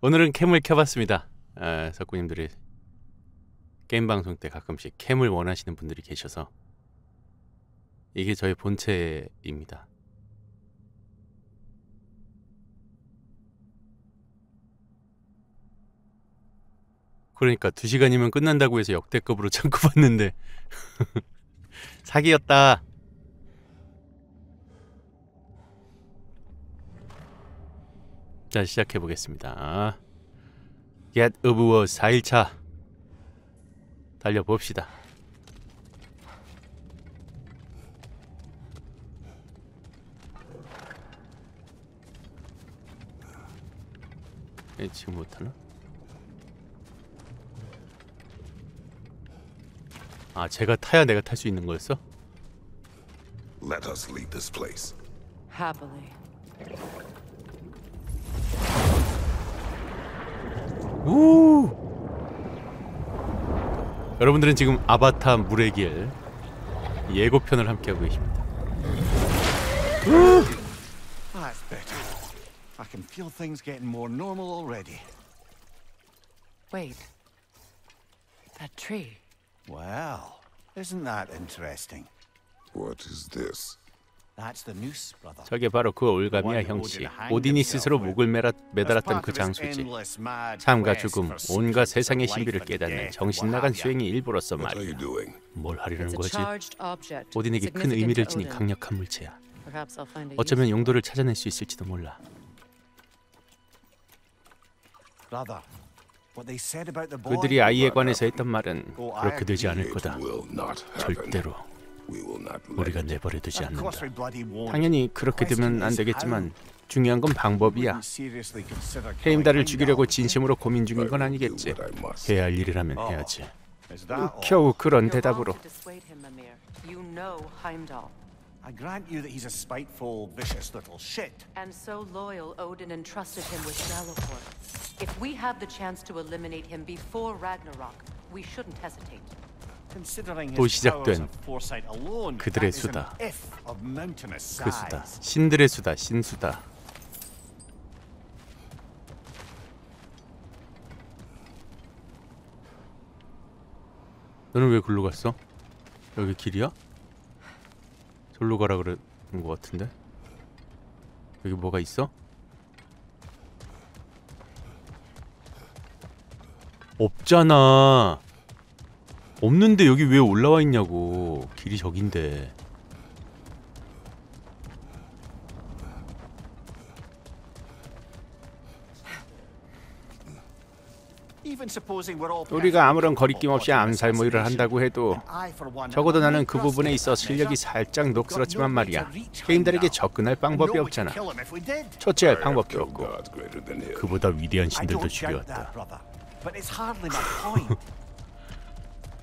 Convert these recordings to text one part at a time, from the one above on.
오늘은 캠을 켜봤습니다. 아, 석구님들이 게임 방송 때 가끔씩 캠을 원하시는 분들이 계셔서 이게 저의 본체입니다. 그러니까 2시간이면 끝난다고 해서 역대급으로 참고 봤는데 사기였다. 자 시작해 보겠습니다. Get of War 4일차 달려봅시다. 에, 지금 못하나? 아 제가 타야 내가 탈 수 있는 거였어? Let us leave this place. Happily. 우! 여러분들은 지금 아바타 물의 길 예고편을 함께하고 계십니다. That's better. I can feel things getting more normal already. Wait. That tree. Well, isn't that interesting? What is this? 저게 바로 그 올가미야 형씨 오딘이 스스로 목을 매라, 매달았던 그 장수지 삶과 죽음 온갖 세상의 신비를 깨닫는 정신나간 수행의 일부로서 What are you 말이야 doing? 뭘 하려는 거지? 오딘에게 큰 의미를 지닌. 강력한 물체야 어쩌면. 용도를 찾아낼 수 있을지도 몰라. 그들이 아이에 관해서 했던 말은 그렇게 되지 않을 거다. 절대로 We will not let 우리가. 내버려 두지 Of course 않는다 we bloody won't. 당연히 그렇게 되면 안 되겠지만 중요한 건 방법이야 헤임달을. 죽이려고 진심으로 고민 중인 건 아니겠지. 해야 할 일이라면 해야지? 겨우 그런 대답으로 wrong to dissuade him, Mimir. You know Heimdall. I grant you that he's a spiteful, vicious little shit. And so loyal, Odin entrusted him with Malachor. If we have the chance to eliminate him before Ragnarok, we shouldn't hesitate. Considering 또 시작된 그들의 수다. 그 수다. 신들의 수다 신수다 너는 왜 글로 갔어? 여기 길이야? 절로 가라 그랬는 것 같은데 여기 뭐가 있어? 없잖아 없는데 여기 왜 올라와 있냐고 길이 저긴데 우리가 아무런 거리낌 없이 암살 모의를 한다고 해도 I, for one, 적어도 나는 그 부분에 있어 실력이 살짝 녹슬었지만 말이야. 게임들에게 접근할 방법이 없잖아. 처치할 방법도 없고. 그보다 위대한 신들도 죽여왔다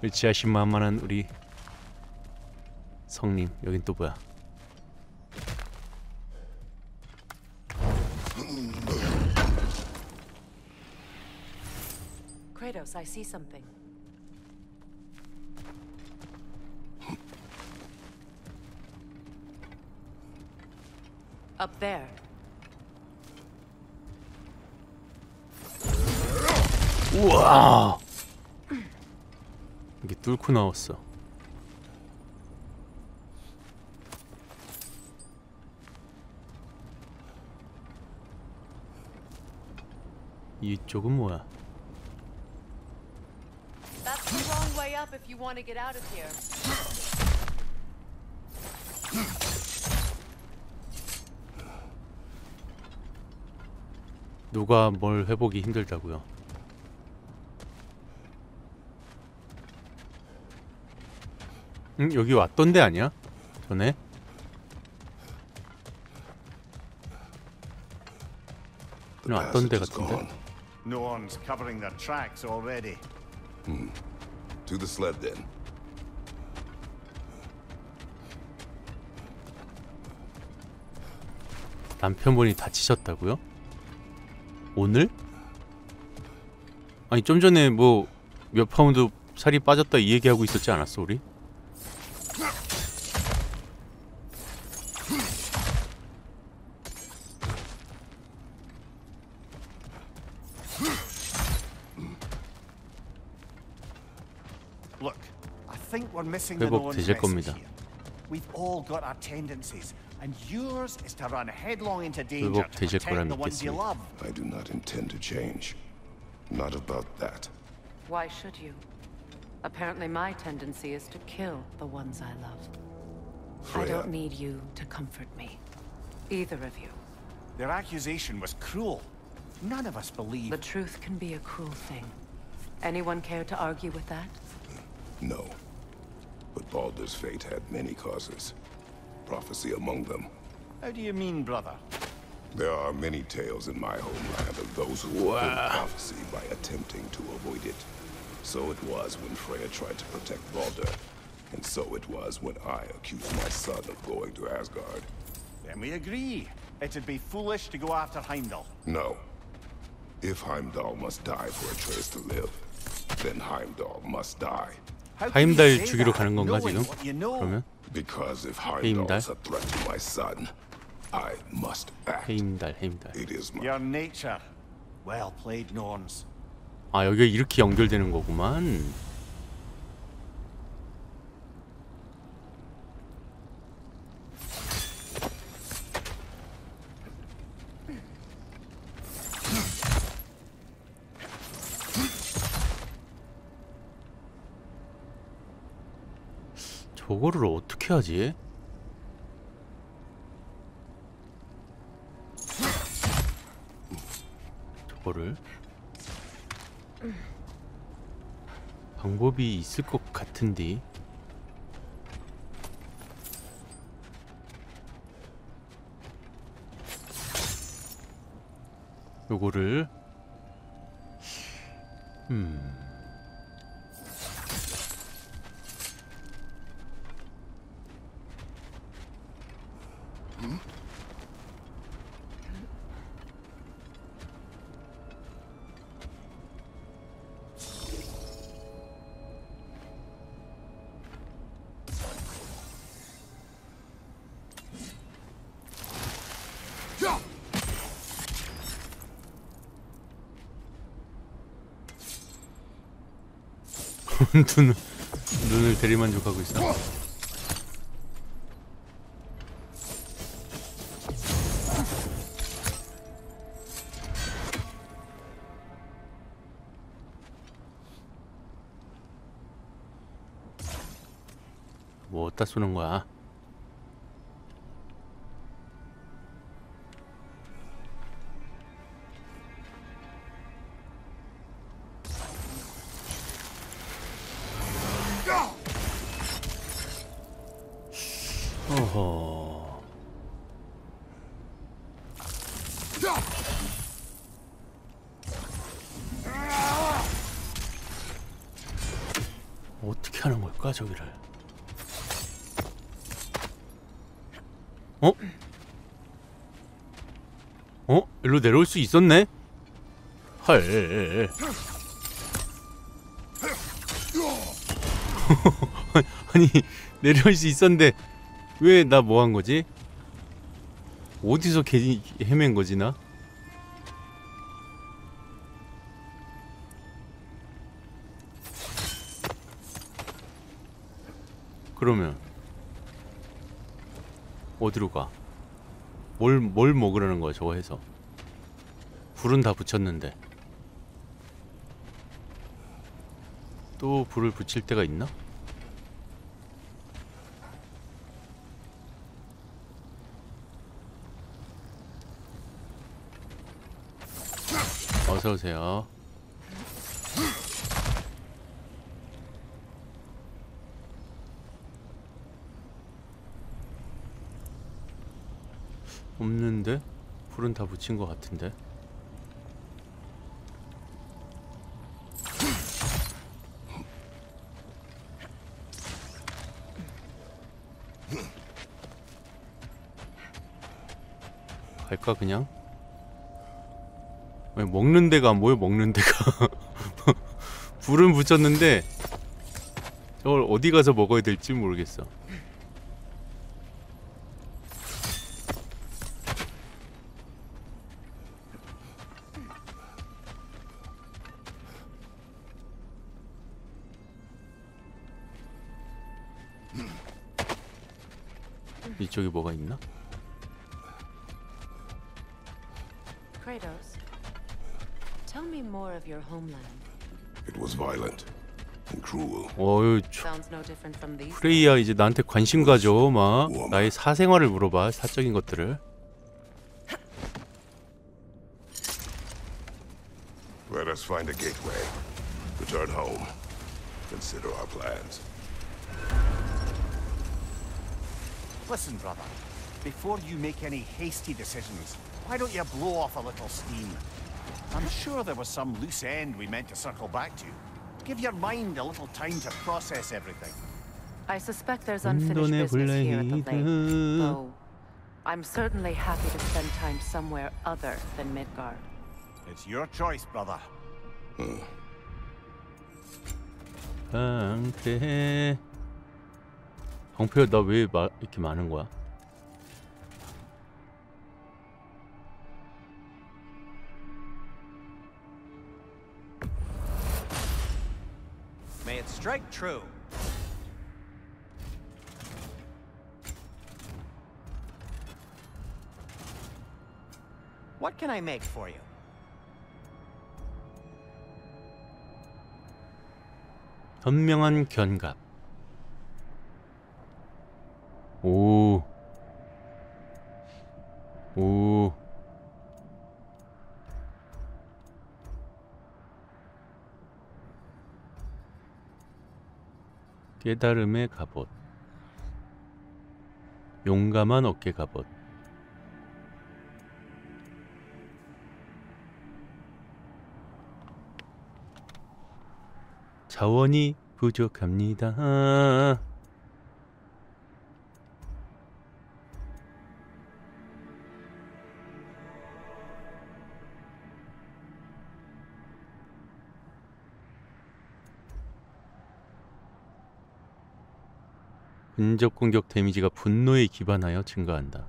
지하신만만한 우리 성님 여긴 또 뭐야 Kratos, I see something. Up there. 우와 이게 뚫고 나왔어 이쪽은 뭐야 That's the wrong way up if you want to get out of here. 누가 뭘 해보기 힘들다고요 응 여기 왔던 데 아니야? 전에? The 왔던 데 같은데? no one's covering their tracks already. To the sled then. 남편분이 다치셨다고요? 오늘? 아니 좀 전에 뭐 몇 파운드 살이 빠졌다 이 얘기하고 있었지 않았어 우리? 회복 Nolan's 되실 message 겁니다. here. We've all got our tendencies, and yours is to run headlong into danger 회복 to 되실 거라 protect the ones you 믿겠습니다. love. I do not intend to change. Not about that. Why should you? Apparently my tendency is to kill the ones I love. I Freya, don't need you to comfort me. Either of you. Their accusation was cruel. None of us believe. The truth can be a cruel thing. Anyone care to argue with that? no. But Baldur's fate had many causes. Prophecy among them. How do you mean, brother? There are many tales in my homeland of those who fulfilled prophecy by attempting to avoid it. So it was when Freya tried to protect Baldur. And so it was when I accused my son of going to Asgard. Then we agree. It'd be foolish to go after Heimdall. No. If Heimdall must die for a Atreus to live, then Heimdall must die. 하임달 that, 가는 건가 지금? 그러면. Well played, Norns. 아 여기가 이렇게 연결되는 거구만. 저거를 어떻게 하지? 저거를? 방법이 있을 것 같은데. 요거를. 음 눈을 눈을 대리만족하고 있어. 쏘는 거야? 내려올 수 있었네? 헐. 아니 내려올 수 있었는데 왜 나 뭐 한 거지? 어디서 괜히 헤맨 거지 나? 그러면 어디로 가? 뭘, 뭘 먹으라는 거야 저거 해서 불은 다 붙였는데 또 불을 붙일 때가 있나? 어서 오세요. 없는데? 불은 다 붙인 것 같은데? 갈까 그냥? 왜 먹는 데가 뭐야 먹는 데가 불은 붙였는데 저걸 어디 가서 먹어야 될지 모르겠어 이쪽에 뭐가 있나? more of your homeland. It was violent and cruel. 어유 초- Sounds no different from these. 프레이야 이제 나한테 관심 가져 막 나의 사생활을 물어봐 사적인 것들을 Let us find a gateway. Return home. Consider our plans. Listen, brother. Before you make any hasty decisions, why don't you blow off a little steam? I'm sure there was some loose end we meant to circle back to. Give your mind a little time to process everything. I suspect there's unfinished 혼돈의 business here at the lake. 블레이드 Though, I'm certainly happy to spend time somewhere other than Midgard. It's your choice, brother. 방패 방패가 나 왜 이렇게 많은 거야? strike true. What can I make for you? 현명한 견갑 깨달음의 갑옷. 용감한 어깨 갑옷. 자원이 부족합니다. 근접 공격 데미지가 분노에 기반하여 증가한다.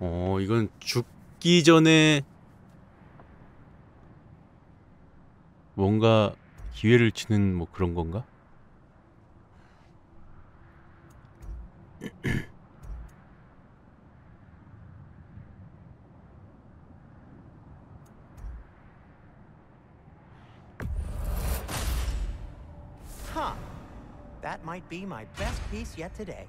어, 이건 죽기 전에 뭔가 기회를 주는 뭐 그런 건가? Huh. That might be my best piece yet today.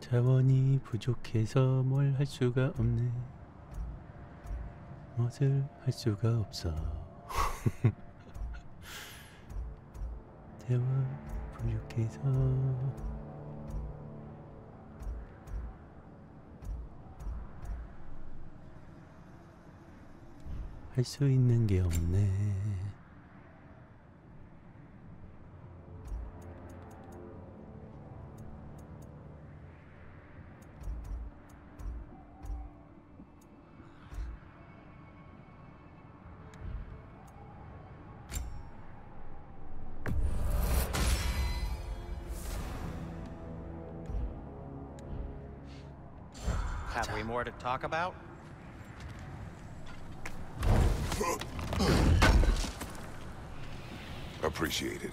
자원이 부족해서 뭘 할 수가 없네. 무엇을 할 수가 없어. 자원 부족해서 할 수 있는 게 없네. Have we more to talk about? Appreciate it.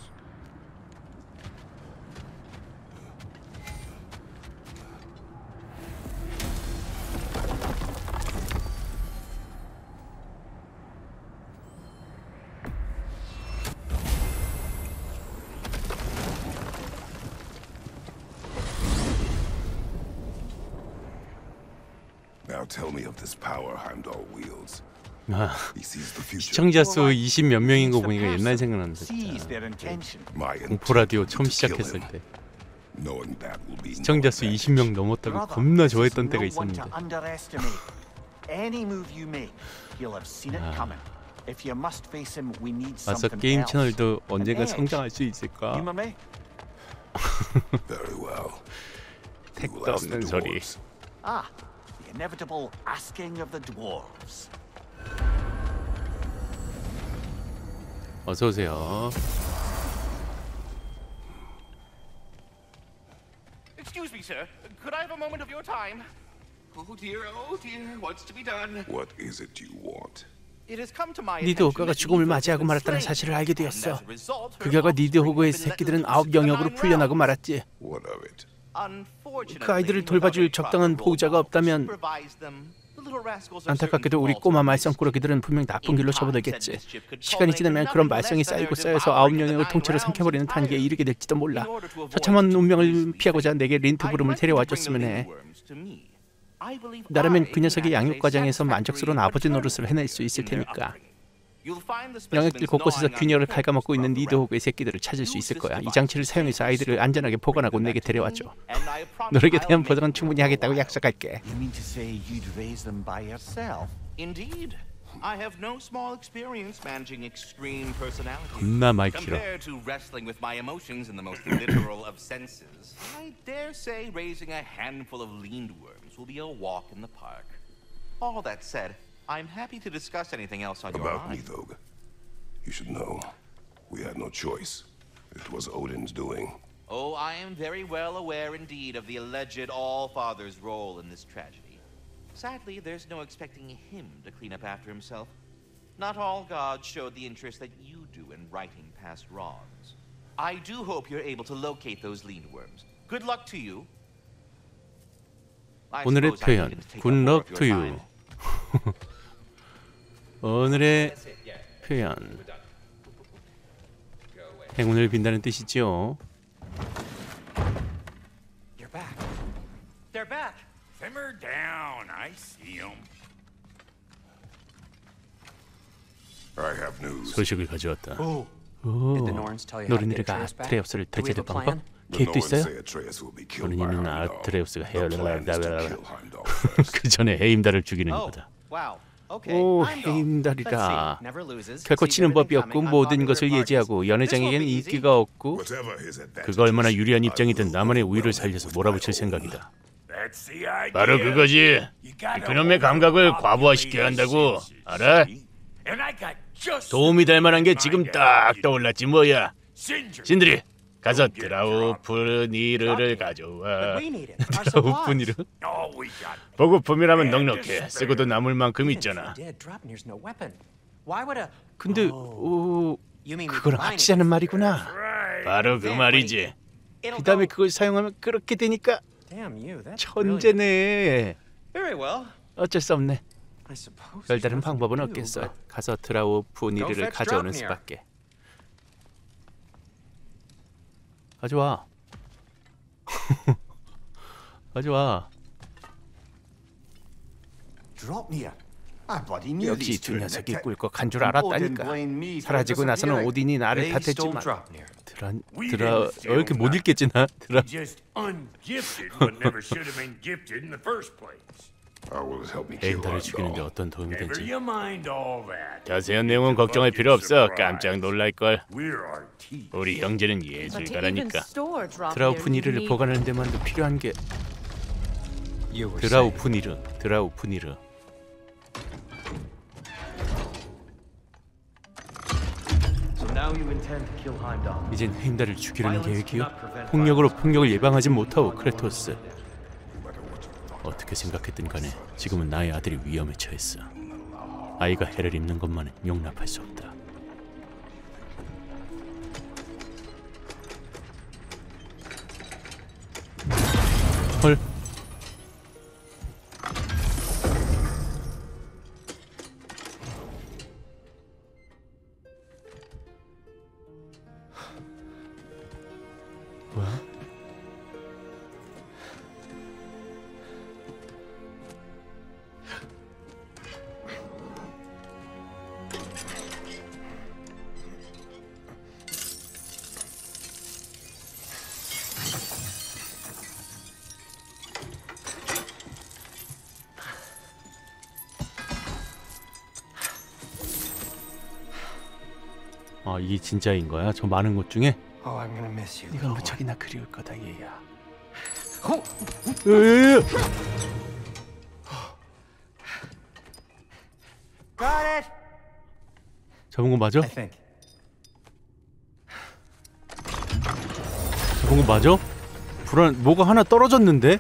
Now tell me of this power Heimdall wields. 아. 시청자 수 20몇 명인 거 보니까 옛날 생각난다 공포 라디오 처음 시작했을 때 시청자 수 advantage. 20명 넘었다고 겁나 좋아했던 때가 있었는데 아. 와서 게임. 채널도 언젠가. 성장할 수 있을까? 택도 없는 소리. 어서 오세요. Excuse me, sir. Could I have a moment of your time? Oh dear, oh dear, what's to be done? What is it you want? 니드 호그가 죽음을 맞이하고 말았다는 사실을 알게 되었어. 그 결과 니드 호그의 새끼들은 아홉 영역으로 풀려나고 말았지. 그 아이들을 돌봐줄 적당한 보호자가 없다면 안타깝게도 우리 꼬마 말썽꾸러기들은 분명 나쁜 길로 접어들겠지. 시간이 지나면 그런 말썽이 쌓이고 쌓여서 아홉 영역을 통째로 삼켜버리는 단계에 이르게 될지도 몰라. 처참한 운명을 피하고자 내게 린트브룸을 데려와줬으면 해. 나라면 그 녀석의 양육 과정에서 만족스러운 아버지 노릇을 해낼 수 있을 테니까. 영역들 곳곳에서 균열을 갉아먹고 있는 니드호그의 새끼들을 찾을 수 있을 거야. 이 장치를 사용해서 아이들을 안전하게 보관하고 내게 데려와줘. 너에게 대한 보장은 충분히 하겠다고 약속할게. 겁나 말 길어. All that said, I'm happy to discuss anything else on your About mind. Nithog. You should know. We had no choice. It was Odin's doing. Oh, I am very well aware indeed of the alleged All-Father's role in this tragedy. Sadly, there's no expecting him to clean up after himself. Not all gods showed the interest that you do in righting past wrongs. I do hope you're able to locate those lean worms. Good luck to you. I 오늘의 suppose I 표현 needn't take Good up more luck of to your you time. 오늘의 표현 행운을 빈다는 뜻이지요. 소식을 가져왔다 Oh. 오, 노르니르가? 아트레우스를 plan? 방법? 계획도 있어요? 노르니르는. 아트레우스가 헤어를 kill Heimdall first. 그 전에 헤임달을 죽이는 Oh, 거다. 오 loses. 결코 치는 법이 없고 모든 것을. 예지하고 연회장에겐. 인기가 없고 그가 얼마나 유리한 입장이든 나만의 우위를 살려서 몰아붙일. 생각이다. 바로 그거지 그놈의 감각을 과부하시켜야 한다고 알아? 도움이 될 만한 게 지금 딱 떠올랐지 뭐야. 신들이 가서 드라우프니르를 가져와. 드라우프니르? 보급품이라면 넉넉해 쓰고도 남을 만큼 있잖아? 근데 combine it 합치자는 말이구나. 바로 그 말이지 그 다음에 그걸 사용하면 그렇게 되니까. 천재네. 어쩔 수 없네 별다른 방법은 없겠어 가서 드라우프니르를 가져오는. 수밖에 가져와 가져와 역시 두 녀석이 that- 꿀것간줄 알았다니까 사라지고 나서는. 오딘이 나를 탓했지만. 드라 드라 왜 이렇게 못 nothing. 읽겠지 나 드라 에인달을 죽이는데. 어떤 도움이 that. 자세한 내용은 걱정할 필요 없어 깜짝 놀랄걸. 우리 형제는 예술가라니까 드라우프니르를 need- 보관하는 데만도 필요한 게. 드라우프니르 드라우프니르. 이젠 헤임달을 죽이려는 계획이요? 폭력으로 폭력을 예방하지 못하고 크레토스 어떻게 생각했든 간에 지금은 나의 아들이 위험에 처했어. 아이가 해를 입는 것만은 용납할 수 없다. 헐. 뭐야? 이게 진짜인 거야? 저 많은 곳 중에? Oh, I'm gonna miss you. 네가 무척이나 그리울 거다 얘야. 으으으! Got it. 잡은 거 맞아? I think. 잡은 거 맞아? 불안 뭐가 하나 떨어졌는데?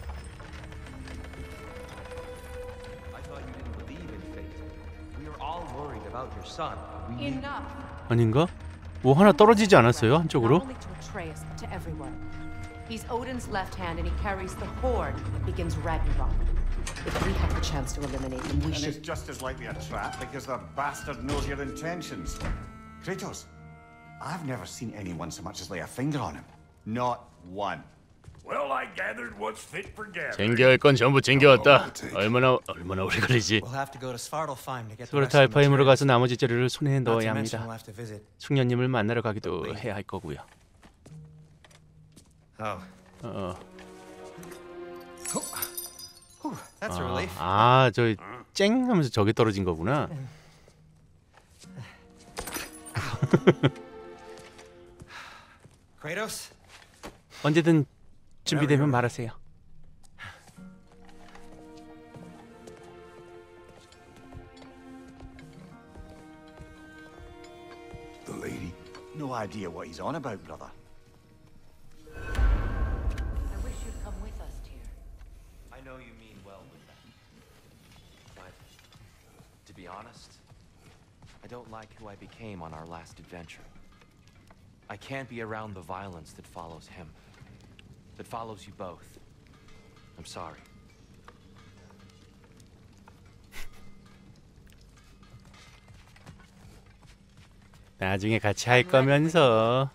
아닌가? 뭐 하나 떨어지지 않았어요 Not 한쪽으로? only to Atreus, but to everyone. He's Odin's left hand, and he carries the horde that begins Ragnarok. If we have the chance to eliminate him, we And it's should. just as likely a trap because the bastard knows your intentions. Kratos, I've never seen anyone so much as lay a finger on him. Not one. 챙겨야 할 건 전부 챙겨왔다. 얼마나 얼마나 오래 걸리지? We'll have to go to Svartalfheim to get the 스파르타 rest of the 알파임으로 가서. 나머지 재료를 손에 넣어야 합니다. we'll have to visit. 숙녀님을 만나러 가기도 해야 할 거고요. Oh, 어. 아, 저 쨍 하면서 저게 떨어진 거구나. Kratos, 언제든 준비되면 말하세요. The lady? No idea what he's on about, brother. I wish you'd come with us, dear. I know you mean well with that. But to be honest, I don't like who I became on our last adventure. I can't be around the violence that follows him. That follows you both. I'm sorry. 나중에 같이 할 거면서.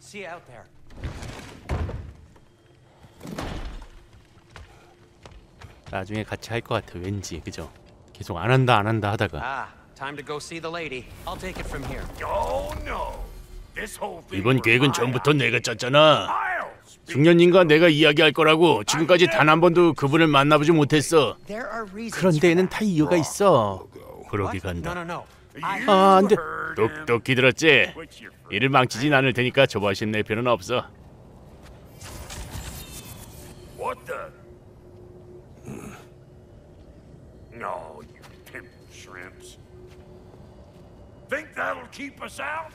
see you out there. 나중에 같이 할 것 같아 왠지 그죠? 계속 안 한다 안 한다 하다가 Ah, time to go see the lady. I'll take it from here. Oh no! This whole thing 이번 계획은 전부터. 내가 짰잖아. I'll speak 중년님과 내가 이야기할 거라고 지금까지 단 한 번도 그분을 만나보지 못했어. There are reasons. 그런 데에는. 다 이유가 있어. 그러기 간다. 아, 안 돼. 똑똑히 들었지? 이를 망치진 않을 테니까 조바심 낼 필요는 없어. What the? That'll keep us out?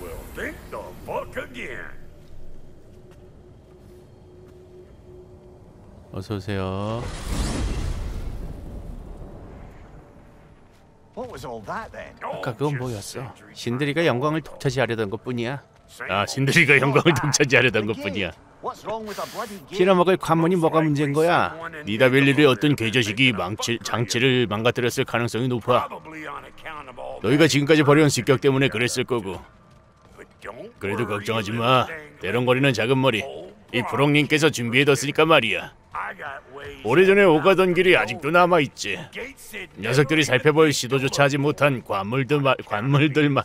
Well, think the fuck again. 어서 오세요. What was all that then? 아까 Oh, 그건 뭐였어? 신들이가 영광을 독차지하려던 것뿐이야. 아, 신들이가. 영광을 Ah, 독차지하려던 것뿐이야. 빌어먹을 관문이 뭐가 문제인 거야? 니다 벨리르의 어떤 괴저식이 망치, 장치를 망가뜨렸을 가능성이 높아. 너희가. 지금까지 벌여온 습격 때문에 그랬을 거고. 그래도 걱정하지 마. 대롱거리는 작은 머리. 이 부록님께서 준비해뒀으니까 말이야. 오래전에 오가던 길이 아직도 남아있지. 녀석들이 살펴볼 시도조차 하지 못한 관물들 말, 관물들 말.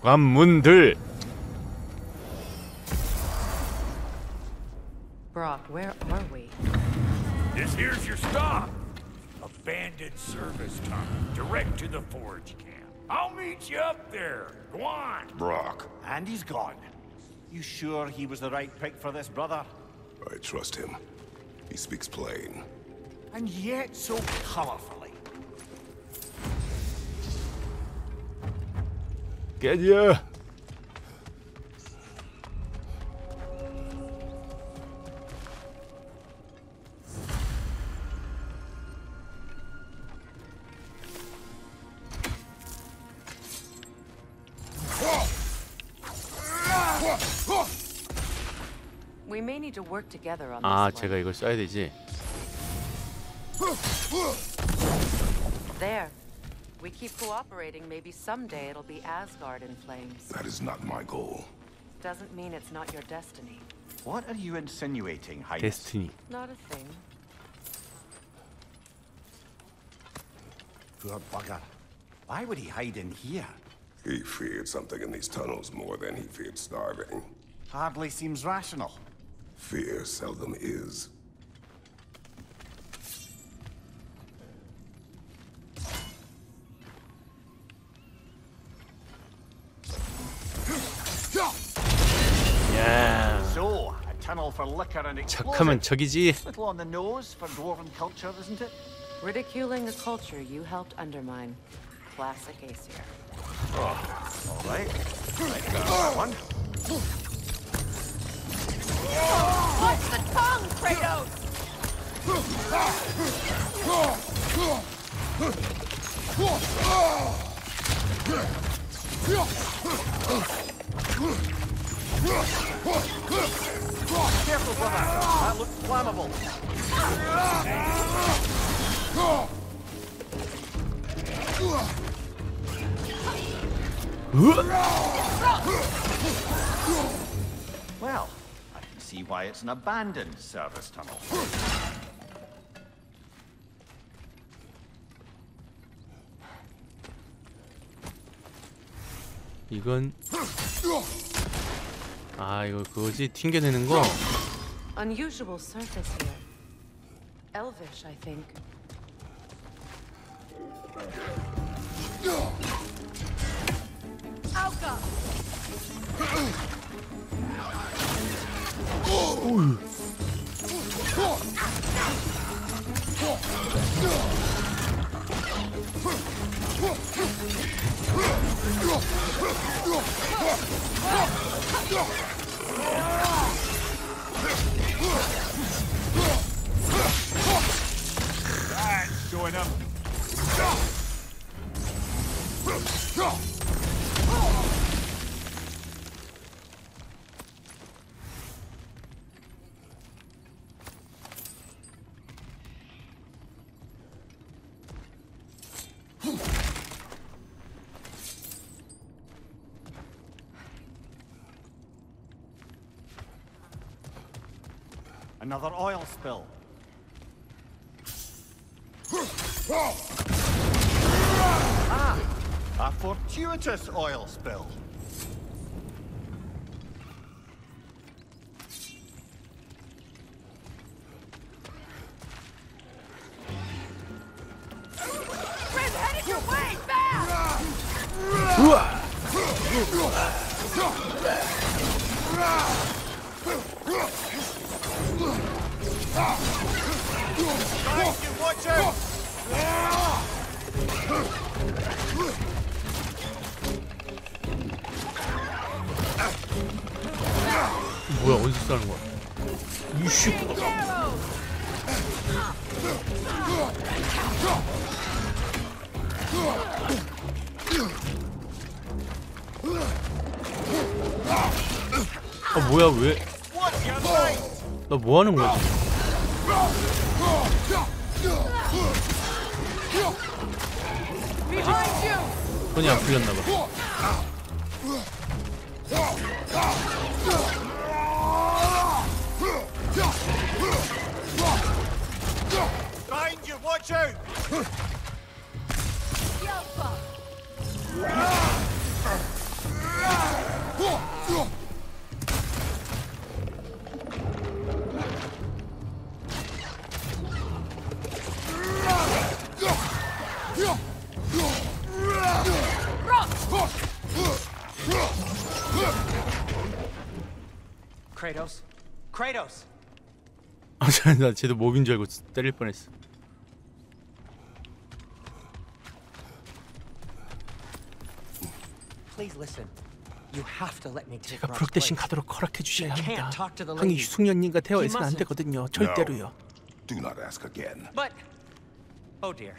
관문들. Brock, where are we? This here's your stop. Abandoned service tunnel, direct to the forge camp. I'll meet you up there. Go on. Brock. And he's gone. You sure he was the right pick for this, brother? I trust him. He speaks plain. And yet so colorfully. 깨져. We may need to work together on 아, this 제가 one. 이걸 써야 되지. There. We keep cooperating, maybe someday it'll be Asgard in flames. That is not my goal. Doesn't mean it's not your destiny. What are you insinuating, Highness? 데스티니. Not a thing. Poor bugger. Why would he hide in here? He feared something in these tunnels more than he feared starving. Hardly seems rational. Fear seldom is. 야, So, a tunnel for liquor and 착하면 explosives. 적이지. Little on the nose for dwarven culture, isn't it? Ridiculing a culture you helped undermine. Classic Aesir. All right. Ready for that one? Watch the tongue, Kratos! Careful, brother. That looks flammable. Well, I can see why it's an abandoned service tunnel. 이건 아 이거 그거지 튕겨내는 거 Unusual surface here. Elvish, I think. Alka! That's showing up. Another oil spill. Ah, a fortuitous oil spill. Grim, headed your way! Fast! Guys, you watch out! 뭐야 어디서 싸는 거야 이씨 아 뭐야 왜 나! 뭐 하는 거야 지금! 손이 안 풀렸나 봐 Kratos? Kratos! 아 나 쟤도 몹인 줄 알고 때릴 뻔했어 Please listen. 제가 브록 대신. 가도록 허락해 주셔야 합니다 lady. 유숙년님과 대화해서는 안. 되거든요 절대로요 Do not ask again. But... Oh dear.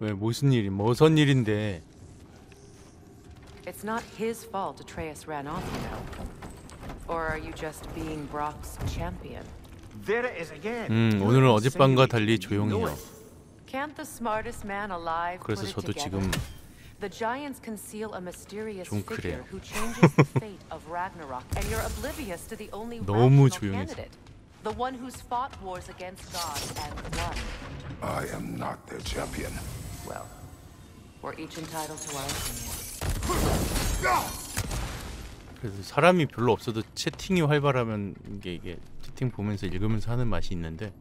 왜 무슨 일이 무슨 일인데 It's not his fault Atreus ran off, you know. Or are you just being Brock's champion? There is again. 음 오늘은 어젯밤과 달리 조용해요 Can't the smartest man alive 그래서 저도? 지금 The giants conceal a mysterious 좀 figure 그래요. who changes the fate of Ragnarok, and you're oblivious to the only 너무 rational candidate. The one who's fought wars against God and won. I am not their champion. Well, we're each entitled to our opinion. 그래서 사람이 별로 없어도 채팅이 활발하면 이게 이게 채팅 보면서 읽으면서 하는 맛이 있는데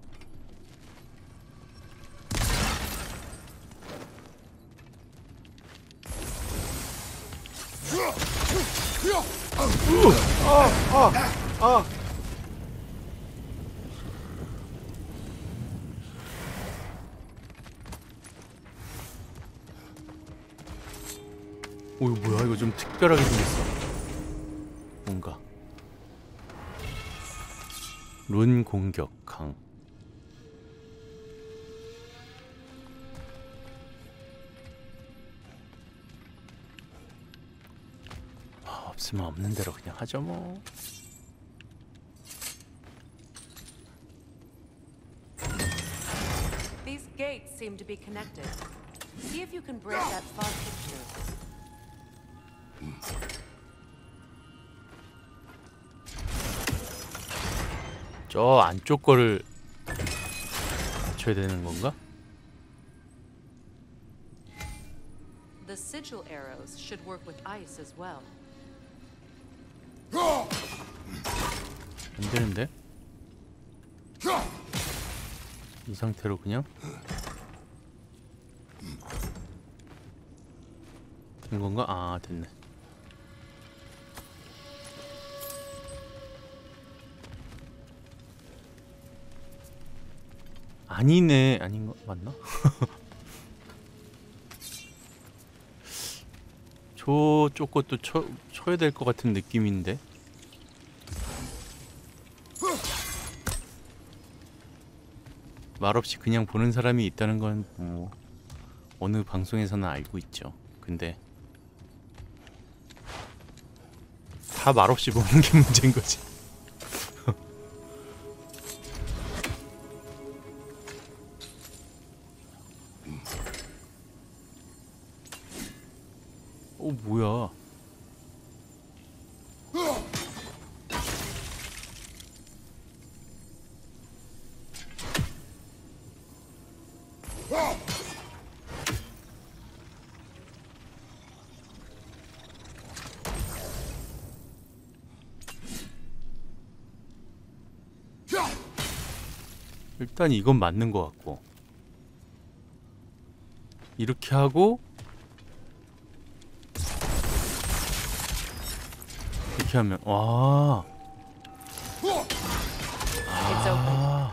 오 이거 뭐야 이거 좀 특별하게 생겼어 뭔가 룬 공격 강 아, 없으면 없는 대로 그냥 하죠 뭐 These gates seem to be connected. See if you can break that fog picture. 저 안쪽 거를 맞춰야 되는 건가? The sigil arrows should work with ice as well. 안 되는데? 이 상태로 그냥 된 건가? 아 됐네. 아니네 아닌 거 맞나? 저쪽 것도 쳐, 쳐야 될 것 같은 느낌인데 말없이 그냥 보는 사람이 있다는 건 뭐 어느 방송에서나 알고 있죠. 근데 다 말없이 보는 게 문제인 거지. 뭐야? 일단 이건 맞는 것 같고 이렇게 하고 이렇게 하면 와. 아.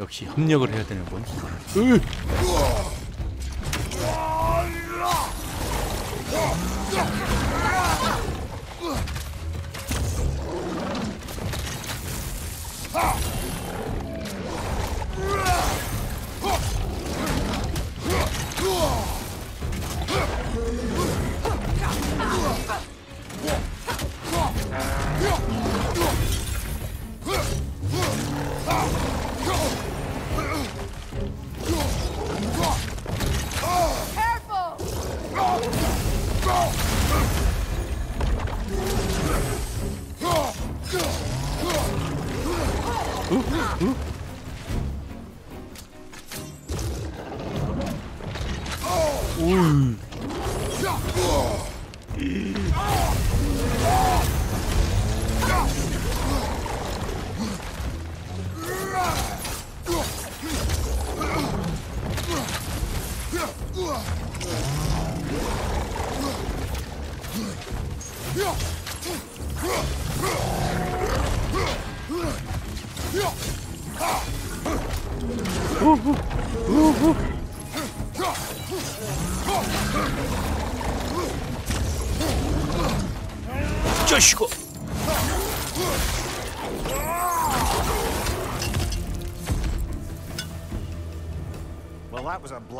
역시 협력을 해야 되는군. 으!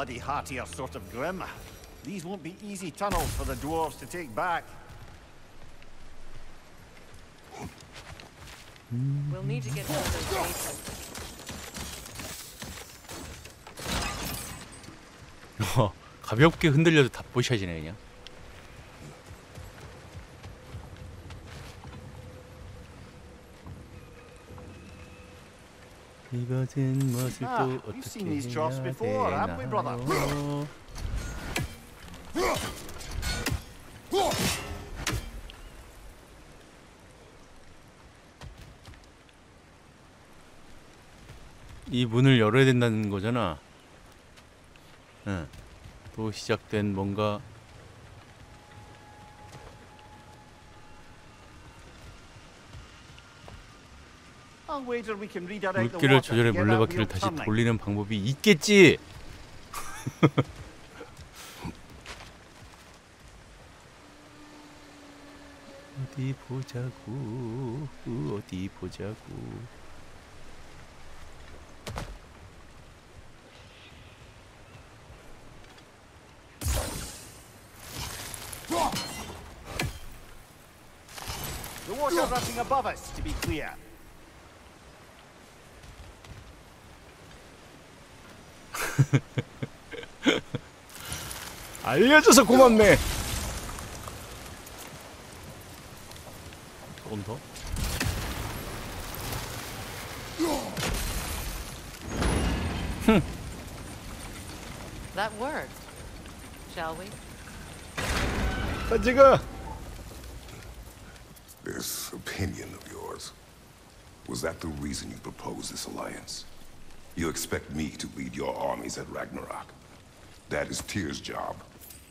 Bloody heartier sort of grim. These won't be easy tunnels for the dwarves to take back. We'll need to get of those. 어, 가볍게 흔들려도 다 부셔지네 그냥. 무엇을 Ah, 또 어떻게 해야? 되나요? 이 문을 열어야 된다는 거잖아. 응. 또 시작된 뭔가 I'll wager we can redirect the 물기를 water 조절해 물레바퀴를 다시. 돌리는 방법이 있겠지. 어디 어디 보자고 어디 보자고 The water rushing above us, to be clear. 알려줘서 고맙네 조금 더 That worked. Shall we? 던지가 This opinion of yours, was that the reason you proposed this alliance? You expect me to lead your armies at Ragnarok? That is Tyr's job,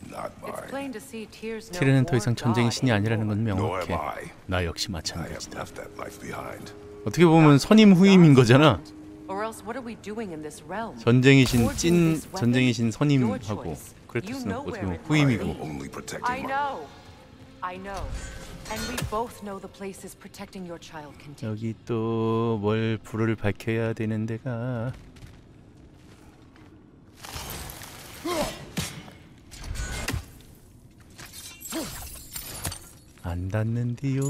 not It's mine. plain to see tears no 티르는 더 이상 전쟁의 신이 아니라는 건 Nor am 명확해 I. 나 역시 I have 마찬가지다 left that life behind. 어떻게 보면 선임 후임인 거잖아 Or else what are we doing in this realm? 전쟁의 신 찐? 전쟁의 신 선임하고 know 어떻게 후임이고 여기 또 뭘 불을 밝혀야 되는 데가 안 닿는디요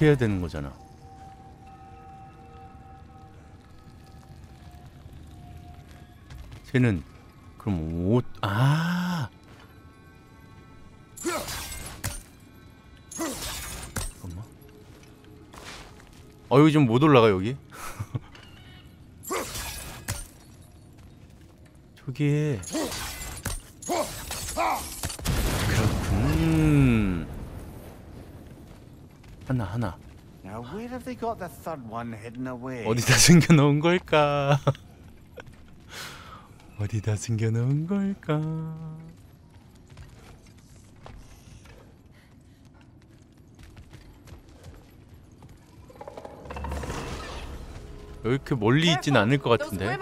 해야 되는 거잖아 쟤는 그럼 옷 아. 잠깐만. 어 여기 좀못 올라가 여기. 저기에. 그렇군. 하나 하나. Now, where have they got the third one hidden away? 어디다 숨겨 놓은 걸까? 어디다 숨겨 놓은 걸까? 여기 이렇게 멀리 있진 않을 것 같은데.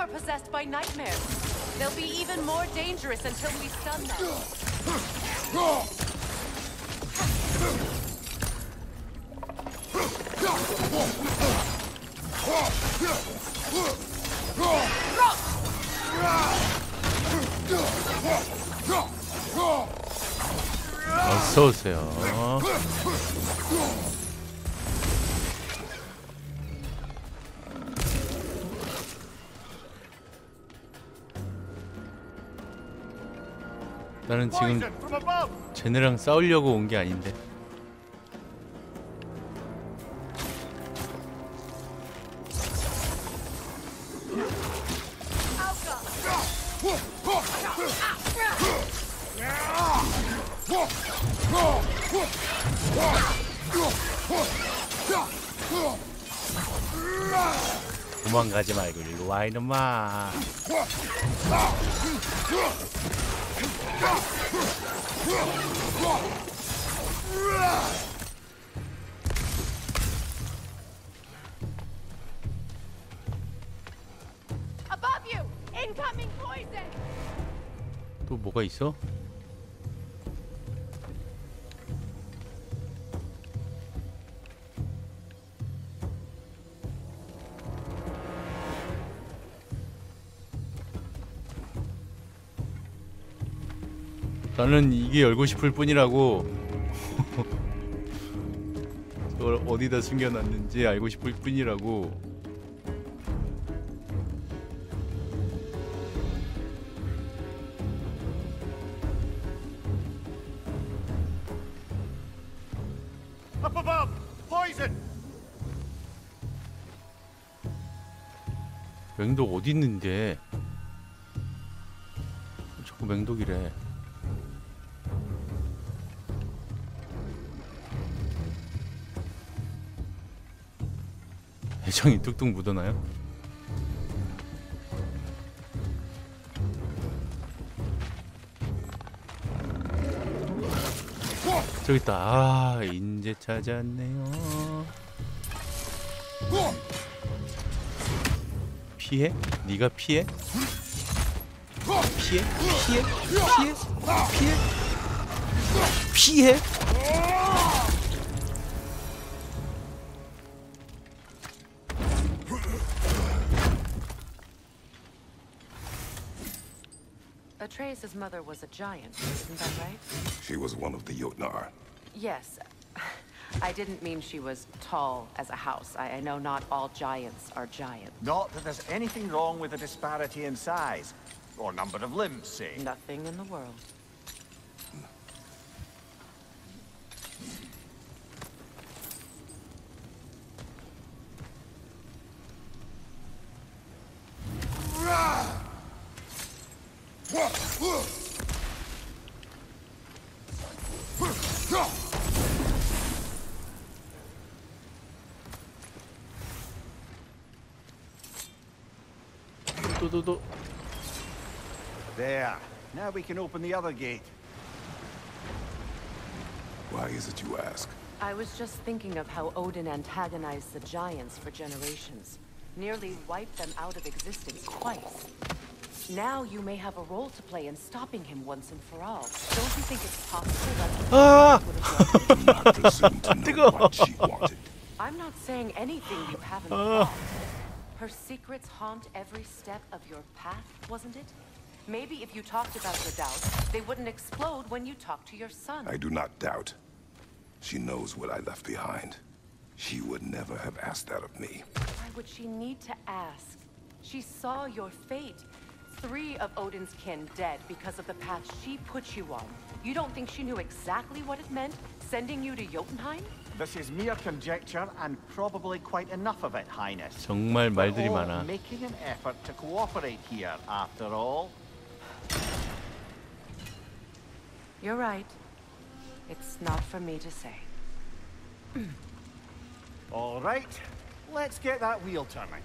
어서 오세요. 나는 지금! 쟤네랑 싸우려고 온 게 아닌데. 말고 나는 이게 열고 싶을 뿐이라고 저걸 어디다 숨겨놨는지 알고 싶을 뿐이라고! 맹독 어디 있는데? 자꾸 맹독이래. 애정이 뚝뚝 묻어나요? 저기 있다. 아, 인제 찾았네요. 피해? 네가 피해? 피해? 피해? 피해? 피해? 피해? Atreus' mother was a giant, isn't that right? She was one of the Jotnar. Yes. I didn't mean she was tall as a house. I, I know not all giants are giants. Not that there's anything wrong with the disparity in size. Or number of limbs, say. Nothing in the world. can open the other gate. Why is it you ask? I was just thinking of how Odin antagonized the Giants for generations. Nearly wiped them out of existence twice. Now you may have a role to play in stopping him once and for all. Don't you think it's possible that... Ah! I presume to know what she wanted. I'm not saying anything you haven't ah. thought. Her secrets haunt every step of your path, wasn't it? Maybe if you talked about your doubts, they wouldn't explode when you talked to your son. I do not doubt. She knows what I left behind. She would never have asked that of me. Why would she need to ask? She saw your fate. Three of Odin's kin dead because of the path she put you on. You don't think she knew exactly what it meant, sending you to Jotunheim? This is mere conjecture and probably quite enough of it, Highness. 정말 We're 말들이 all 많아. making an effort to cooperate here, after all. You're right. It's not for me to say. All right, let's get that wheel turning.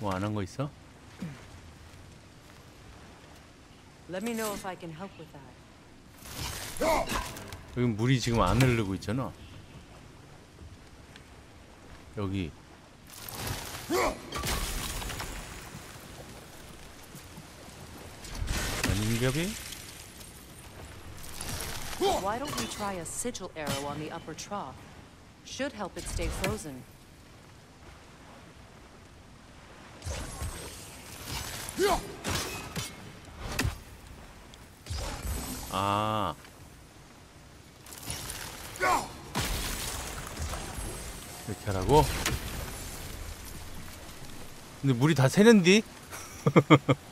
뭐 안 한 거 있어? Let me know if I can help with that. 여기 물이 지금 안 흐르고 있잖아. 여기 아닌가비? Why don't we try a sigil arrow on the upper trough? Should help it stay frozen. 아. 이렇게 하라고? 근데 물이 다 새는디?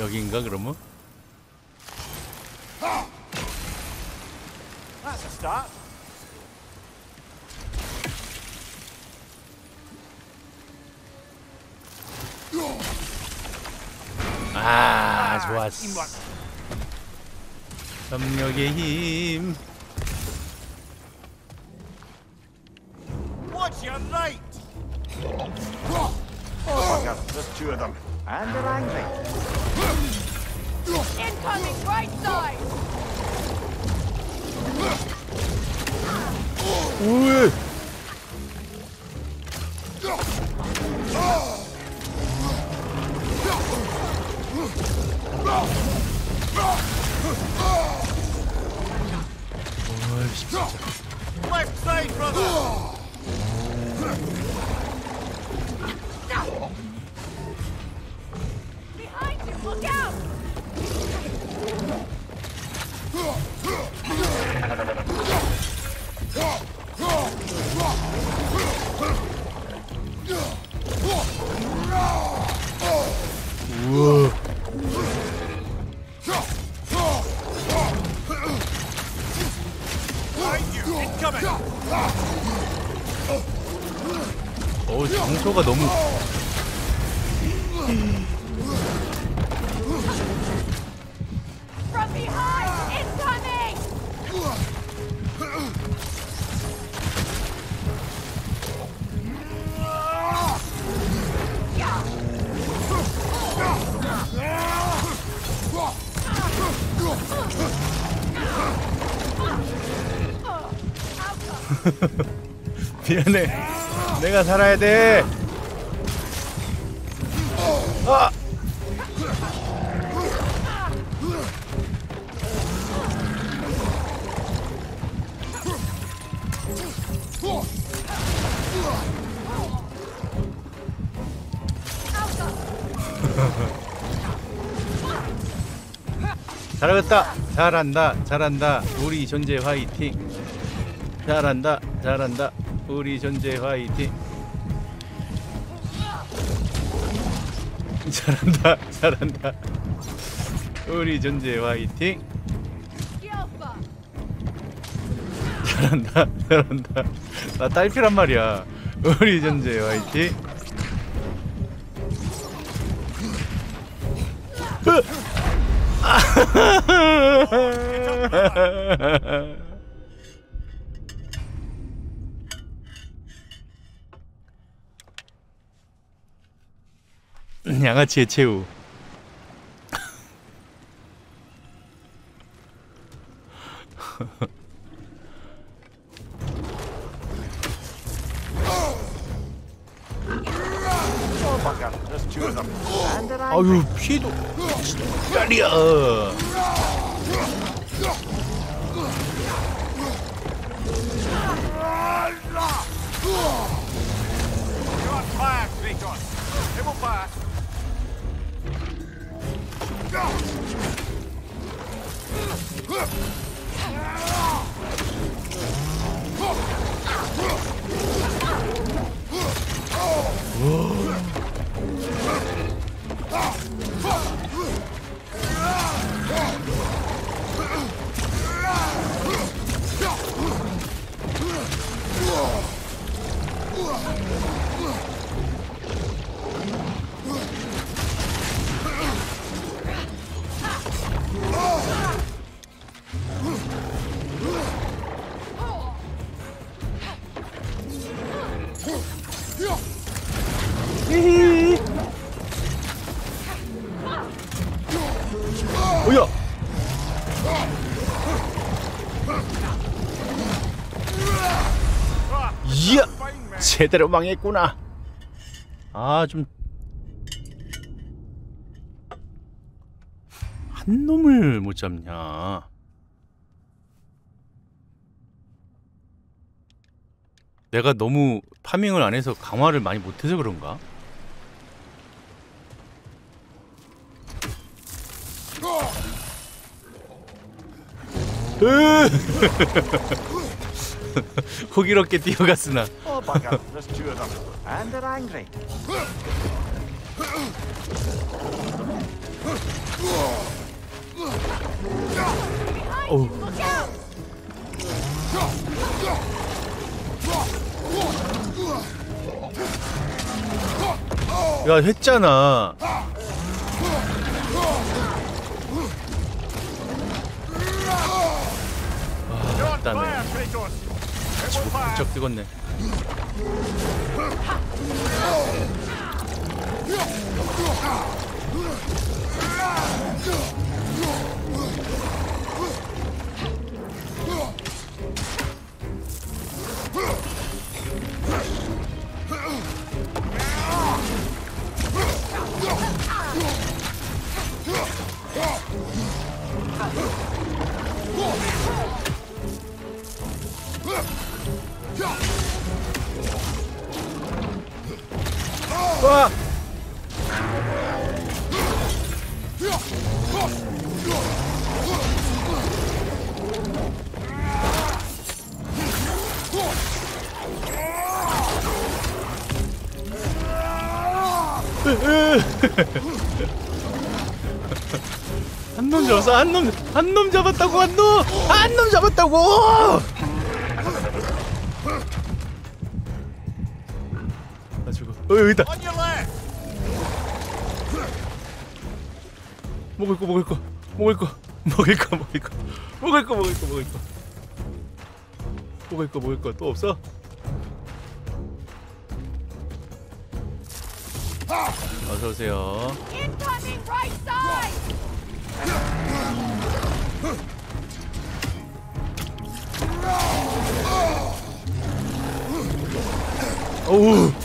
여기인가 그러면? 아 좋았어 협력의 힘 What's your right? Oh, bugger, there's two of them. And they're angry. 어 장소가 너무! 미안해. 내가 살아야 돼. 잘하겠다. 잘한다. 잘한다. 우리 존재 화이팅. 잘한다. 잘한다. 우리 존재 화이팅. 잘한다. 잘한다. 우리 존재 화이팅. 잘한다. 잘한다. 나 딸피란 말이야. 우리 존재 화이팅. 양아치의 최후. Oh, 아유 피해도 딸이야. You're on fire, Kratos. It will Oh! 뭐야? 이야 제대로 망했구나. 아 좀 한 놈을 못 잡냐? 내가 너무 파밍을 안 해서 강화를 많이 못해서 그런가? 호기롭게 뛰어갔으나 Oh. 어우! 야 했잖아 You're on Damn it. fire, Kratos. It will pass. 쩍 뜨겁네 와! 한 놈 잡았어 한 놈 한 놈 잡았다고 한 놈 한 놈 잡았다고 어 여기다 On your left! 먹을 거 먹을 거 먹을 거 먹을 거 먹을 거 먹을 거 먹을 거 먹을 거 먹을 거 먹을 거 또 없어? 어서 오세요. Oh. Oh.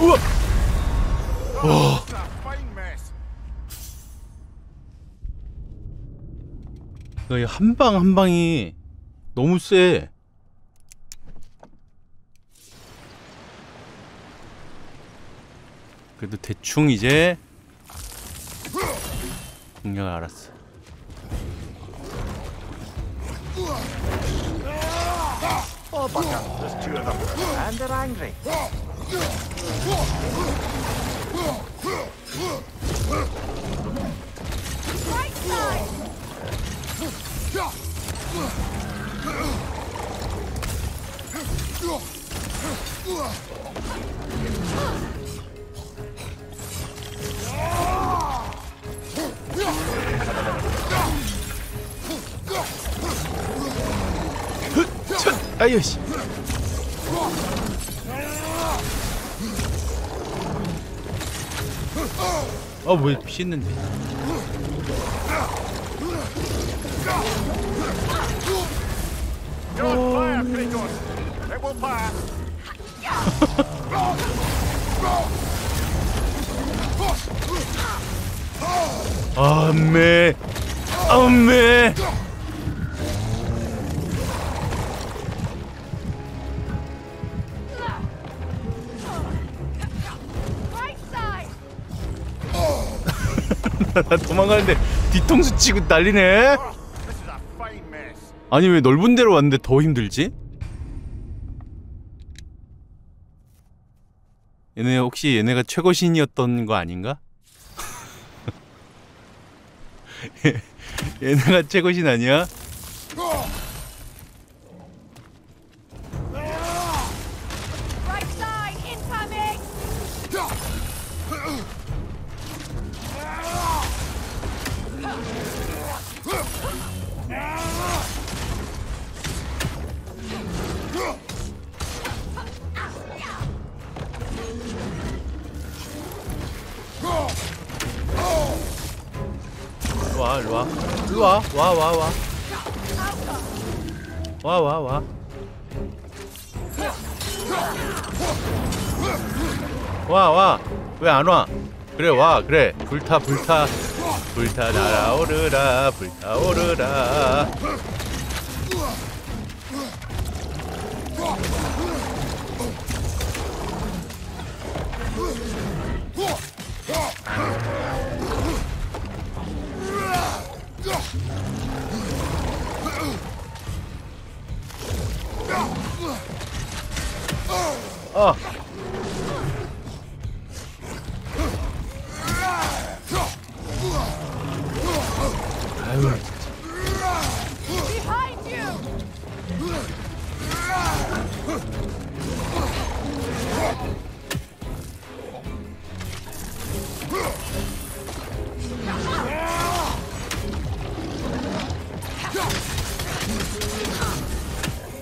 우. 우와. Fine mess. 한방 한 방이 너무 세. 그래도 대충 이제 공략을 알았어. Oh, 아이씨. 어왜 피했는데? 어. 아메 아메. 나 도망가는데 뒤통수 치고 난리네. 아니 왜 넓은 데로 왔는데 더 힘들지? 얘네 혹시 얘네가 최고신이었던 거 아닌가? 얘네가 최고신 아니야? 와, 일로 와. 일로 와, 와, 와, 와. 와, 와, 와. 와, 와. 왜 안 와? 그래, 와, 그래. 불타, 불타. 불타 날아오르라, 불타오르라. Oh. Huh!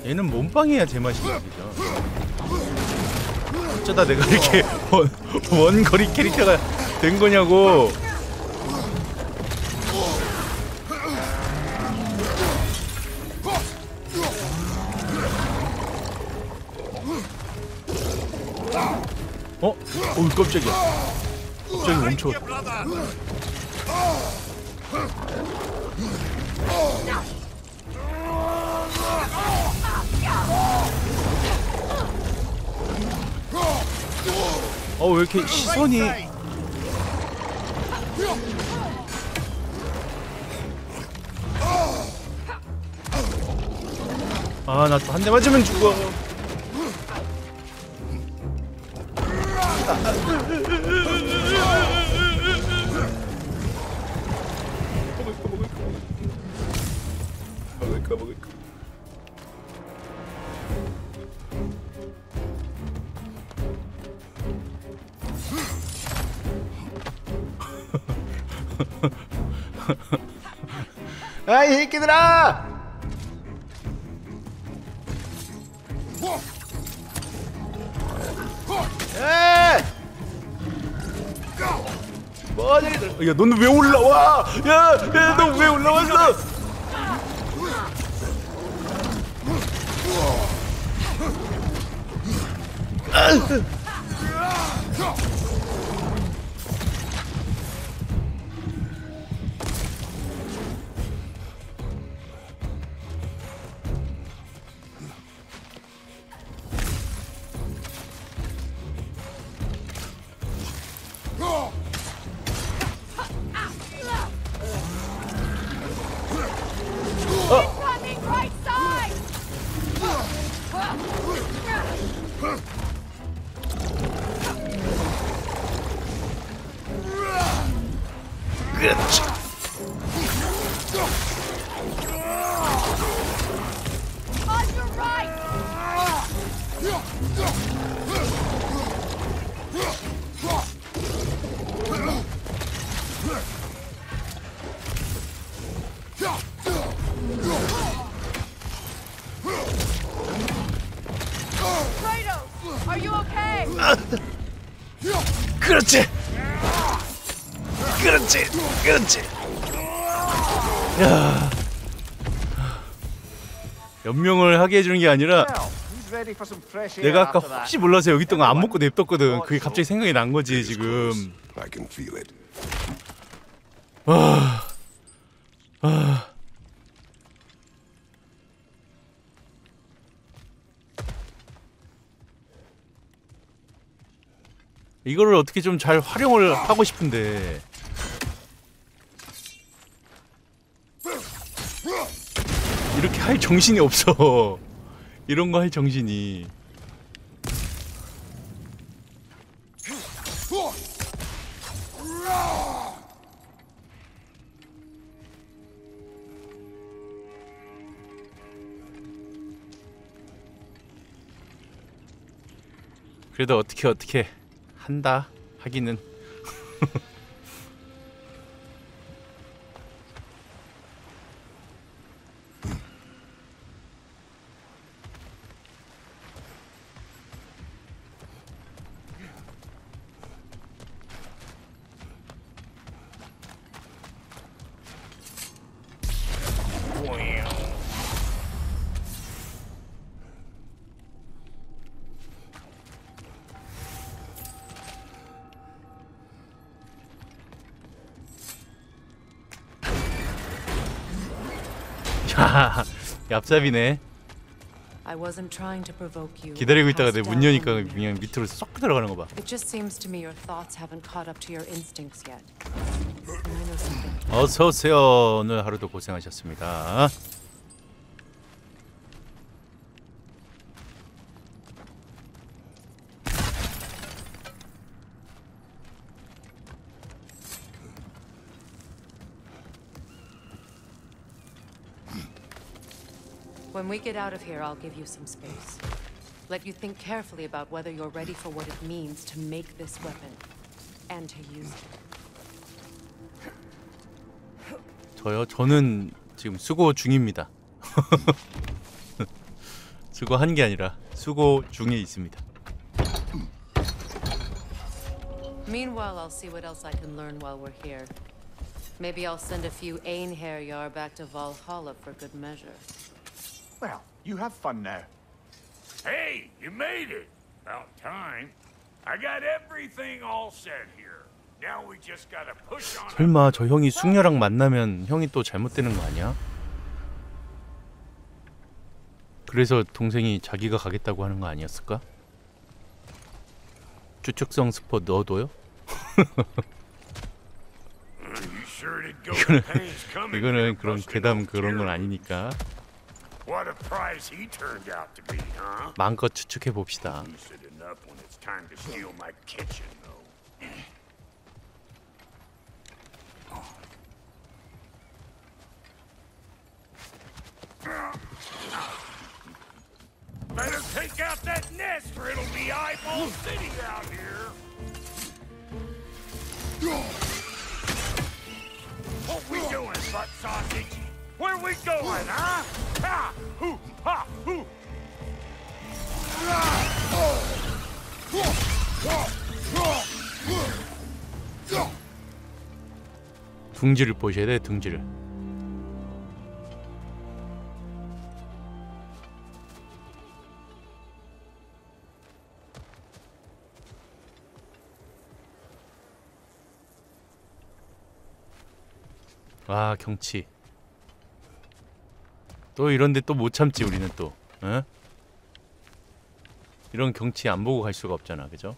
얘는 몸빵이야 제맛이야 그죠? 어쩌다 내가 이렇게 원, 원거리 캐릭터가 된 거냐고 어? 어우 깜짝이야 갑자기 멈춰 어왜 이렇게 시선이 아 나 또 한 대 맞으면 죽어. 먹을까 먹을까 아이 새끼들아! 에! 뭐하냐? 야, 너는 왜 올라와? 야, 야, 너 왜 올라왔어? 연명을 하게 해주는 게 아니라 내가 아까? 혹시 몰라서 여기 있던 거 안 먹고 냅뒀거든. 그게 갑자기 생각이 난 거지 지금. I can feel it. 이거를 어떻게 좀 잘 활용을 하고 싶은데 이렇게 할 정신이 없어. 이런 거 할 정신이. 그래도 어떻게 어떻게 한다 하기는 얍삽이네. I wasn't trying to provoke you. or 기다리고 있다가 내 문 여니까. 그냥 밑으로 쏙 들어가는 거 봐. It just seems to me your thoughts haven't caught up to your instincts yet. And I know something. 어서 오세요. 오늘 하루도 고생하셨습니다. When we get out of here, I'll give you some space. Let you think carefully about whether you're ready for what it means to make this weapon and to use it. 저요? 저는 지금 수고 중입니다. 수고한 게 아니라 수고 중에 있습니다. Meanwhile, I'll see what else I can learn while we're here. Maybe I'll send a few Einherjar back to Valhalla for good measure. Well, you have fun now. Hey, you made it. About time. I got everything all set here. Now we just gotta push on. 설마 저 형이 숙녀랑 만나면 형이 또 잘못되는 거 아니야? 그래서 동생이 자기가 가겠다고 하는 거 아니었을까? 추측성 스포 넣어둬요? 이거는 here, 그런 괴담 그런 건. 아니니까 What a prize he turned out to be, huh? 마음껏 추측해 봅시다. Lucid enough when it's time to steal my kitchen, though. Better take out that nest or it'll be eyeball city out here. What we doing, butt sausage? Where we going, huh? Ha! Hoo! Ha! Hoo! 둥지를 보셔야 돼 둥지를. 와 경치. 또 이런데 또 못 참지 우리는 또. 어? 이런 경치 안 보고 갈 수가 없잖아, 그죠?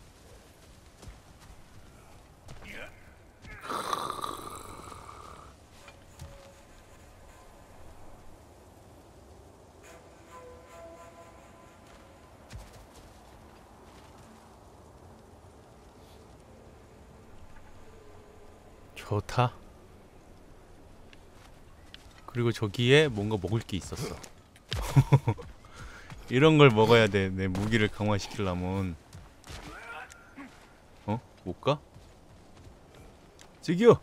좋다. 그리고 저기에 뭔가 먹을 게 있었어. 이런 걸 먹어야 돼. 내 무기를 강화시키려면. 어? 못 가? 저기요.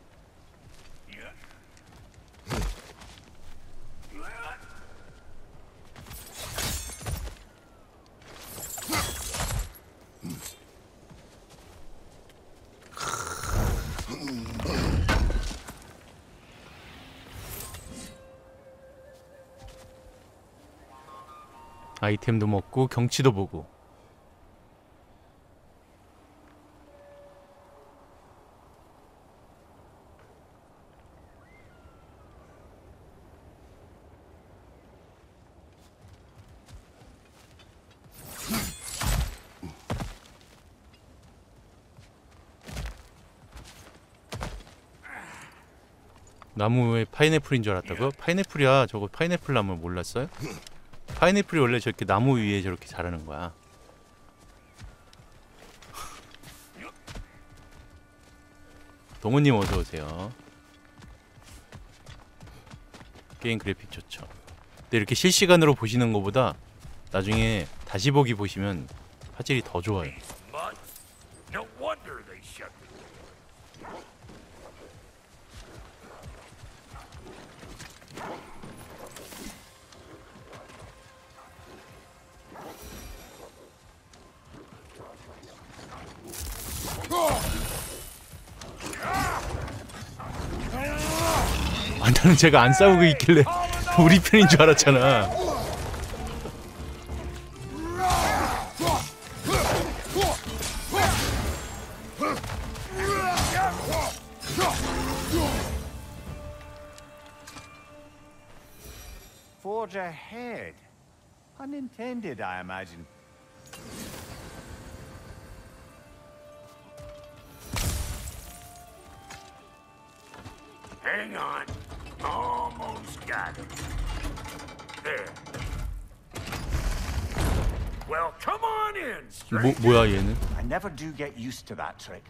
아이템도 먹고 경치도 보고. 나무에 파인애플인 줄 알았다고요? 파인애플이야. 저거 파인애플 나무 몰랐어요? 파인애플이 원래 저렇게 나무 위에 저렇게 자라는 거야. 동훈님 어서 오세요. 게임 그래픽 좋죠. 근데 이렇게 실시간으로 보시는 것보다 나중에 다시 보기 보시면 화질이 더 좋아요. 제가 안 싸우고 있길래 우리 편인 줄 알았잖아. Never do get used to that trick.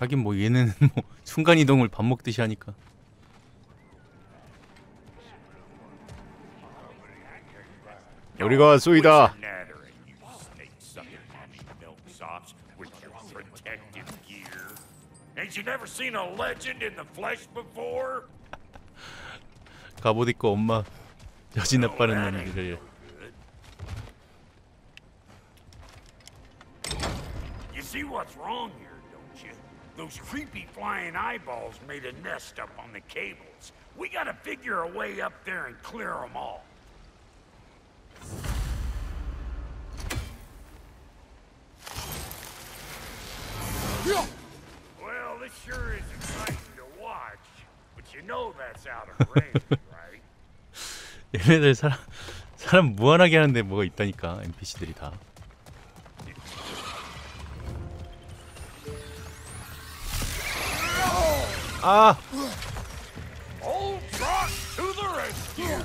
하긴 뭐 얘는 뭐 순간 이동을 밥 먹듯이 하니까. 여기가 쏘이다. 갑옷 입고 엄마 여진 아빠는 놈들을 see what's wrong here, don't you? Those creepy flying eyeballs made a nest up on the cables. We gotta figure a way up there and clear them all. Well, this sure is exciting to watch, but you know that's out of range, right? 얘네들 사람 사람 무한하게 하는데 뭐가 있다니까 NPC들이 다. Ah! Old Brock to the rescue!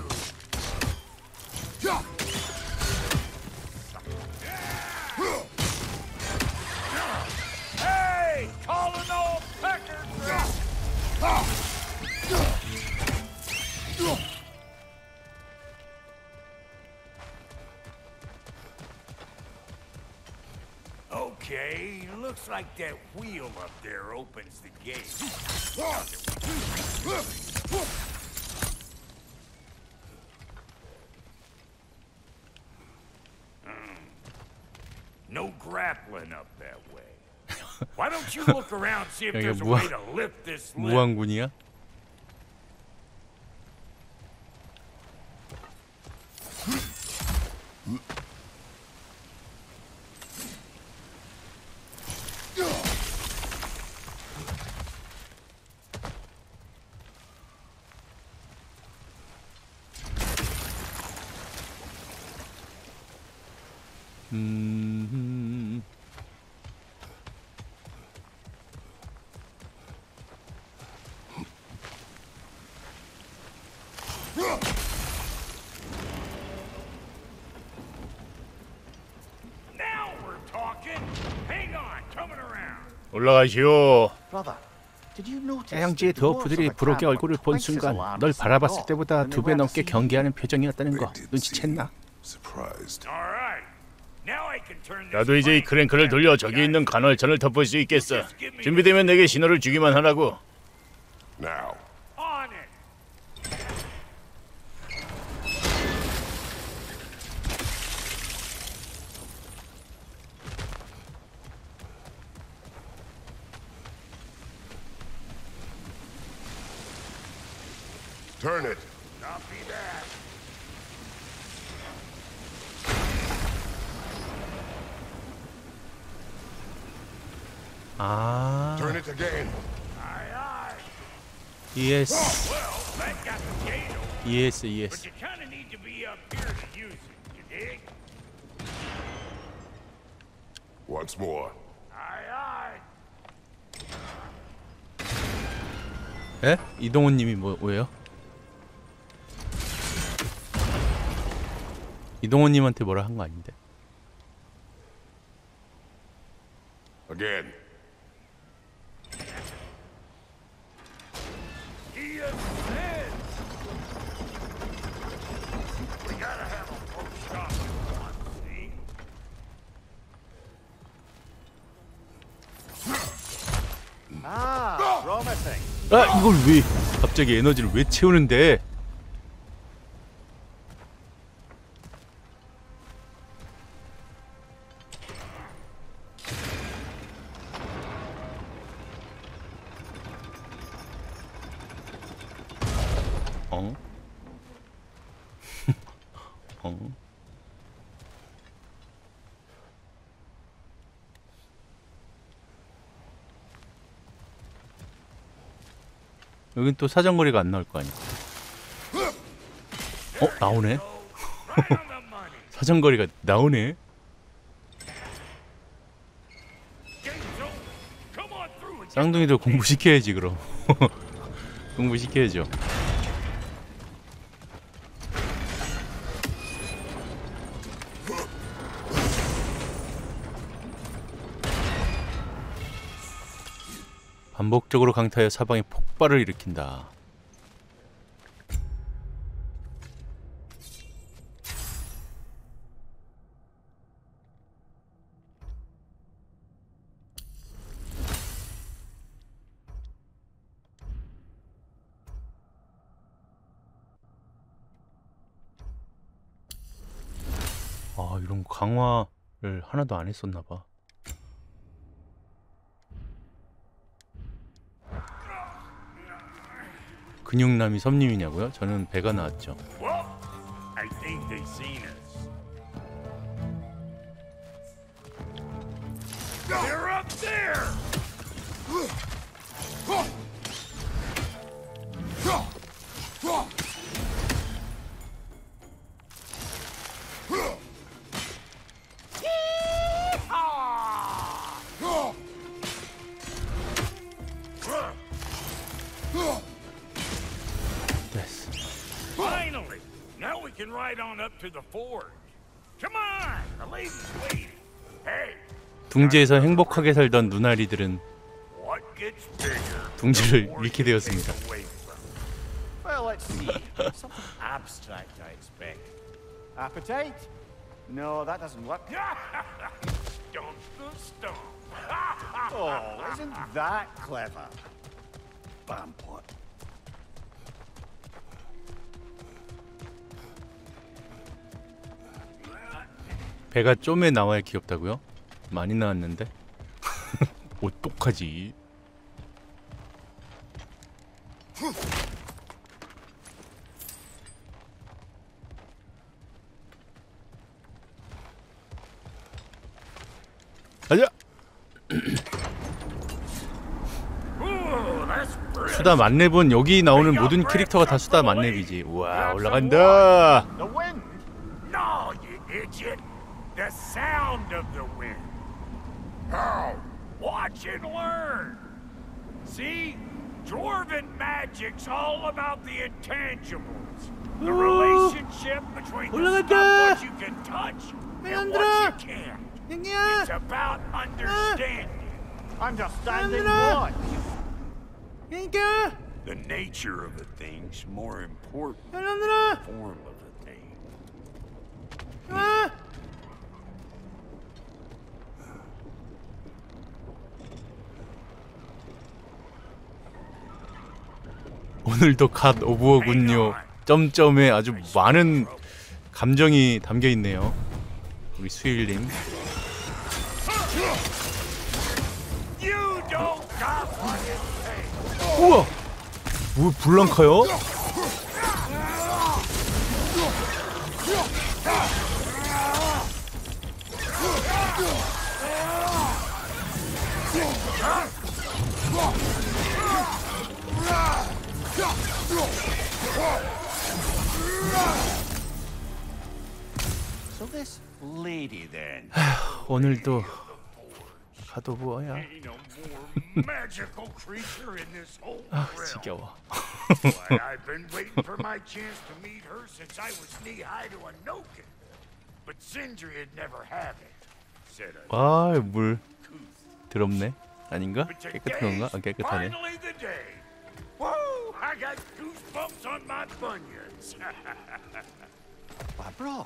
Hey! Calling Pecker! peckers! Okay, looks like that wheel up there opens the gate. Hmm. No grappling up that way. Why don't you look around see if 여기 there's a 무한- way to lift this lift? 무한군이야? 올라가시오. Of the 브록의 얼굴을 본 순간 널 바라봤을 때보다 두 배 넘게? 경계하는 표정이었다는 거 did 눈치챘나? seem Surprised. All right. Now I can turn this 나도 이제 이 크랭크를 돌려. 저기 있는 간헐천을 덮을 수 있겠어. 준비되면 내게 신호를 주기만 하라고. Now, On it. turn it. Copy that. 아, Turn it again. Aye, aye. ES, Well, that got the gate open, ES, but ES. you kind of need to be up here to use it. You dig? Once more. Aye, aye. 에? 이동훈 님이 뭐 왜요? 이동훈 님한테 뭐라 한 거 아닌데? Again. 아 이걸 왜 갑자기 에너지를 왜 채우는데? 어? 어? 여긴 또 사정거리가 안 나올 거 아니야? 어 나오네? 사정거리가 나오네? Gate's open. Come on through and get 쌍둥이들 공부 시켜야지 그럼. 공부 시켜야죠. 반복적으로 강타하여 사방에 폭 발을 일으킨다. 아 이런 강화를 하나도 안 했었나 봐. 근육남이 섬님이냐고요? 저는 배가 나왔죠. Well, I think they seen us. Can ride on up to the forge. Come on! The lady's waiting. Hey, 둥지에서 행복하게 살던 누나리들은 what gets bigger? 둥지를 잃게 되었습니다. Well, let's see. Something abstract, I expect. Appetite? No, that doesn't work. the stump. Oh, isn't that clever? Bampot. 배가 좀에 나와야 귀엽다고요? 많이 나왔는데! Ooh, that's brisk. 수다 만렙은 여기 나오는 모든 캐릭터가 다 수다 만렙이지. 우와 올라간다. The sound of the wind. How? Oh, watch and learn. See? Dwarven magic's all about the intangibles. The relationship between the stuff what you can touch and what you can't. It's about understanding. Understanding what? The nature of a thing's more important than the form of a thing. 오늘도 갓 오브어군요. 점점에 아주 많은 감정이 담겨 있네요. 우리 수일님. 우와. 뭐 블랑카요? So this lady then. 오늘도 whole 아. 지겨워. Why, I've been waiting for my chance to meet her since I was knee-high to a Noken. But Sindri would never have it. Said I 아물 더럽네. 아닌가? 깨끗한 건가? 아, 깨끗하네. I got goosebumps on my bunions. Barbara,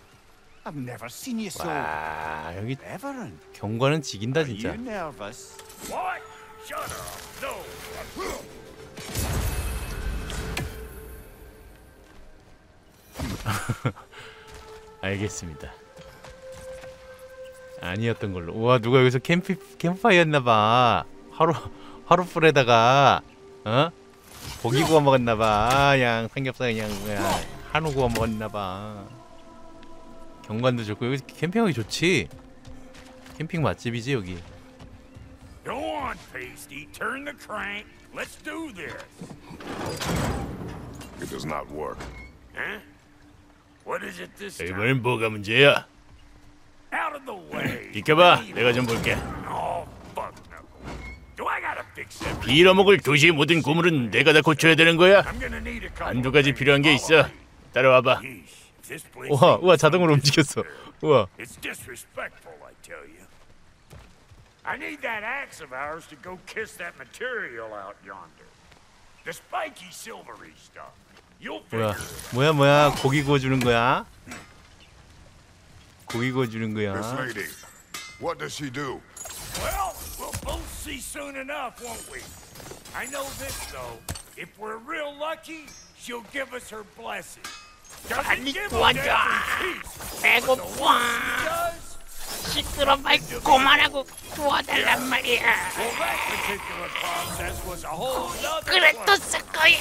I've never seen you so 와 여기. 경관은 지긴다 Are you 진짜. nervous? what? Shut up. No. 알겠습니다. 아니었던 걸로. 우와 누가 여기서 캠피 캠파이였나봐. 하루 하루불에다가 어 고기 구워 먹었나봐. 그냥 삼겹살 그냥 그냥 한우 구워 먹었나봐. 경관도 좋고 여기 캠핑하기 좋지. 캠핑 맛집이지 여기. Go on, Pasty. Turn the crank. Let's do this. It does not work. Huh? What is it this time? 이번엔 뭐가 문제야? Out of the way. 비켜봐, 내가 좀 볼게. Oh, 빌어먹을 도시 모든 고물은 내가 다 고쳐야 되는 거야. I'm gonna need a couple 한두 of 가지. 필요한 게 있어. 따라와봐. 우와, 우와 자동으로 움직였어. 우와. It's disrespectful, I tell you. I need that axe of ours to go kiss that material out yonder. The spiky silvery stuff. You'll figure 뭐야? 뭐야 뭐야? 고기 구워 주는 거야? 고기 구워 주는 This 거야? lady, what does she do? Well, we'll both see soon enough, won't we? I know this, though. If we're real lucky, she'll give us her blessing. Doesn't give us every piece. but the ones she does, 시끄러 말고 그만하고 구워달란 말이야. well, that particular process was a whole nother 그래 또 plus. 쓸 거야.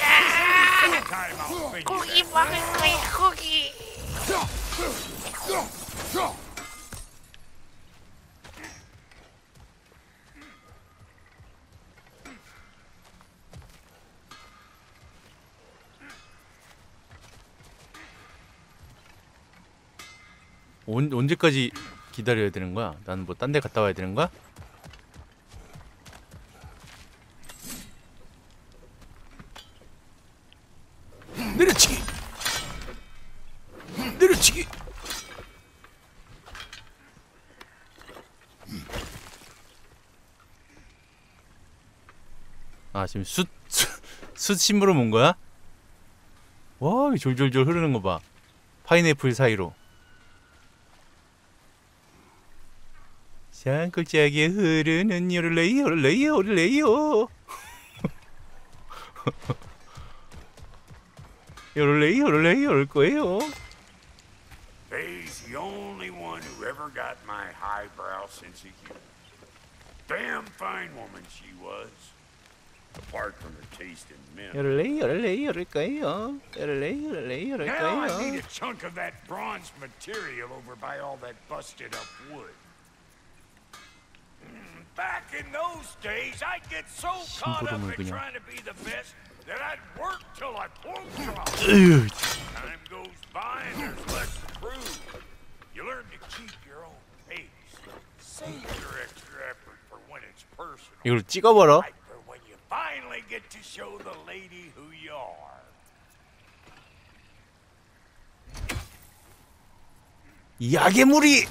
Time I'll figure 고기 that 먹을 거야 고기. 온, 언제까지 기다려야 되는 거야? 나는 뭐딴 데 갔다 와야 되는 거야? 내려치기! 내려치기! 아 지금 숯, 숯, 숯 심으러 온 거야? 와, 이 졸졸졸 흐르는 거 봐. 파인애플 사이로. 산꼭지하게 흐르는 요를레이 요를레이 요를레이요 요를레이 요를레이 요를 거예요 Faye's the only one who ever got my highbrow sense of humor. Damn fine woman she was. Apart from her taste in men. 요를레이 요를레이 요를 거예요 요를레이 요를레이 요를 Now I need 거예요 a chunk of that bronze material over by all that busted up wood. Mm, Back in those days, I'd get so caught up 심부름을 in 그냥. trying to be the best that I'd work till I plumb drop. 으유, Time goes by and there's less to prove. You learn to keep your own pace. Save your extra effort for when it's personal. 이걸 찍어버려 Like for when you finally get to show the lady who you are. 야괴물이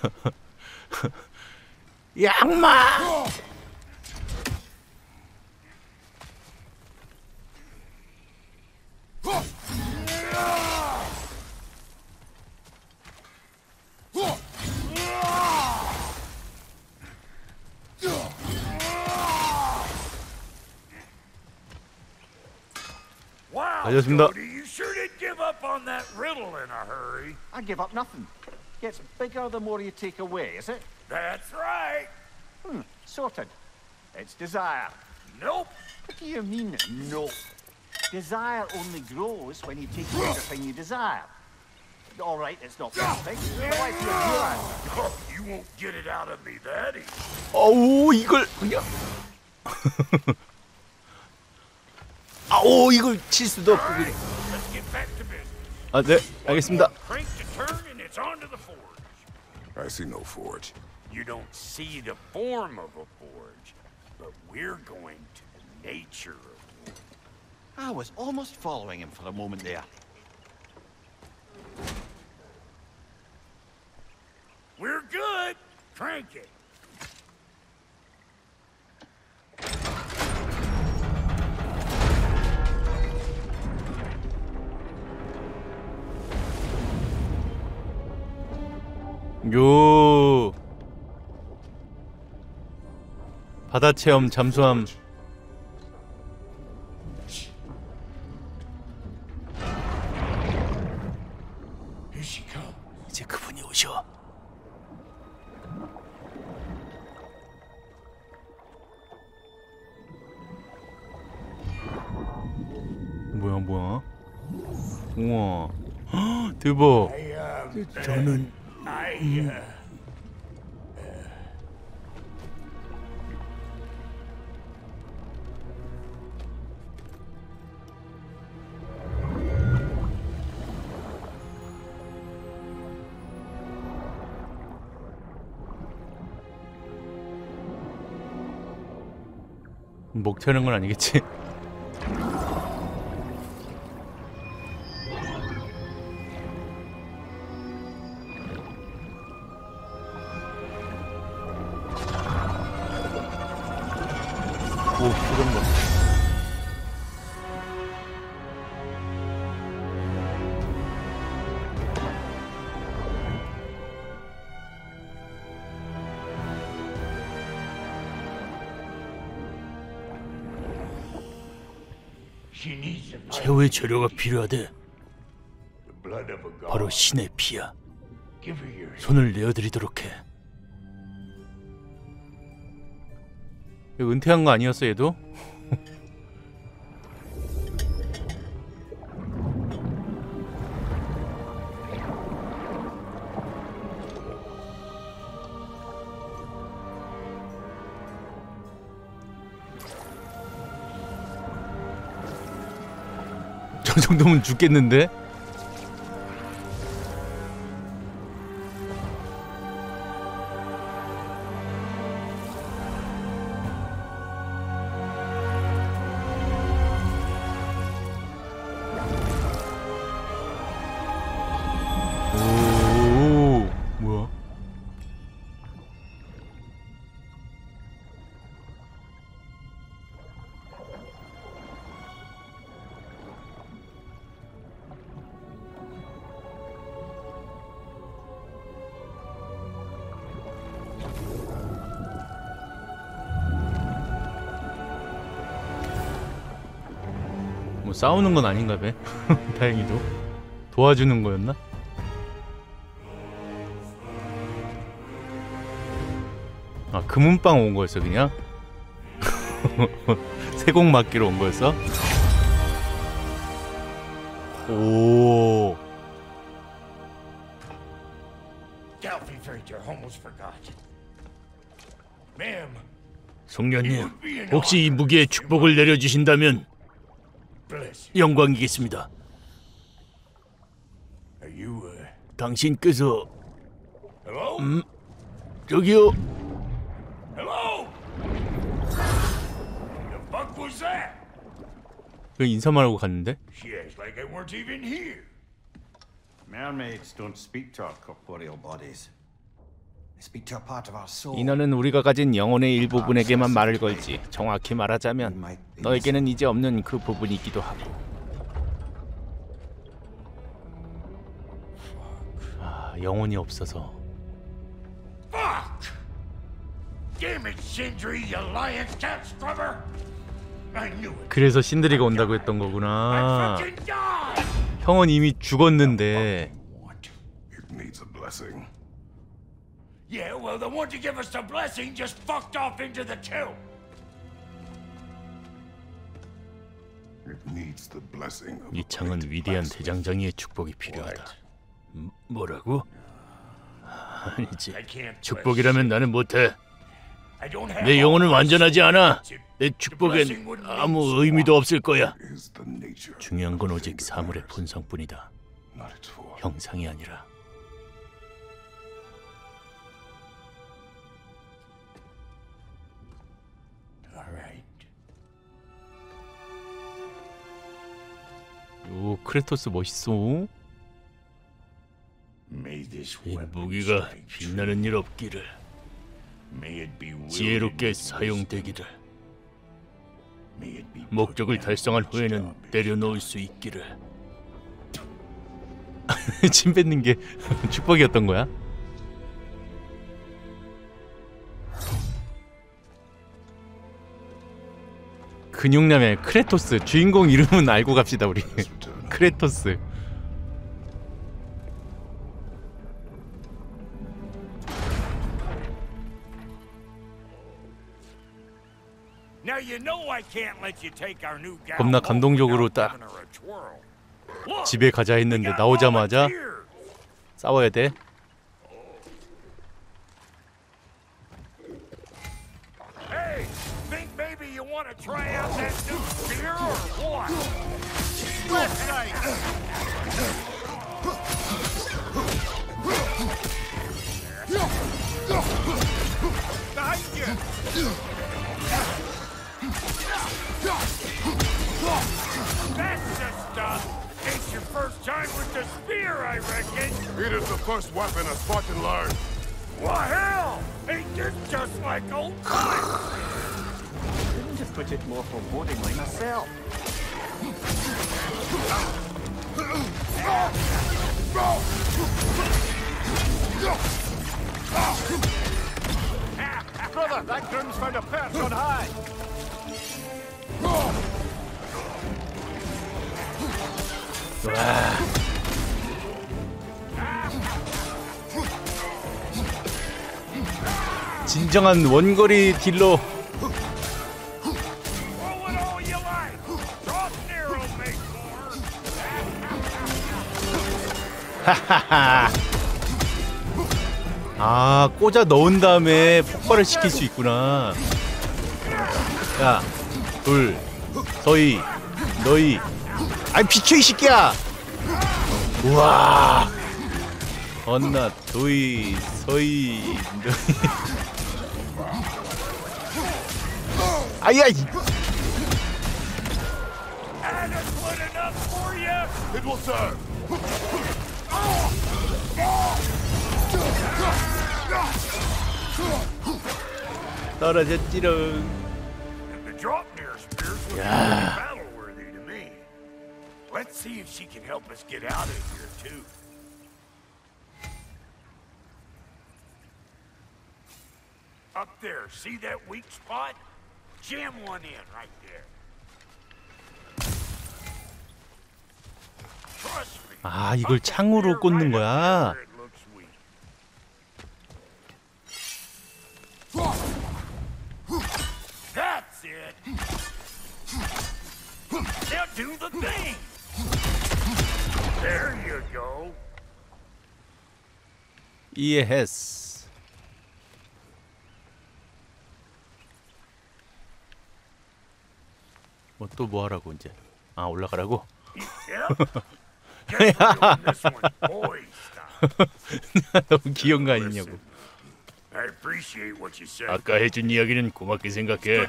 양마 Wow, 알겠습니다. Cody, you sure did give up on that riddle in a hurry. I give up nothing. Gets bigger the more you take away, is it? That's right. Hmm, sorted. It's desire. Nope. What do you mean, no? Desire only grows when you take away the thing you desire. All right, it's not perfect. but Why do you do that? Oh, you won't get it out of me that easy. 어우 이걸 그냥 아오 이걸 칠 수도 없고 그냥 Let's get back to business. 아네 알겠습니다 I see no forge. You don't see the form of a forge, but we're going to the nature of one. I was almost following him for a moment there. We're good. Crank it. 요. 바다 체험 잠수함. 이제 그분이 오셔. 뭐야 뭐야? 우와. 헉, 대박. 저는 Uh, 목 튀는 건 아니겠지? 재료가 필요하대. 바로 신의 피야. 손을 내어드리도록 해. 은퇴한 거 아니었어 얘도? 정도면 죽겠는데? 싸우는 건 아닌가 봐. 다행히도 도와주는 거였나? 아 금은방 온 거였어 그냥? 세곡 맞기로 온 거였어? 오 송년님, 혹시 이 무기에 축복을 내려주신다면. 영광이겠습니다. Uh, 당신께서 hello? 음 저기요 Hello? The fuck was that? 그 인사만 하고 갔는데? She acts like I weren't even here. Mermaids don't speak to our corporeal bodies. 인어는 우리가 가진 영혼의 일부분에게만 말을 걸지 정확히 말하자면 너에게는 이제 없는 그 부분이기도 하고. 아 영혼이 없어서. Fuck! Damn it, Sindri, you lion cat scrubber! I knew it. 그래서 신드리가 온다고 했던 거구나! 형은 이미 죽었는데 It needs a blessing. Yeah, well, the one to give us the blessing just fucked off into the tomb. It needs the blessing of 이 창은 위대한 대장장이의 축복이 필요하다. 음, 뭐라고? 아니지. I can't 축복이라면 나는 못해. I don't have 내 영혼은 완전하지 않아. 내 축복엔 아무 의미도 없을 거야. 중요한 건 오직 사물의 본성뿐이다. 형상이 아니라. 오 크레토스 멋있어 이 무기가 빛나는 일 없기를. 지혜롭게 사용되기를. 목적을 달성한 후에는. 내려놓을 수 있기를. 침 뱉는 게 축복이었던 거야? 근육남의 크레토스 주인공 이름은 알고 갑시다 우리 크레토스 겁나 감동적으로 딱 집에 가자 했는데 나오자마자. 싸워야 돼 Let's night. Behind you. That's the stuff. Ain't your first time with the spear, I reckon. It is the first weapon a Spartan learned. Well, hell! Ain't this just like old times? Couldn't have put it more forebodingly myself. 진정한 원거리 딜러 아 꽂아 넣은 다음에 폭발을 시킬 수 있구나. 야 둘 서희 너희. 아이 비켜 이 새끼야! 우와! 언나 도희 서희 너희. 아야 이- Adequate enough for you? It will serve. 떨어졌지롱 The drop near spears would be battle worthy to me. Let's see if she can help us get out of here, too. Up there, see that weak spot? Jam one in right there. 아 이걸 창으로 꽂는 거야. 이해했어. 뭐 또 뭐 하라고 이제? 아 올라가라고? 너무 귀여운 거 아니냐고. I appreciate what you said. 아까 해준 이야기는 고맙게 생각해.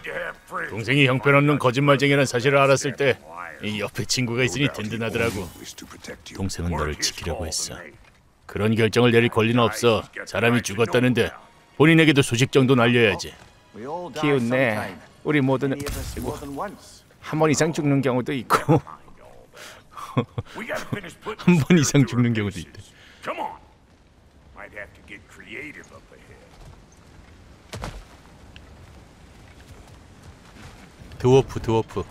동생이 형편없는 거짓말쟁이라는 사실을 알았을 때 이 옆에 친구가 있으니 든든하더라고. 동생은 너를 지키려고 했어. 그런 결정을 내릴 권리는 없어. 사람이 죽었다는데 본인에게도 소식 정도 알려야지. 기운내. 우리 모두는. 한 번 이상 죽는 경우도 있고 We gotta finish putting 한 번 이상 죽는 경우도. 있대. 드워프 드워프.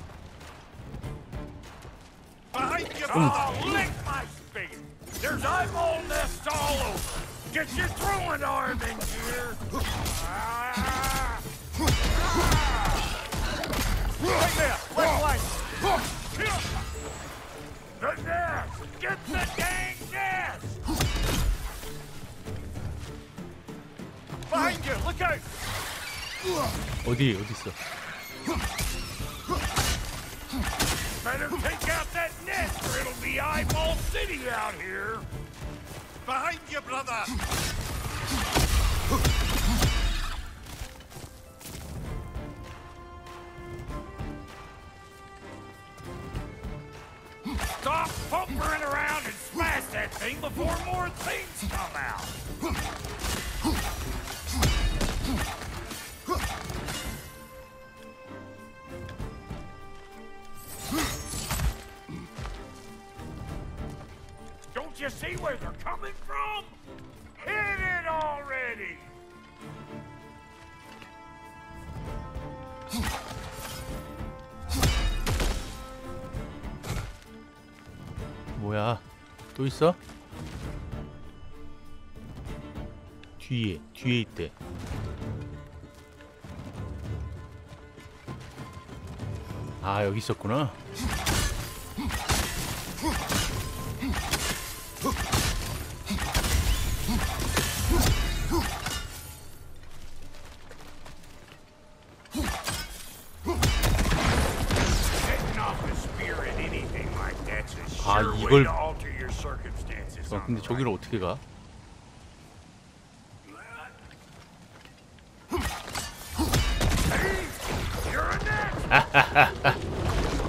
The nest. Get the dang nest. Behind you, look out. 어디 어디 있어? Better take out that nest or it'll be eyeball city out here. Behind you, brother. Stop pumpering around and smash that thing before more things come out. Don't you see where they're coming from? Hit it already! 뭐야? 또 있어? 뒤에 뒤에 있대. 아 여기 있었구나. 아, circumstances. 어, 근데 저기를 어떻게 가?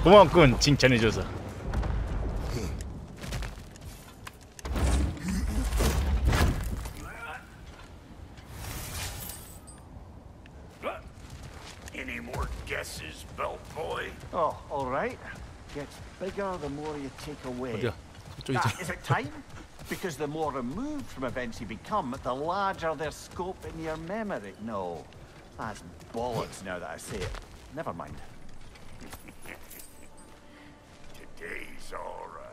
고맙군 칭찬해줘서. Any more guesses, belt boy? Oh, all right. Gets bigger the more you take away. 어디야? 저쪽이죠. Ah, is it time? Because the more removed from events you become, the larger their scope in your memory. No, that's bollocks now that I say it. Never mind. Today's all right.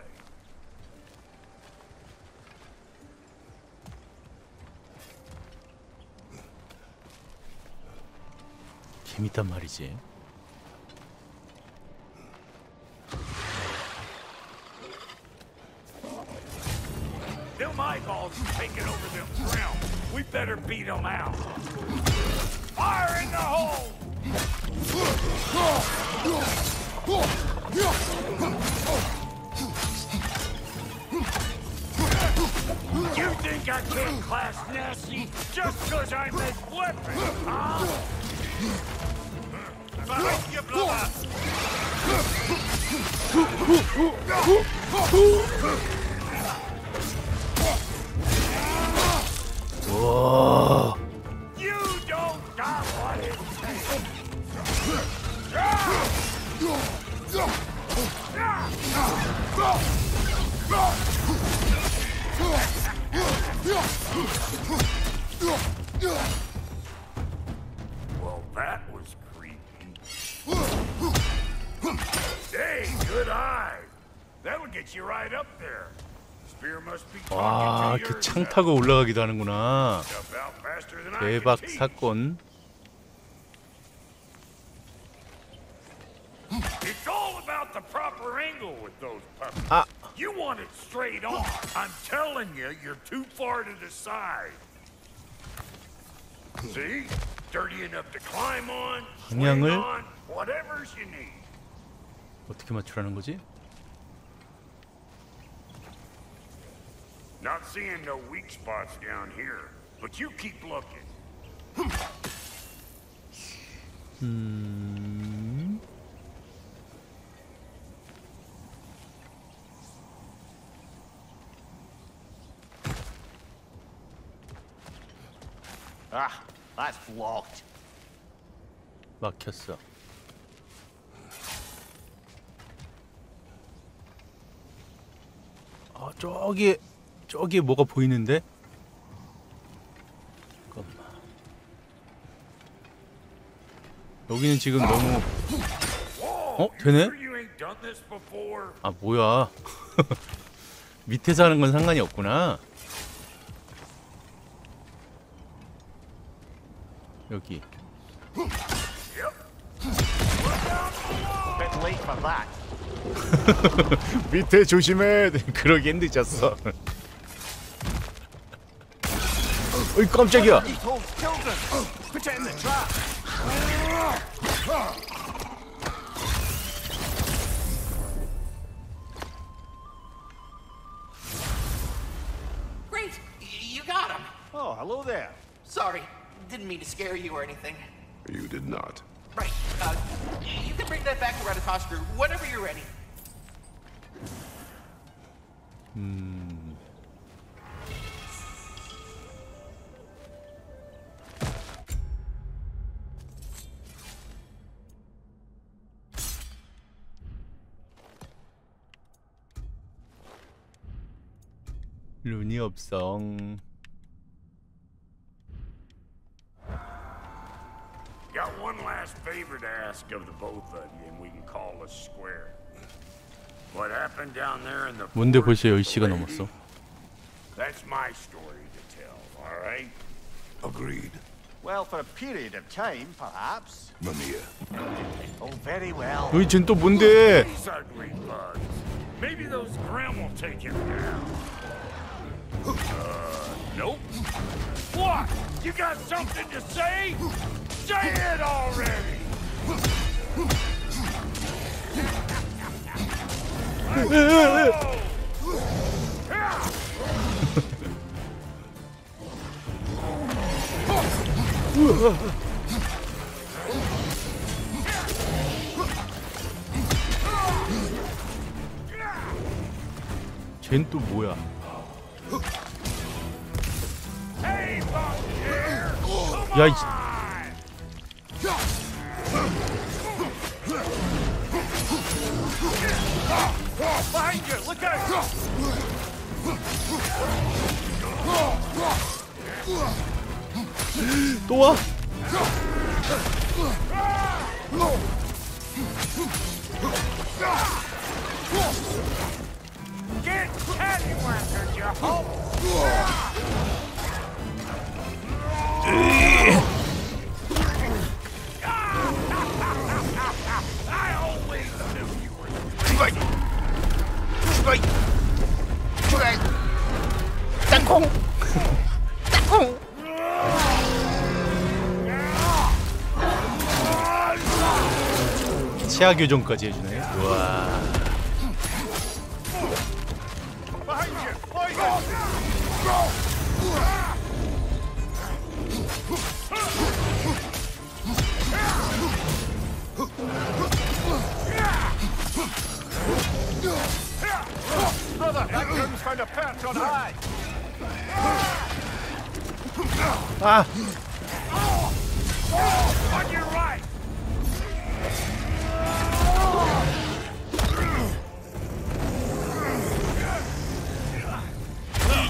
재밌단 말이지. Them eyeballs taking over them realms. We better beat them out. Fire in the hole! You think I can't class nasty just 'cause I make weapons, huh? Behind you, brother! 타고 올라가기도 하는구나. 대박. 사건. It's all about the proper angle with those puppies. Ah. You want it straight on. I'm telling you, you're too far to the side. See? Dirty enough to climb on, swing 방향을 on, whatever's you need. 어떻게 맞추라는 거지? Not seeing no weak spots down here, but you keep looking. 음. Ah, that's locked. 막혔어. 아 저기 저기 뭐가 보이는데? 잠깐만. 여기는 지금 너무 어 되네? 아 뭐야? 밑에서 하는 건 상관이 없구나. 여기. 밑에 조심해. 그러기엔 늦었어. 어이 깜짝이야. He told children. Put it in the trap. Great! Y- You got him! Oh, hello there. Sorry, didn't mean to scare you or anything. You did not. Right, uh, you can bring that back to Ratatoskru whenever you're ready. 음. 룬이 없어. Got one last favor to ask of the both of you, and we can call us square. What happened down there in the 뭔데 벌써 with 10시가 the 넘었어? That's my story to tell, all right? Agreed. Well, for a period of time, perhaps. Mamiya. Oh, very well. 여기 쟨또 뭔데? Maybe those Grim will take him down. Uh, nope. What? You got something to say? Say it already! 쟨 또 뭐야? Hey, Buccaneer! 야, 이 Get cattywankers, you hope! 치아 교정까지 해주네. 와. Brother, that gun's found a perch on high. 아, On your right! 땅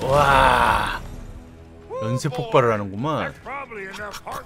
와, 연쇄 폭발을 하는구만. Enough heart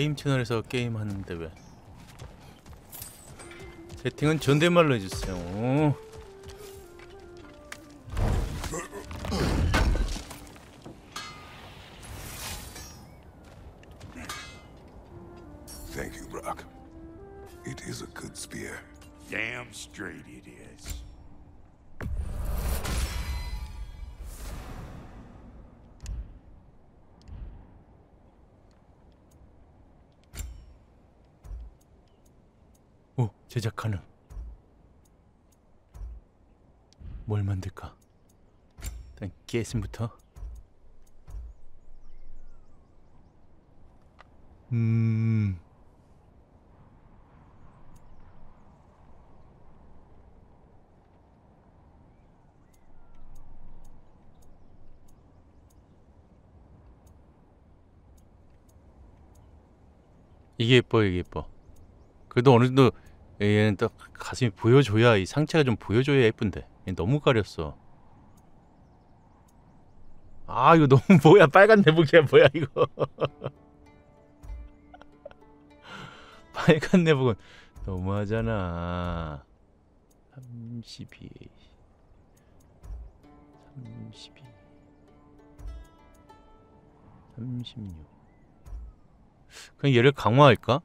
게임 채널에서 게임 하는데 왜? 채팅은 존댓말로 해주세요. Thank you, Brock. It is a good spear. Damn straight 제작 가능. 뭘 만들까? 일단 게스부터. 음. 이게 예뻐, 이게 예뻐. 그래도 어느 정도 얘는 딱 가슴이 보여줘야 이 상체가 좀 보여줘야 예쁜데 얘 너무 가렸어. 아 이거 너무 뭐야 빨간 내복이야 뭐야 이거. 빨간 내복은 너무하잖아. 32 32 36 그냥 얘를 강화할까?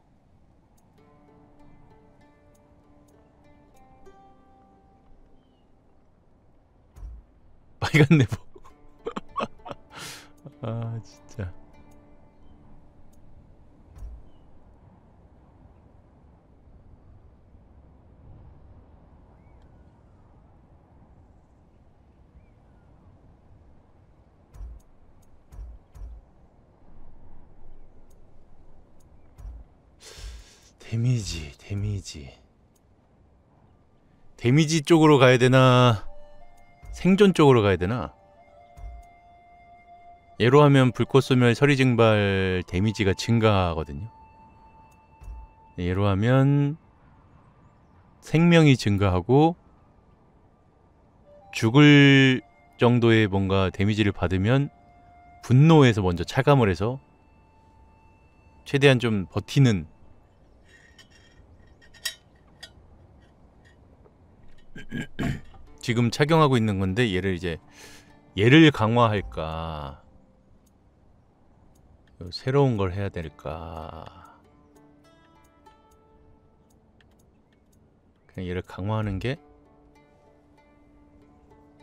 빨간 내복. 아 진짜. 데미지, 데미지. 데미지 쪽으로 가야 되나? 생존 쪽으로 가야 되나? 얘로 하면 불꽃 소멸 서리 증발 데미지가 증가하거든요. 얘로 하면 생명이 증가하고 죽을 정도의 뭔가 데미지를 받으면 분노해서 먼저 차감을 해서 최대한 좀 버티는 지금 착용하고 있는 건데 얘를 이제 얘를 강화할까? 새로운 걸 해야 될까? 그냥 얘를 강화하는 게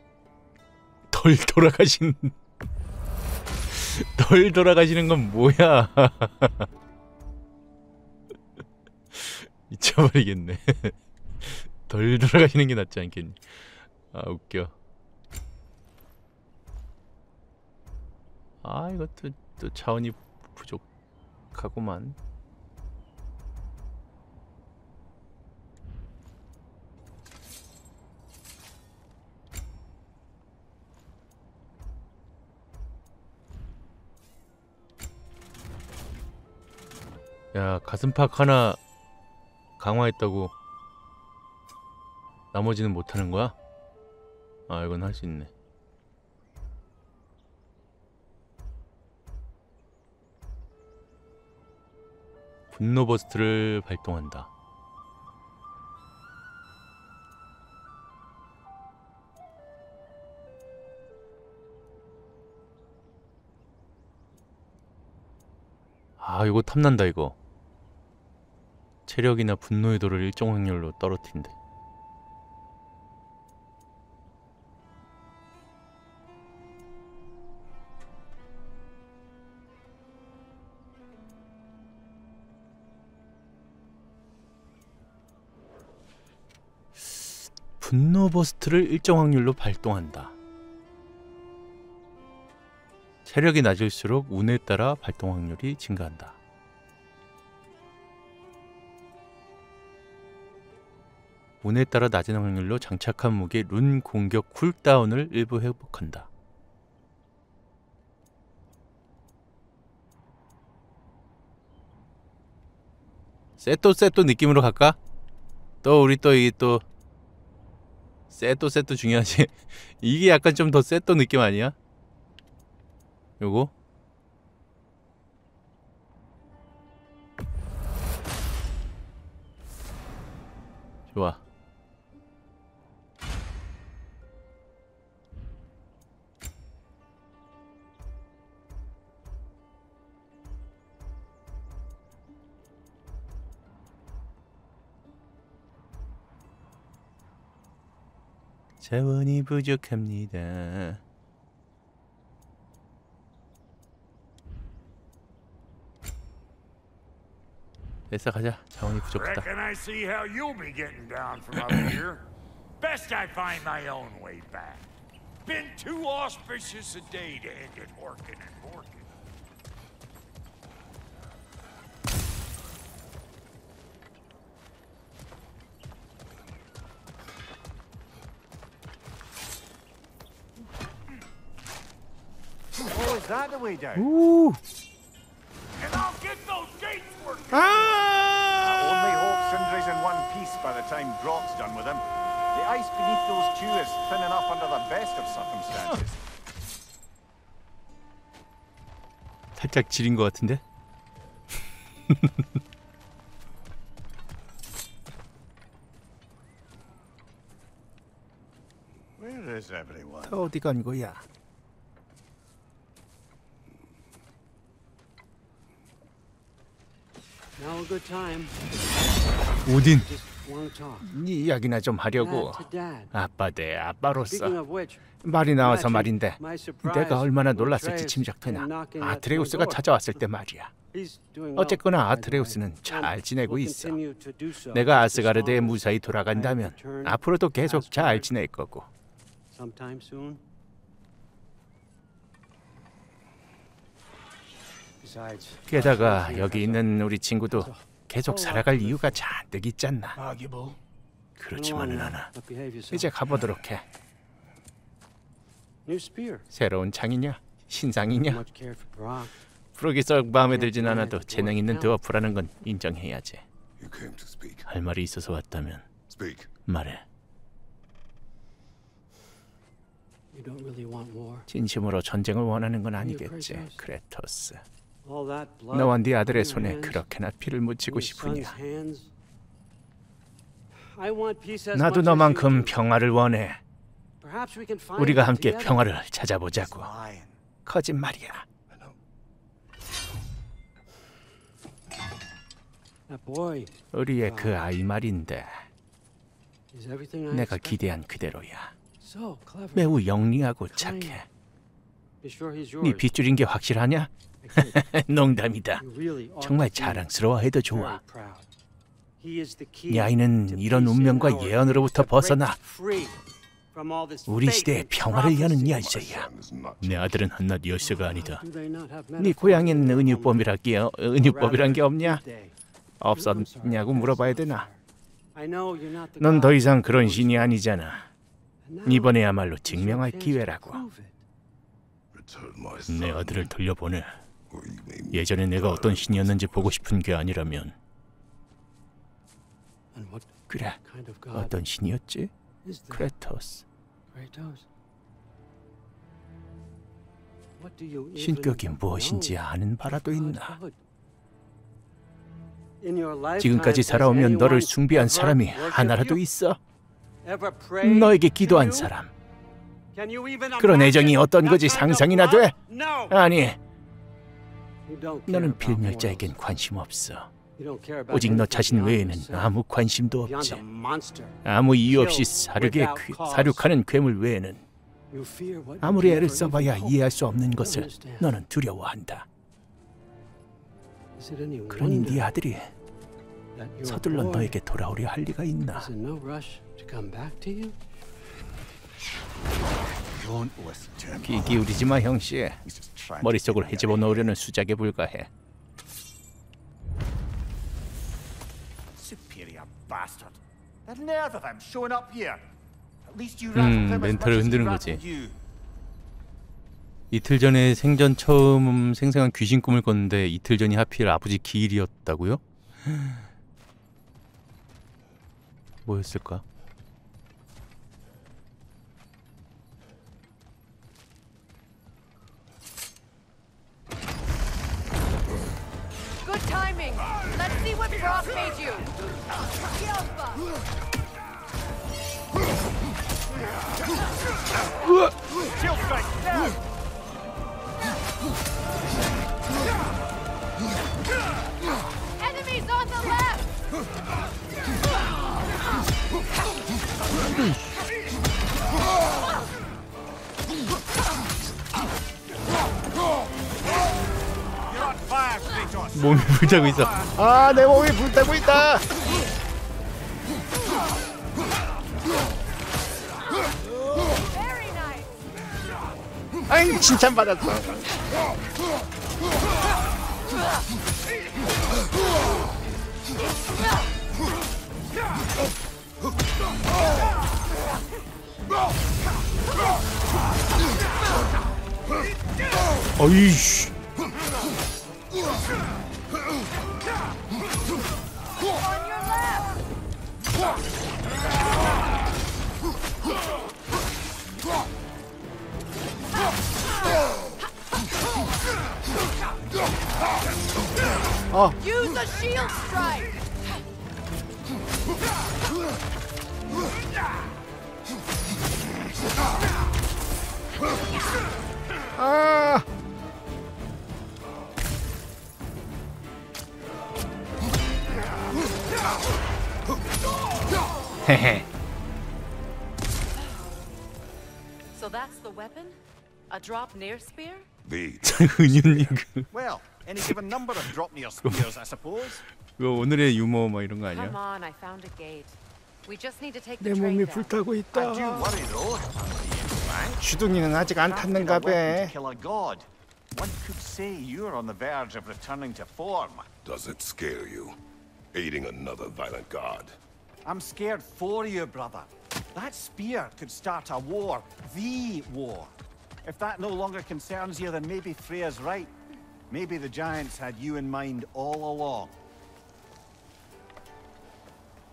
덜 돌아가신 덜 돌아가시는 건 뭐야? 미쳐버리겠네. 덜 돌아가시는 게 낫지 않겠니 아 웃겨 아 이것도 또 차원이 부족하구만 야 가슴팍 하나 강화했다고 나머지는 못하는 거야? 아 이건 할 수 있네. 분노 버스트를 발동한다. 아 이거 탐난다 이거. 체력이나 분노의 도를 일정 확률로 떨어뜨린대 분노 버스트를 일정 확률로 발동한다 체력이 낮을수록 운에 따라 발동 확률이 증가한다. 운에 따라 낮은 확률로 장착한 무기 룬 공격 쿨다운을 일부 회복한다. 세또 세또 느낌으로 갈까? 또 우리 또 이게 또 세또 세또 중요하지. 이게 약간 좀 더 세또 느낌 아니야? 요거 좋아 자원이 부족합니다. 됐어 가자. 자원이 부족하다. Reckon I see how you'll be getting down from up here. Best I find my own way back. Been too auspicious a day to end it working and working. Oh, is that the way down? 우. And I'll get those gates working. I only hope Sindri's in one piece by the time Brock's done with him. The ice beneath those two is thin enough under the best of circumstances. 살짝 지린 것 같은데? Where is everyone? 다 어디 간 거야? Talk. 네 이야기나 좀 하려고. 아빠 대 아빠로서 말이 나와서 말인데 내가 얼마나 놀랐을지 짐작되나 아트레우스가. 찾아왔을 때 말이야 어쨌거나 아트레우스는 잘 지내고 있어 내가 아스가르드에 무사히 돌아간다면 앞으로도 계속 잘 지낼 거고 게다가 여기 있는 우리 친구도 계속 살아갈 이유가 잔뜩 있잖아 그렇지만은 않아. 이제 가보도록 해. 새로운 창이냐 신상이냐. 프로기 썩 마음에 들진 않아도 재능 있는 드워프라는 건 인정해야지. 할 말이 있어서 왔다면. 말해. 진심으로 전쟁을 원하는 건 아니겠지 크레토스 너와 네 아들의 손에 그렇게나 피를 묻히고 싶으냐 나도 너만큼. 평화를 원해 Perhaps we can find 우리가 함께. 평화를 찾아보자고 거짓말이야 That boy 우리의 그 아이 말인데 is everything I 내가. 기대한 그대로야 So clever. 매우 영리하고. 착해 Be sure he's 네. 빗줄인 게 확실하냐? 농담이다 정말 자랑스러워해도 좋아 to 이런 운명과 예언으로부터 벗어나 우리 시대의 평화를 여는. 열쇠야 내 아들은 한낱 열쇠가 아니다. 네 고향엔 은유법이라기 은유법이란 게 없냐? 없었냐고 물어봐야 되나? 넌 더 이상 그런 신이 아니잖아. 이번에야말로 증명할 기회라고. 내 아들을 돌려보내. 예전에 내가 어떤 신이었는지 보고 싶은 게 아니라면 그래, 어떤 신이었지? 크레토스. Kratos? What do you even 신격이 무엇인지 아는 바라도 있나? 지금까지 살아오면 너를 숭배한 ever 사람이 하나라도? 있어? 너에게 기도한? 사람. Can you even 그런 애정이 어떤 거지 상상이나? 돼? No. 아니, 너는 필멸자에겐. 관심 없어. 오직 너 자신 외에는 아무 관심도 없지. 아무 이유 없이 사륙에. 사륙하는 괴물 외에는 아무리 애를 써봐야. 이해할 수 없는 것을. 너는 두려워한다. 그러니 네 아들이 서둘러 너에게 돌아오려 할 리가 있나? 귀 기울이지 마 형씨. 머릿속을 헤집어 넣으려는 수작에 불과해. 음, 멘탈을 흔드는 거지. 이틀 전에 생전 처음 생생한 귀신 꿈을 꿨는데 이틀 전이 하필 아버지 기일이었다고요? 뭐였을까? Timing. Let's see what Brock made you. Shield. Enemies on the left. Kratos. 몸이 불타고 있어. 아, 내 몸이 불타고 있다. 아이, 칭찬받았어. 어이씨. On your left. 어. Use a shield strike. 아. 헤헤. So that's the weapon? A drop near spear? The 은윤님 그 Well, any given number of drop near spears, I suppose. 그거 오늘의 유머 뭐 이런 거 Come 아니야? on, I found a gate. We just need to take 내 the train 몸이 down. 불타고 I do 있다. worry though. 주둥이는 아직 안 Crafting 탔는가 a weapon to 봐. kill a god. One could say you're on the verge of returning to form. does it scare you? Aiding another violent god. I'm scared for you, brother. That spear could start a war. The war. If that no longer concerns you, then maybe Freya's right. Maybe the giants had you in mind all along.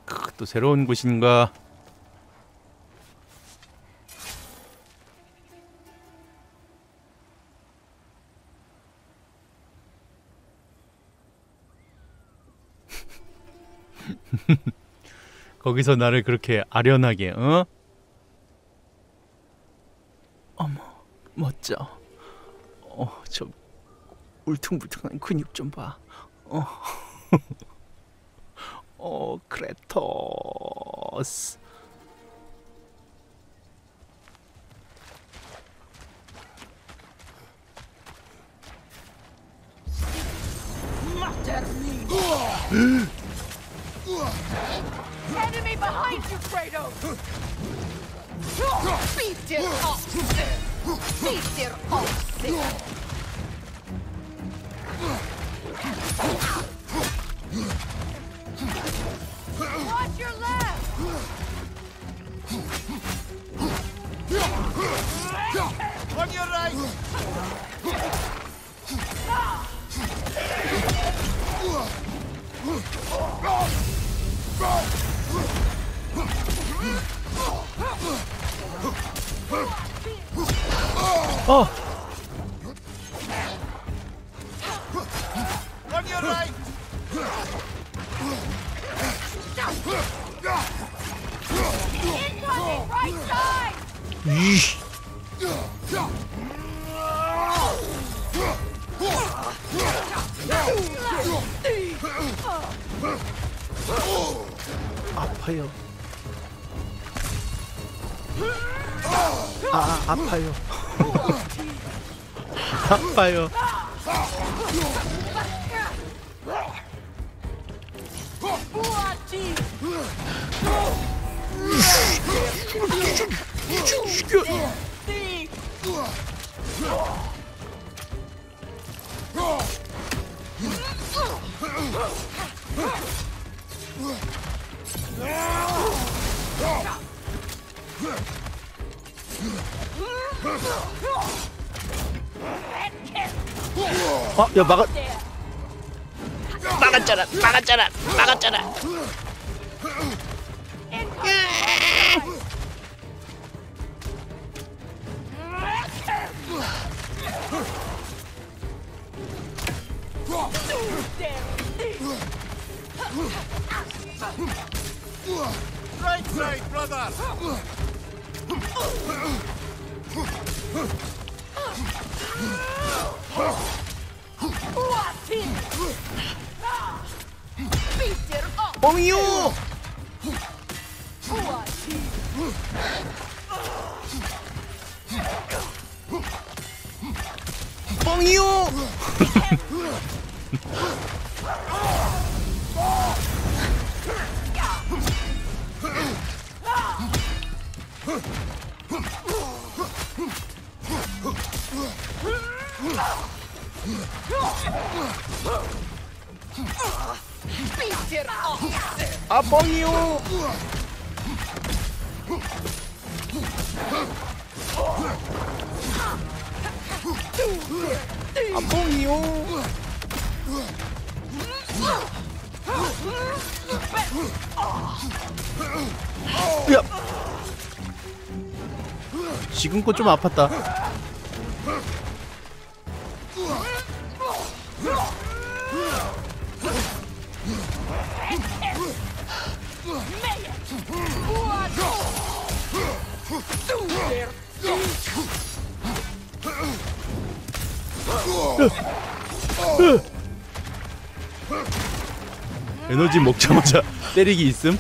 크, 또 새로운 곳인가? 거기서 나를 그렇게 아련하게, 어? 어머, 멋져. 어, 저 울퉁불퉁한 근육 좀 봐. 어. 어, 크레토스. Enemy behind you, Kratos. Beat it off. Beat it off. Watch your left. On your right! 어. 지금껏 좀 아팠다. 에너지 먹자마자 때리기 있음?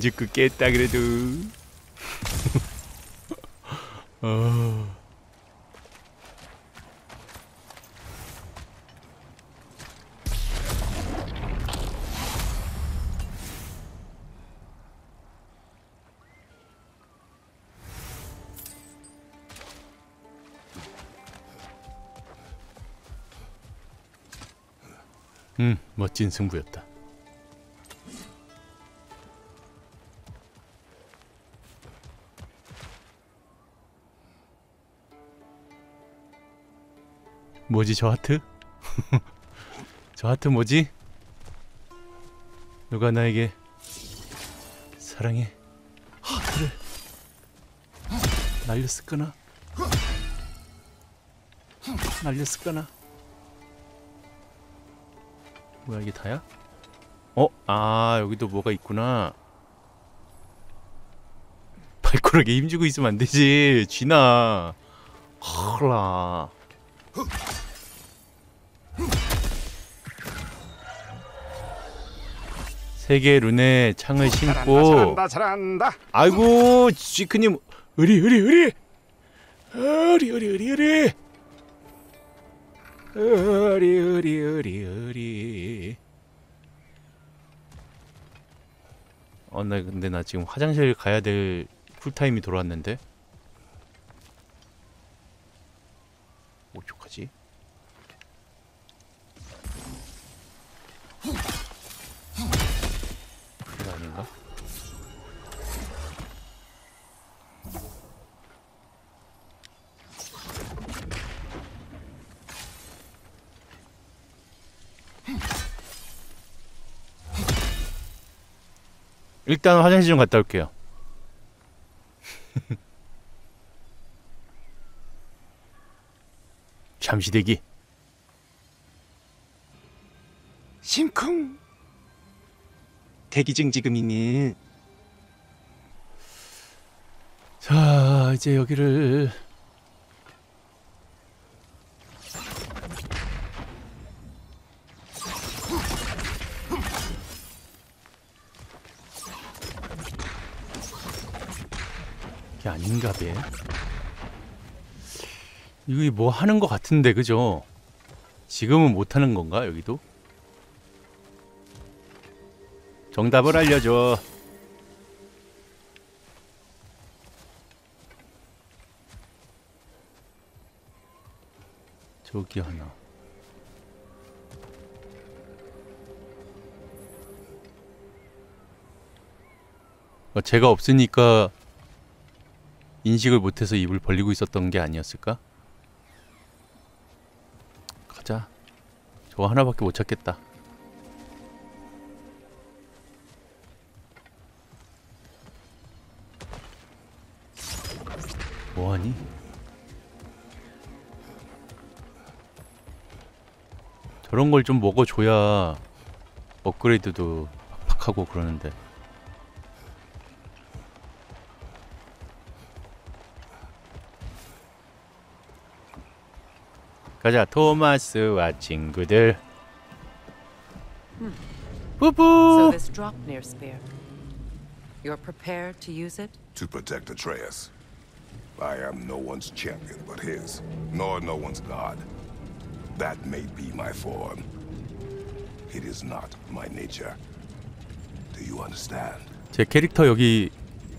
안 죽고 깼다 그래도 어. 음, 멋진 승부였다. 뭐지 저 하트? 저 하트 뭐지? 누가 나에게 사랑해 하트를 날렸을까나? 날렸을까나? 뭐야 이게 다야? 어? 아 여기도 뭐가 있구나 발가락에 힘주고 있으면 안 되지 쥐나 헐라 세계 룬에 창을 신고 잘한다, 잘한다. 아이고 지크님 으리 으리 으리. 으리 으리 으리 으리. 으리 으리 으리 으리. 어나 근데 나 지금 화장실 가야 될 쿨타임이 돌아왔는데 그게 아닌가? 일단 화장실 좀 갔다 올게요. 잠시 대기. 심쿵. 대기 중 지금이니. 자, 이제 여기를 이게 아닌가 봐. 이거 뭐 하는 거 같은데 그죠? 지금은 못 하는 건가 여기도? 정답을 알려줘. 저기 하나. 어, 제가 없으니까 인식을 못해서 입을 벌리고 있었던 게 아니었을까? 가자. 저거 하나밖에 못 찾겠다. 뭐하니? 저런 걸 좀 먹어줘야 업그레이드도 팍팍하고 그러는데 가자 토마스와 친구들 So 뿌뿌 this Dropnir spear. You're prepared to use it? To protect Atreus. I am no one's champion but his, nor no one's god. That may be my form. It is not my nature. Do you understand? 제 캐릭터 여기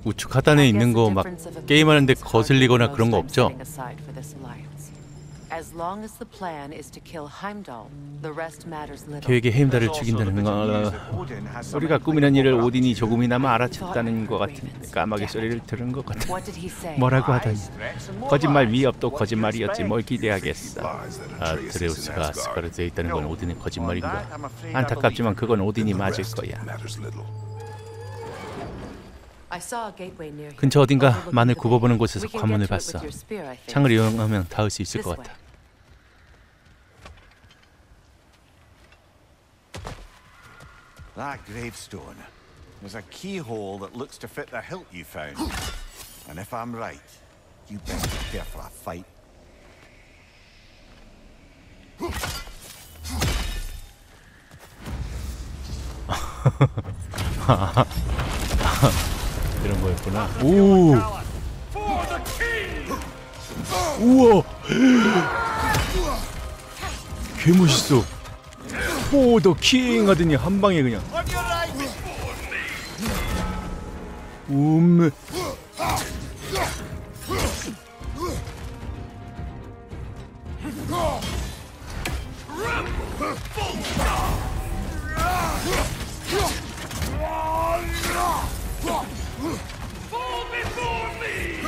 우측 하단에 있는 거 막 게임하는데 거슬리거나 그런 거 없죠? As long as the plan is to kill Heimdall, the rest matters little. 계획의 헤임달을 죽인다는 거 우리가 꾸미는 일을 오딘이 조금이나마 알아챘다는 것 같은 까마귀 소리를 들은 것 같아. What did he say? 뭐라고 하더니 거짓말 위협도 거짓말이었지 뭘 기대하겠어. 아트레우스가 아스가르드에 있다는 건 오딘의 거짓말인 거야 안타깝지만 그건 오딘이 맞을 거야 근처 어딘가 bay. 굽어보는 곳에서 We can 관문을 봤어 with your spear, I think. 창을 이용하면 닿을 수 있을 것 This 같아 That gravestone was a keyhole that looks to fit the hilt you found. and if I'm right, you best prepare for a fight. 이런 거였구나. 오. 우와. 개 멋있어. 포더 킹 하더니 한 방에 그냥. 음 Fall before me!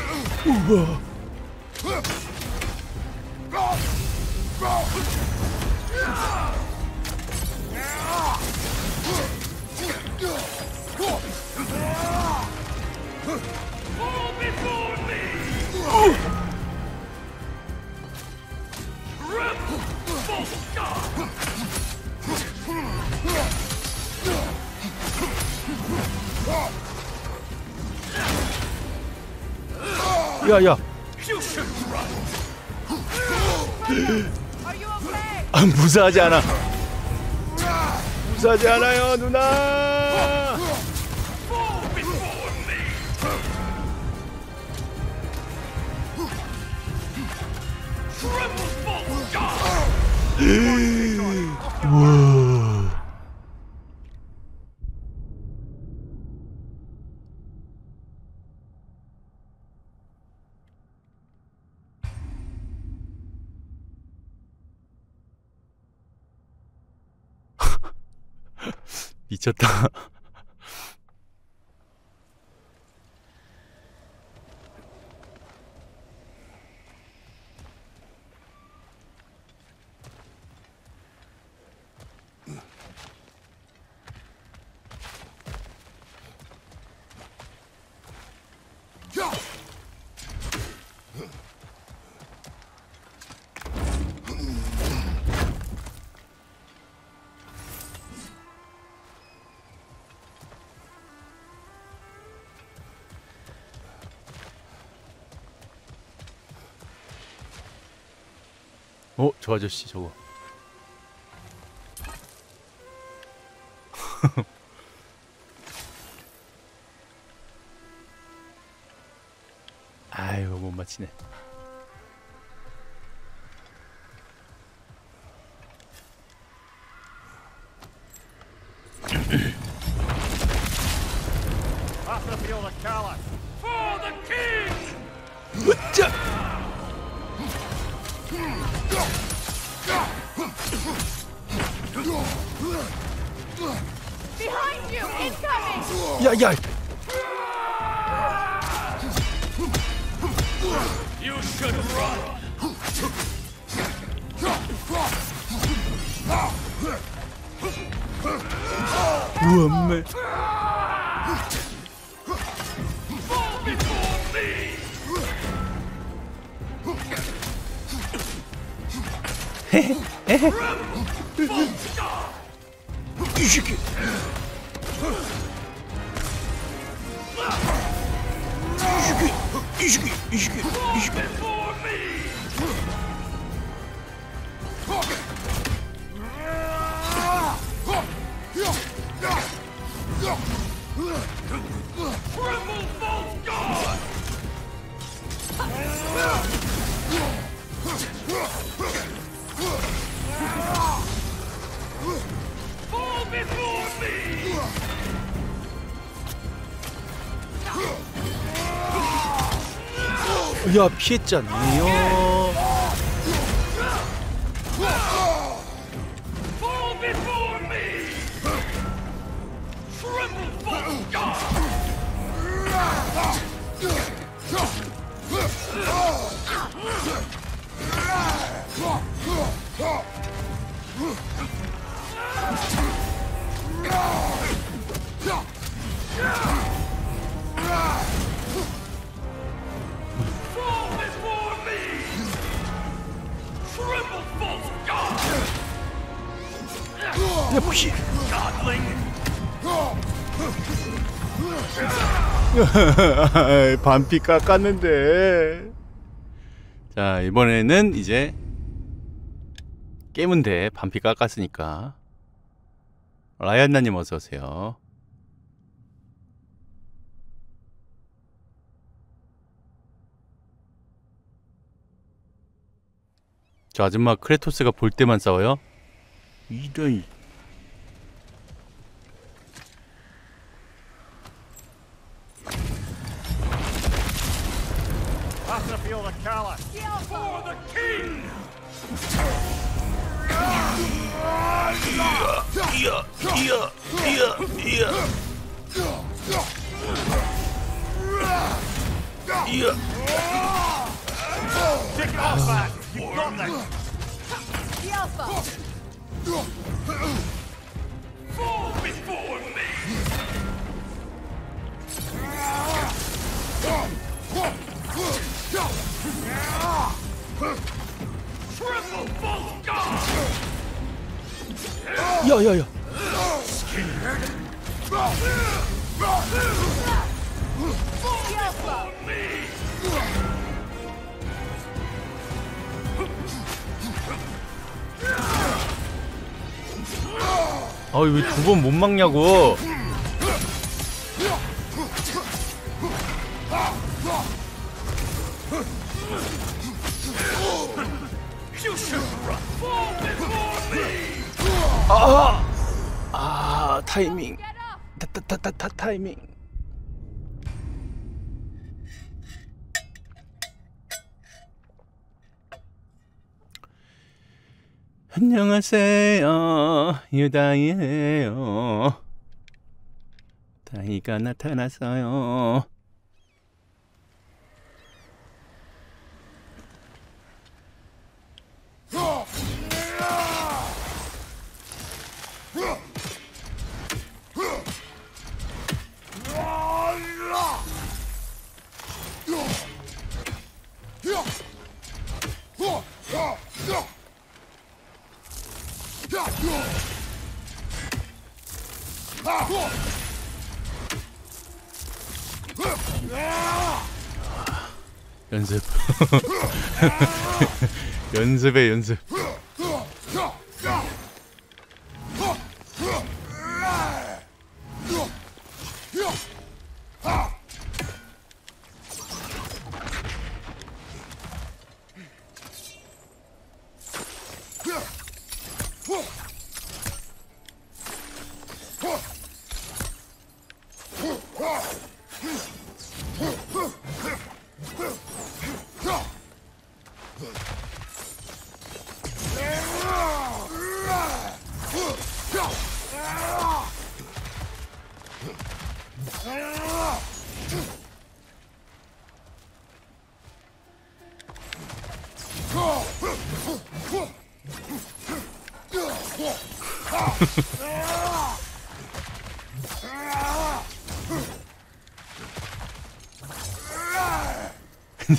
Fall before me! Rebel Volstar! 야야. 아, 무사하지 않아. 무사하지 않아요 누나 미쳤다. 어, 저 아저씨 저거. 아유, 못 맞히네. 야, 피했잖아요. 반피 깎았는데. 자, 이번에는 이제 깨면 돼. 반피 깎았으니까. 라이안나님 어서 오세요. 저 아줌마 크레토스가 볼 때만 싸워요? 이런 아, 왜두 번 못 막냐고. 안녕하세요. 유다이에요. 다이가 나타났어요. 연습. 연습에 연습.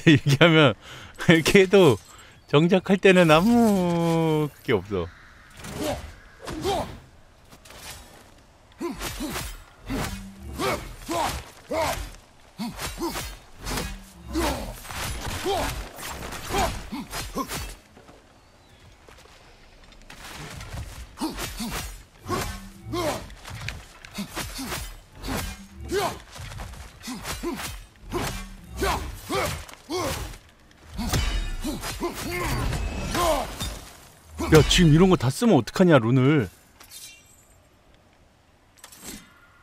근데 이렇게 하면 이렇게 해도 정작 할 때는 아무 그게 없어. 지금 이런 거 다 쓰면 어떡하냐 룬을.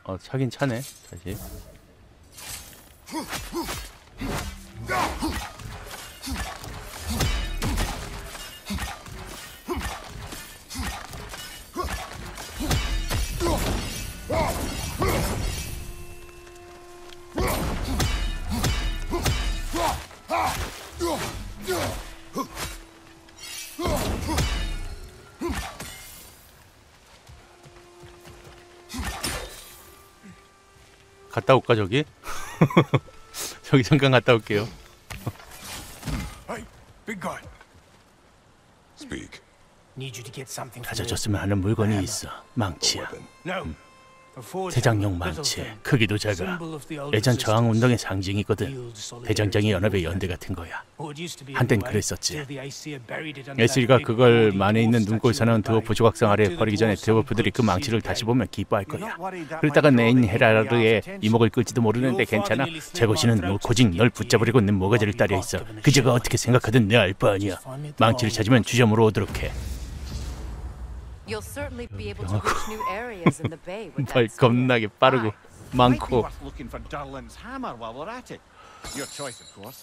어 차긴 차네 다시. 갔다 올까 저기? 저기 잠깐 갔다 올게요. Hey, big guy. Speak. Need you to get something. 가져줬으면 하는 물건이 있어. 망치야. No. 대장용 망치. 크기도 작아. 예전 저항 운동의 상징이거든. 대장장이 연합의 연대 같은 거야. 한땐 그랬었지. 에스리가 그걸 만에 있는 눈꼴 사나운 드워프 조각상 아래 버리기 전에 드워프들이 그 망치를 다시 보면 기뻐할 거야. 그러다가 네인 헤라르의 이목을 끌지도 모르는데 괜찮아. 제고시는 노코징 널 붙잡으려고 는 모가지를 따려 있어. 그저가 어떻게 생각하든 내 알 바 아니야. 망치를 찾으면 주점으로 오도록 해. You'll certainly be able to reach new areas in the bay with 말 that 겁나게 빠르고 Might be 많고. worth looking for Durlin's hammer while we're at it. Your choice, of course.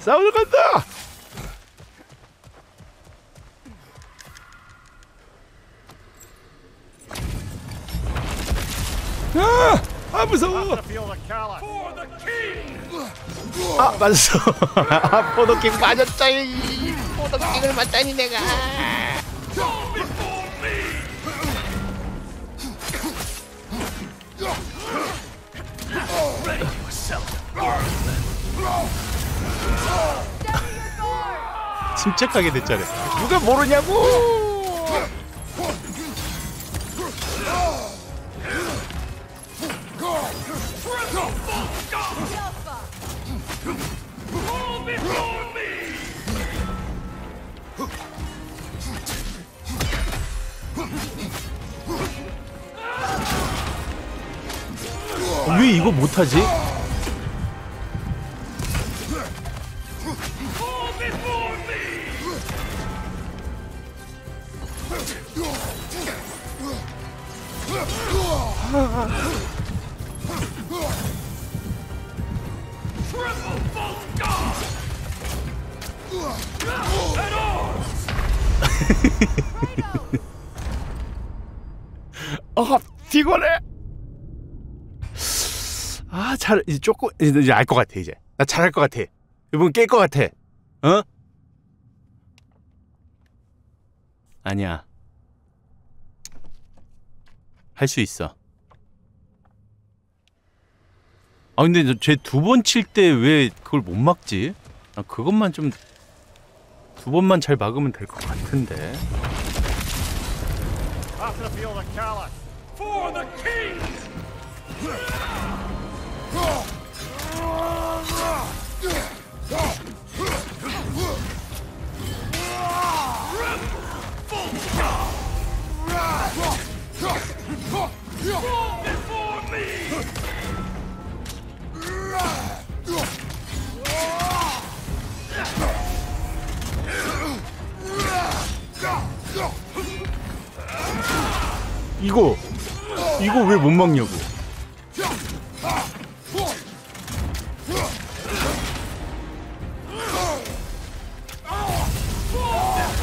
싸우러 간다. 아, 아 무서워. 아 맞았어. 아 포도킹 맞았다. 이 포도킹을 맞다니 내가. 침착하게 됐잖아. 누가 모르냐고. 왜 이거 못하지? 조금 이제 알 것 같아 이제. 나 잘할 것 같아. 이번 깰 것 같아. 어? 아니야. 할 수 있어. 아 근데 쟤 두 번 칠 때 왜 그걸 못 막지? 아, 그것만 좀 두 번만 잘 막으면 될 것 같은데. 이거 이거 왜 못 막냐고. 이거 봐.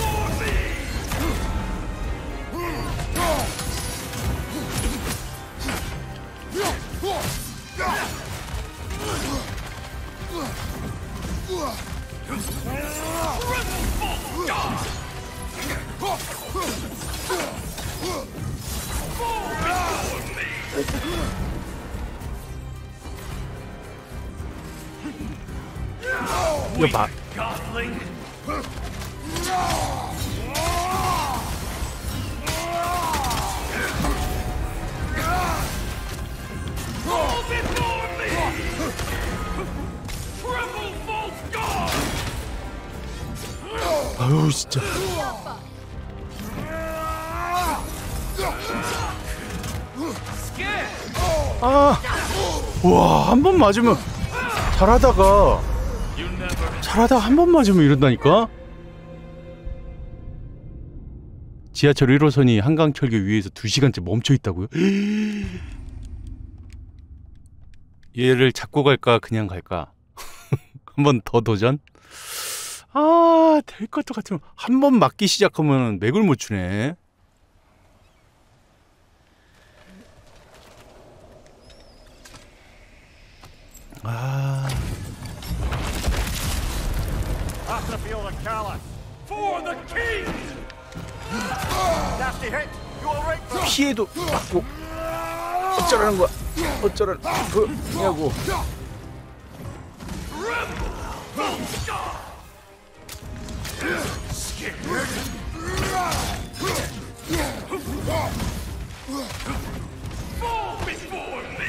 Godling! Fall before me! False god! 아유 진짜. 아, 와 한 번 맞으면 잘하다가 잘하다가 한번 맞으면 이런다니까. 지하철 1호선이 한강철교 위에서 2시간째 멈춰 있다고요? 얘를 잡고 갈까 그냥 갈까? 한 번 더 도전? 아, 될 것도 같으면 한 번 맞기 시작하면 맥을 못 추네. 아, After the field of Callus. For the king! Nasty hit. You all right? 피해도 맞고 어쩌라는 거야? 어쩌라는 거냐고. Fall before me!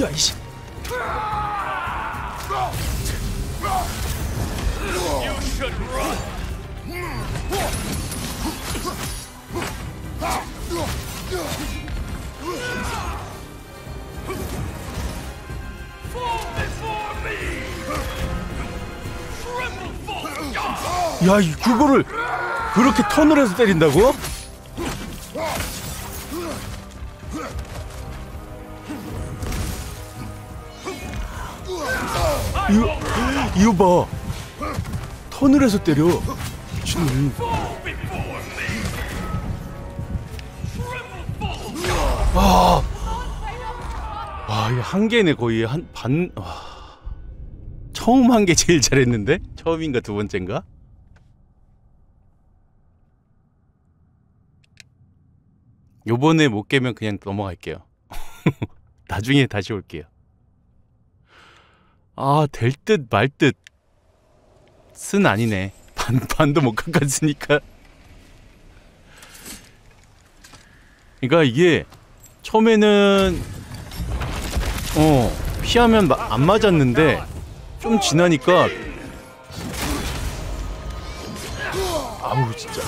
야 이씨. 야, 이 그거를 그렇게 턴을 해서 때린다고? 이거 이거 봐. 턴을 해서 때려. 미친놈. God! 와. 와, 이거 한 개네 거의 한 반. 와. 처음 한 게 제일 잘했는데? 처음인가 두 번째인가? 요번에 못 깨면 그냥 넘어갈게요. 나중에 다시 올게요. 아, 될 듯 말 듯. 쓴 아니네. 반, 반도 못 깎았으니까. 그러니까 이게 처음에는 어 피하면 마- 안 맞았는데 좀 지나니까 아우 진짜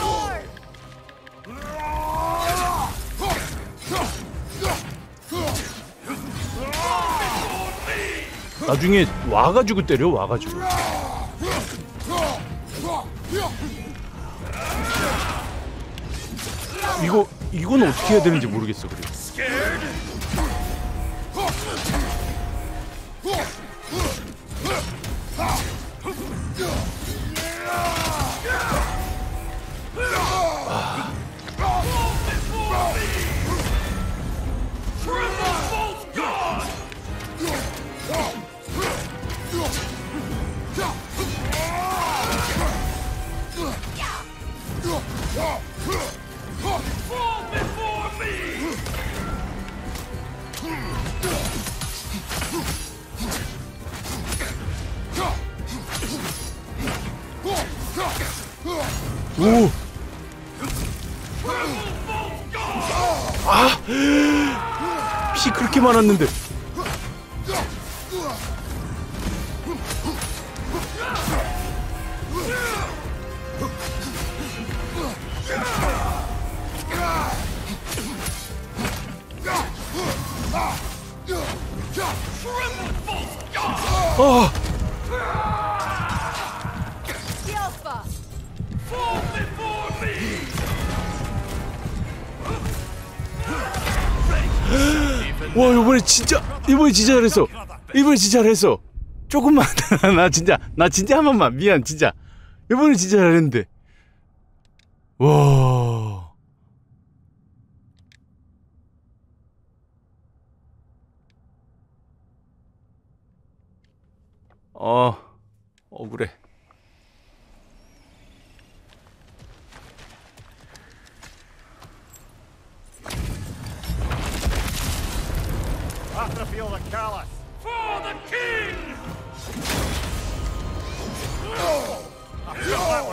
나중에 와가지고 때려 와가지고 이거 이건 어떻게 해야 되는지 모르겠어 그래 아. 오! 아! 피 그렇게 많았는데. 와 이번에 진짜 이번에 진짜 잘했어. 이번에 진짜 잘했어 조금만. 나 진짜 나 진짜 한 번만. 미안 진짜. 이번에 진짜 잘했는데. 와. 어, 억울해.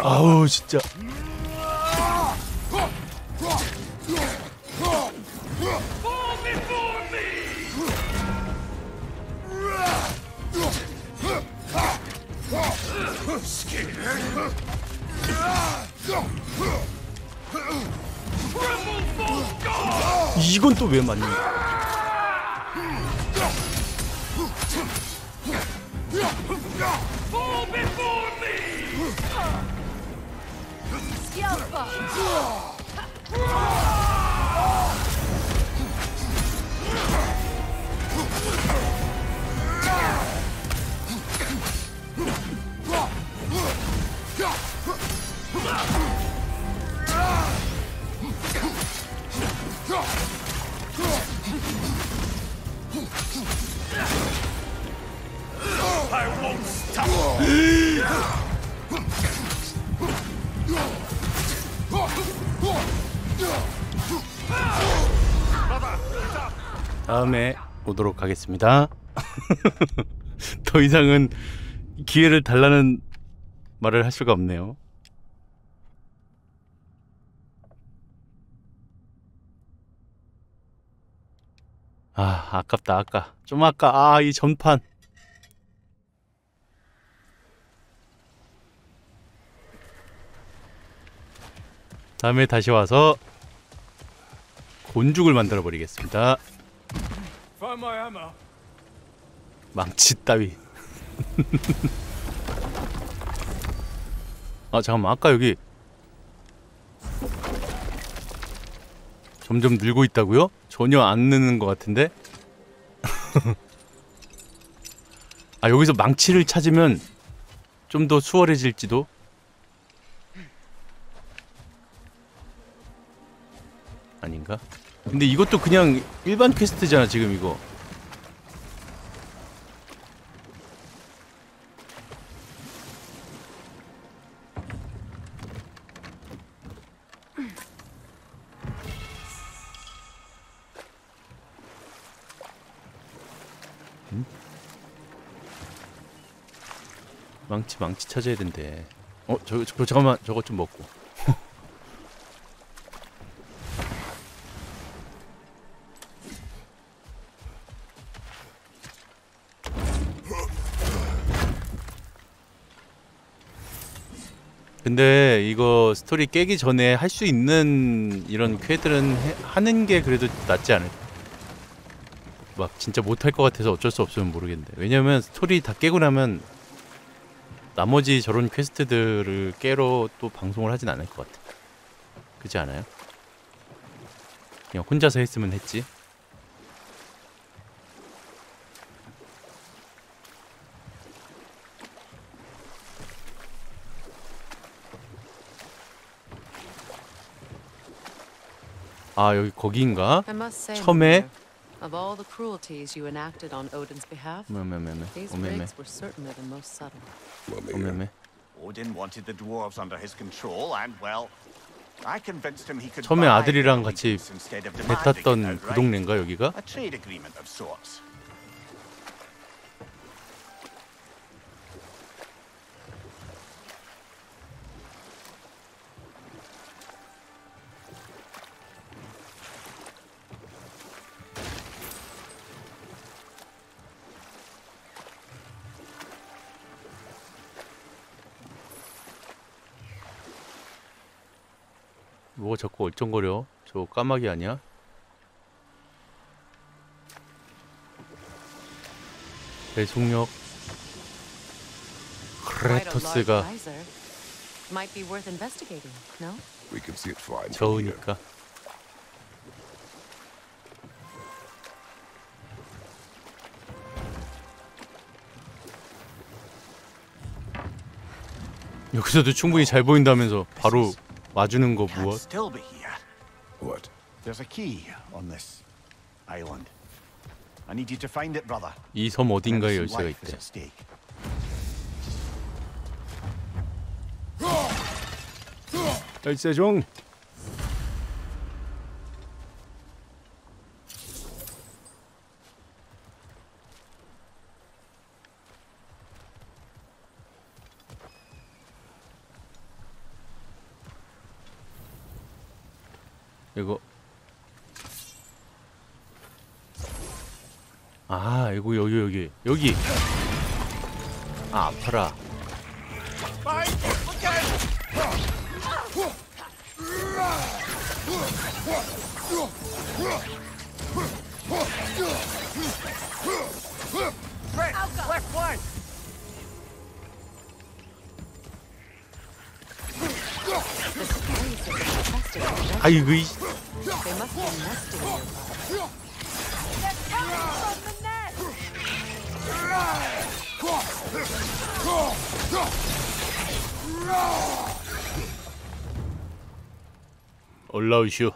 아우 진짜. 이건 또 왜 맞니? Fall before me! Yelpa! I won't stop! 다음에 오도록 하겠습니다. 더 이상은 기회를 달라는 말을 할 수가 없네요. 아, 아깝다, 아까. 좀 아까, 아, 이 전판. 다음에 다시 와서 곤죽을 만들어 버리겠습니다. 망치 따위. 아 잠깐만 아까 여기 점점 늘고 있다고요? 전혀 안 느는 것 같은데? 아 여기서 망치를 찾으면 좀 더 수월해질지도? 아닌가? 근데 이것도 그냥 일반 퀘스트잖아 지금 이거 망치 망치 찾아야 된대. 어, 저, 저 잠깐만 저거 좀 먹고. 이거 스토리 깨기 전에 할 수 있는 이런 퀘들은 해- 하는 게 그래도 낫지 않을까? 막 진짜 못할 것 같아서 어쩔 수 없으면 모르겠는데 왜냐면 스토리 다 깨고 나면 나머지 저런 퀘스트들을 깨러 또 방송을 하진 않을 것 같아. 그렇지 않아요? 그냥 혼자서 했으면 했지. 아 여기 거기인가? 처음에 of all the cruelties you enacted on Odin's behalf, these rigs were certainly the most subtle. Odin wanted the dwarves under his control, and well, I convinced him he could 처음에 아들이랑 같이 탔던 그. 동네인가 여기가? A trade agreement of sorts. 자꾸 얼쩡거려? 저 까마귀 아니야? 배속력 크레토스가. 저으니까 여기서도 충분히 잘 보인다면서 바로 와주는 거 무엇? still be here. What? There's a key on this island. I need you to find it, brother. 이 섬 어딘가에 열쇠가 있대. stake. 열쇠 종. 이거 아 이거 여기 여기 아 아파라! 아이고 이 올라오시오.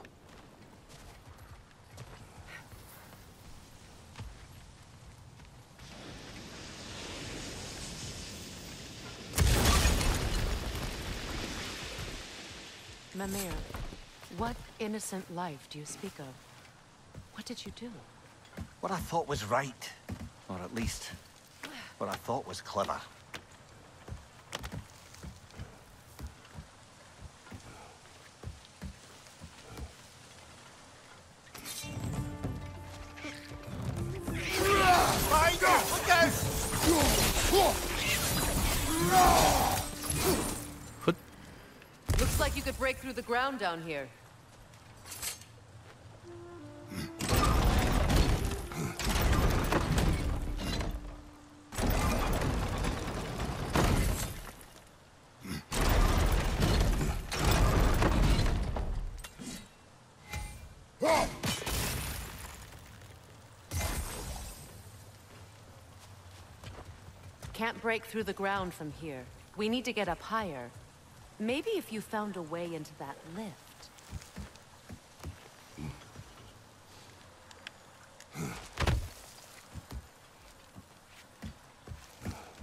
Mimir, what innocent life do you speak of? What did you do? What I thought was right. Or at least, what I thought was clever. Down here. Can't break through the ground from here. We need to get up higher. Maybe if you found a way into that lift.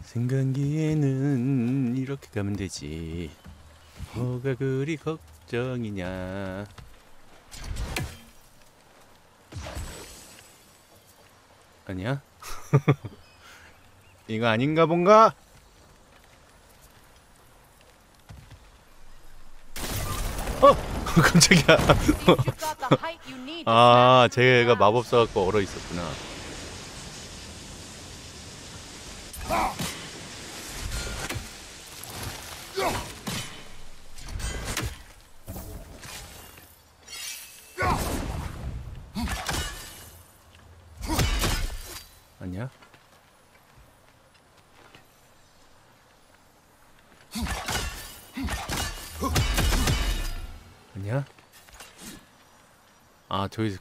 승강기에는 이렇게 가면 되지 뭐가 그리 걱정이냐 아니야? 이거 아닌가 본가? 깜짝이야 아 제가 ground. 마법 써갖고 얼어 있었구나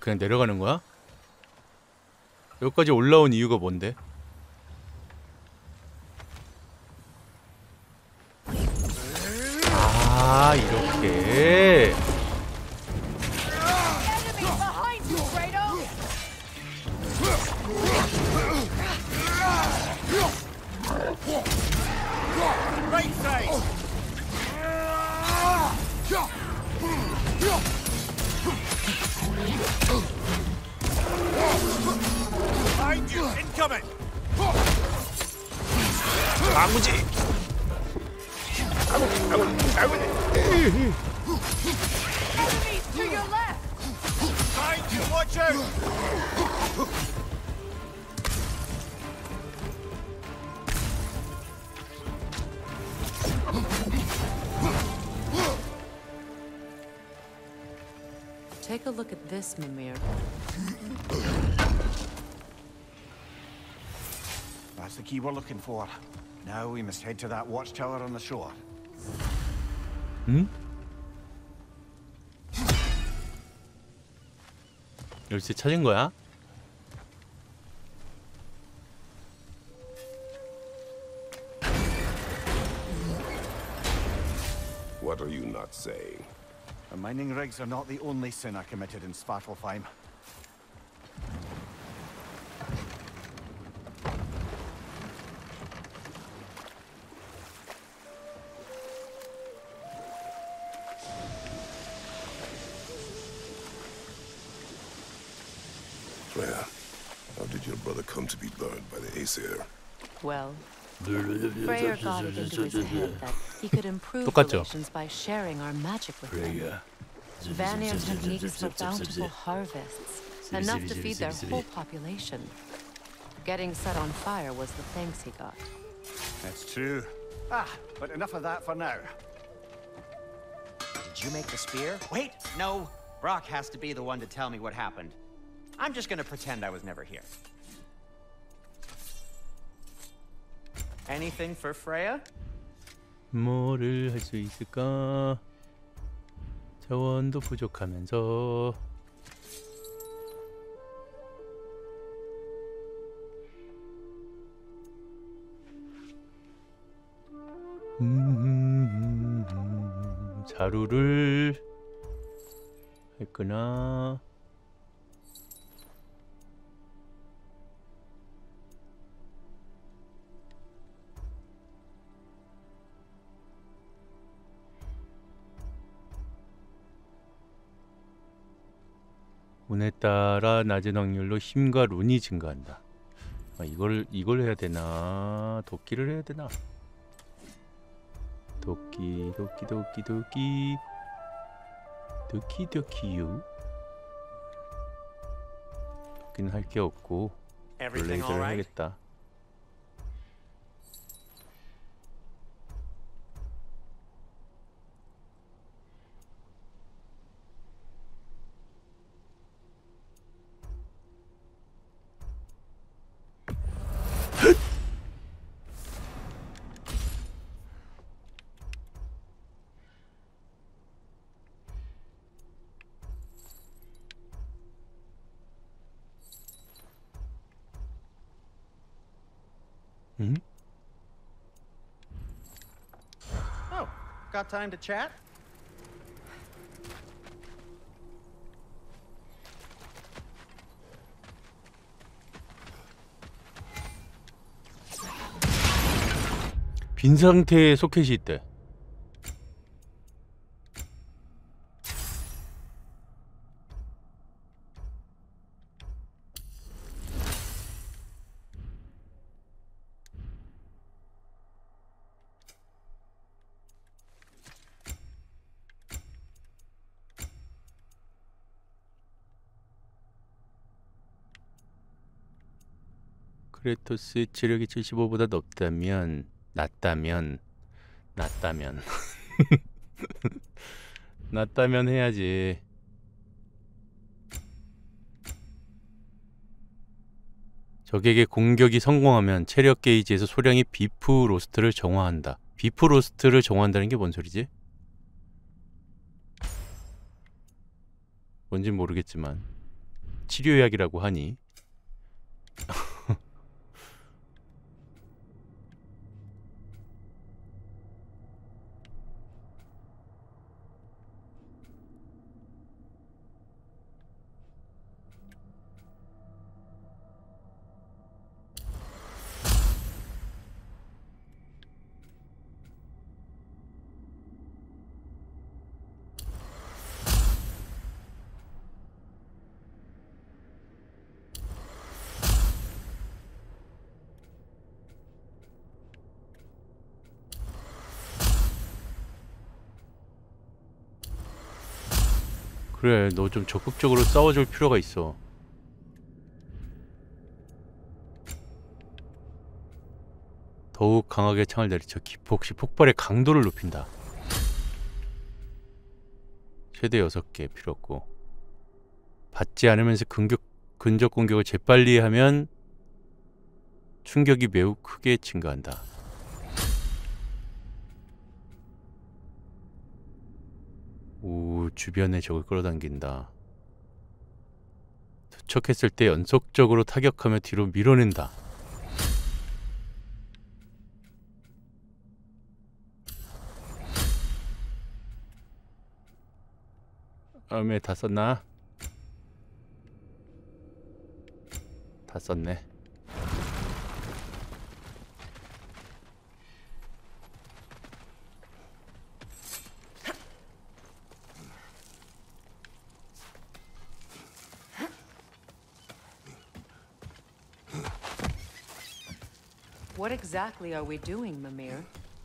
그냥 내려가는 거야? 여기까지 올라온 이유가 뭔데? key we're looking for. Now we must head to that watchtower on the shore. 응? 열쇠 찾은 거야? What are you not saying? The mining rigs are not the only sin I committed in Svartalfheim. into his head that he could improve by sharing our magic with him. Techniques were bountiful harvests, enough to feed their whole population. Getting set on fire was the thanks he got. That's true. Ah, but enough of that for now. Did you make the spear? Wait, no. Brock has to be the one to tell me what happened. I'm just gonna pretend I was never here. Anything for Freya? 뭐를 할 수 있을까? 자원도 부족하면서 음, 자루를 했구나. 운에 따라 낮은 확률로 힘과 룬이 증가한다. 아, 이걸 이걸 해야 되나? 도끼를 해야 되나? 도끼 도끼 도끼 도끼 도끼 도끼유. 도끼는 할 게 없고 블레이드를? 해야겠다. Got time to chat? 빈 상태의 소켓이 있대. 크레토스의 체력이 75보다 높다면 낮다면 낮다면. 낮다면 해야지. 적에게 공격이 성공하면 체력 게이지에서 소량의 비프로스트를 정화한다. 비프로스트를 정화한다는 게 뭔 소리지? 뭔진 모르겠지만 치료약이라고 하니 그래 너 좀 적극적으로 싸워줄 필요가 있어 더욱 강하게 창을 내리쳐 기폭시 폭발의 강도를 높인다 최대 6개 필요 없고 받지 않으면서 근격, 근접 공격을 재빨리 하면 충격이 매우 크게 증가한다. 오, 주변에 적을 끌어당긴다. 도척했을 때 연속적으로 타격하며 뒤로 밀어낸다. 음에 다 썼나? 다 썼네. exactly are we doing, Mimir?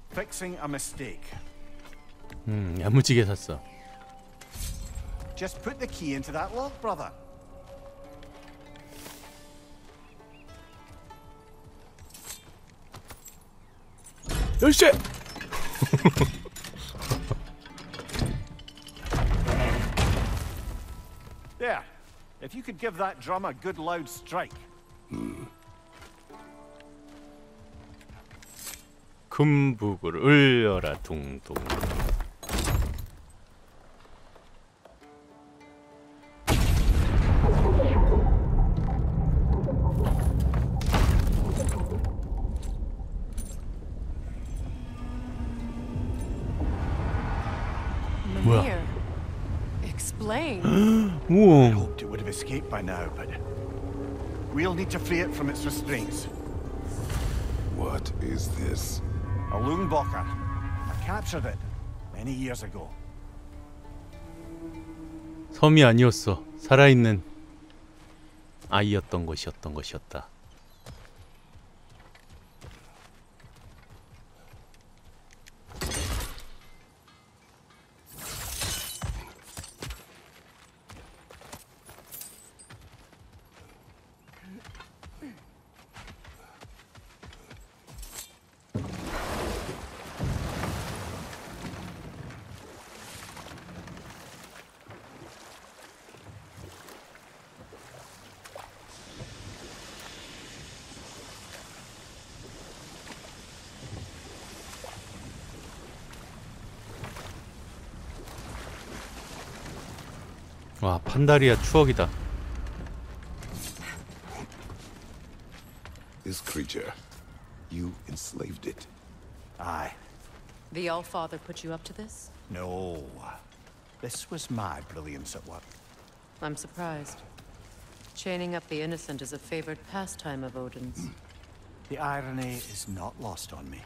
Fixing a mistake. 음, 야무지게 샀어. Just put the key into that lock, brother. 열쇠! There. If you could give that drum a good loud strike. 금북을 울려라 둥둥. 뭐야? Mimir, explain. 우와. Hoped it would have escaped by now, but we'll need to free it from its restraints. What is this? A Lungbocker. I captured it many years ago. 섬이 아니었어. 살아있는 아이였던 것이었던 것이었다. 와 판다리아 추억이다. This creature. You enslaved it. Aye. The All-Father put you up to this? No. This was my brilliance at work. I'm surprised. Chaining up the innocent is a favored pastime of Odin's. The irony is not lost on me.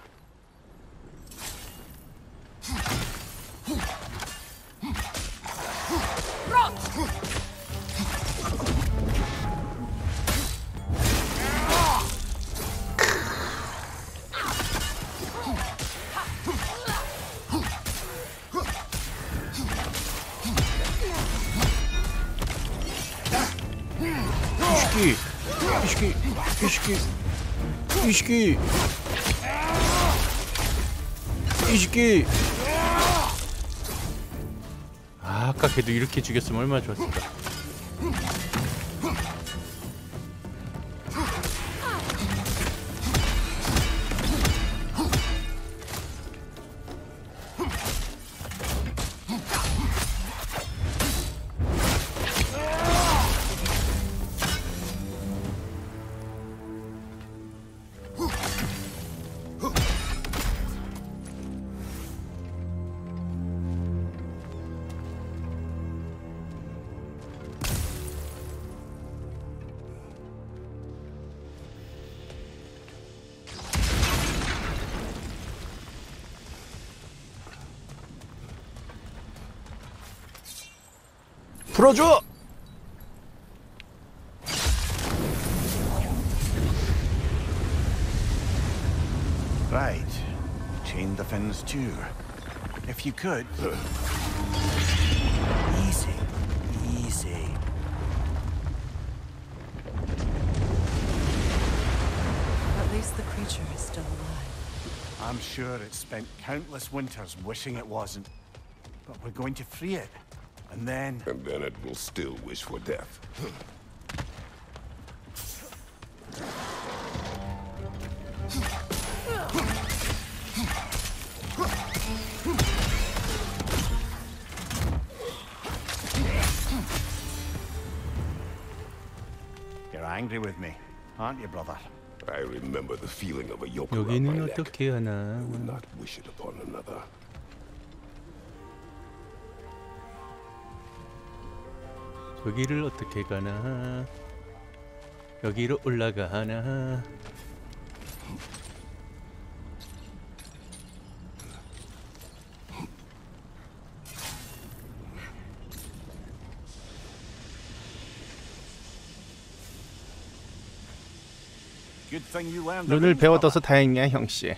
이시기 이시기 아, 아까 걔도 이렇게 죽였으면 얼마나 좋았을까. 풀어줘 Right. Chain the fins too. If you could. Easy. Easy. At least the creature is still alive. I'm sure it spent countless winters wishing it wasn't. But we're going to free it. And then... And then it will still wish for death. You're angry with me, aren't you, brother? I remember the feeling of a yoke around my neck. I would not wish it upon another. 저기를 어떻게 가나? 여기로 올라가나? Brother. 배워둬서 다행이야 형씨.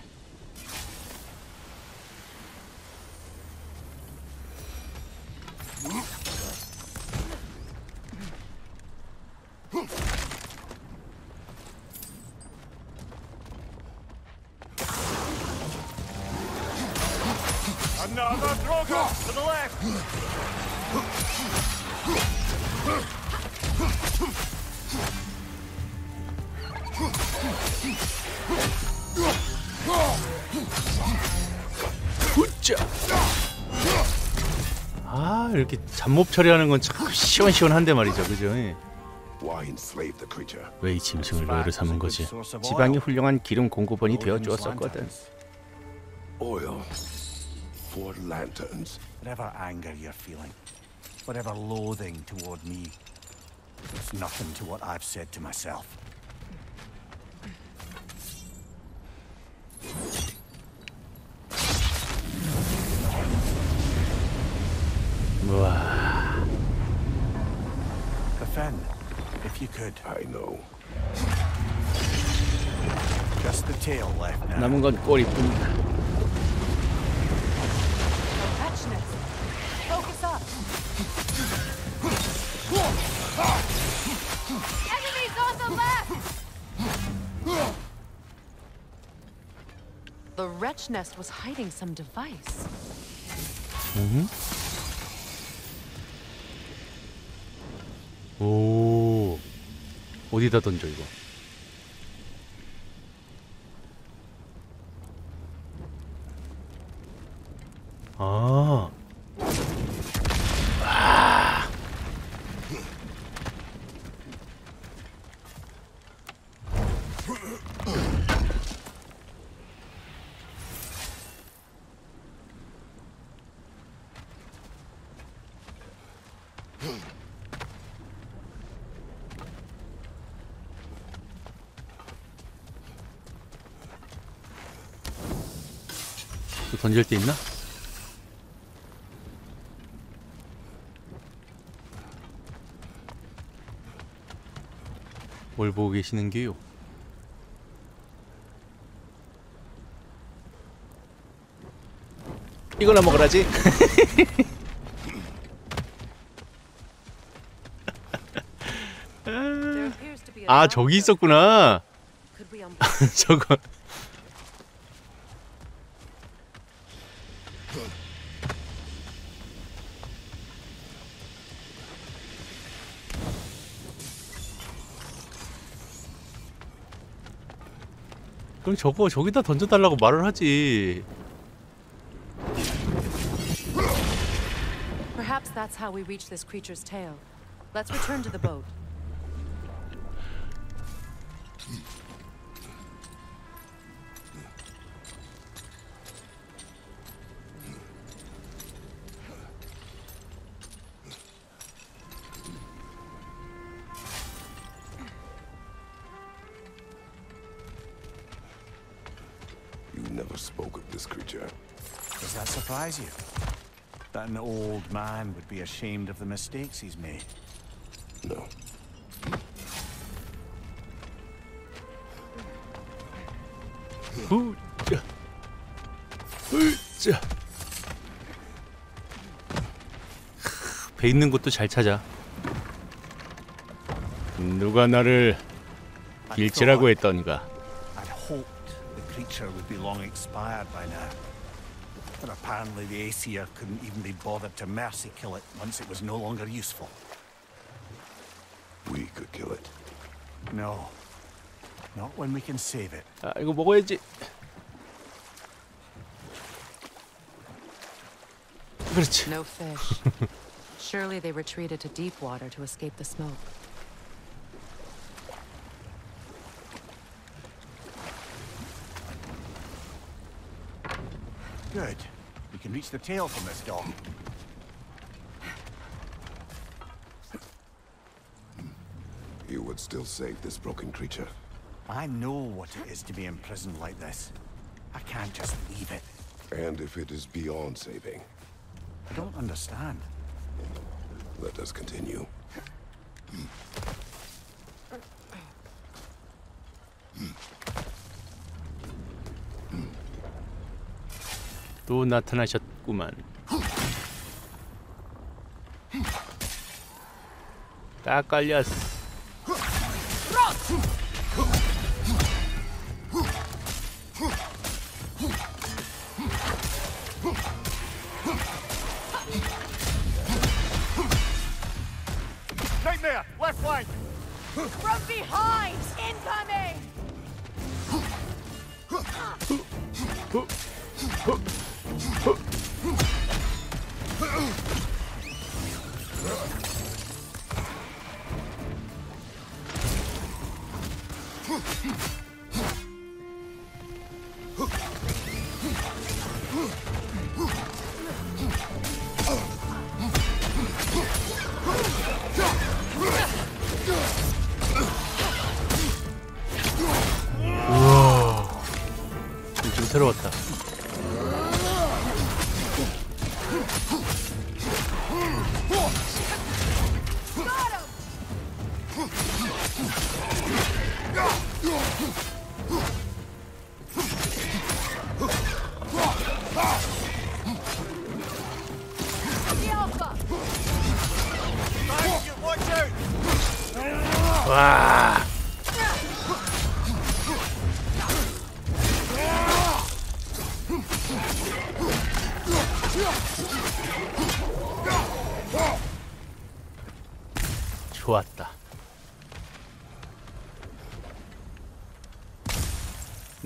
잡몹 처리하는 건 참 시원시원한데 말이죠, 그죠? 예. Why enslave the creature? 왜이 짐승을 노예로 삼은 거지? 지방이 훌륭한 기름 공급원이 되어 주었었거든. Oil if you could. I know. Just the tail left now. 남은 건 꼬리뿐이다. Fetchness. Focus up. Enemies on the left! The wretch nest was hiding some device. 오. 어디다 던져 이거? 또 던질 데 있나? 뭘 보고 계시는 게요? 이거나 먹으라지. 아 저기. 있었구나. 저거. 그럼 저거 저기다 던져달라고 말을 하지. Perhaps that's how we reach this creature's tail. Let's return to the boat. An old man would be ashamed of the mistakes he's made. No. 후자. 후자. 배 있는 곳도 잘 찾아. 누가 나를 길치라고 했던가? but apparently the Aesir couldn't even be bothered to mercy kill it once it was no longer useful. We could kill it. No. Not when we can save it. Uh. No fish. Surely they retreated to deep water to escape the smoke. Good. Can reach the tail from this dock. You would still save this broken creature. I know what it is to be imprisoned like this. I can't just leave it. And if it is beyond saving, I don't understand. let us continue. 또 나타나셨구만. 딱 깔렸어.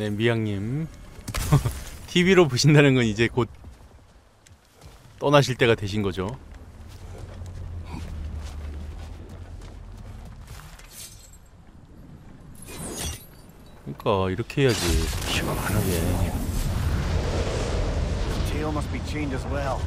네, 미양님. TV로 보신다는 건 이제 곧 떠나실 때가 되신 거죠. 그러니까 이렇게 해야지 시원하게. Tail must be chained as well.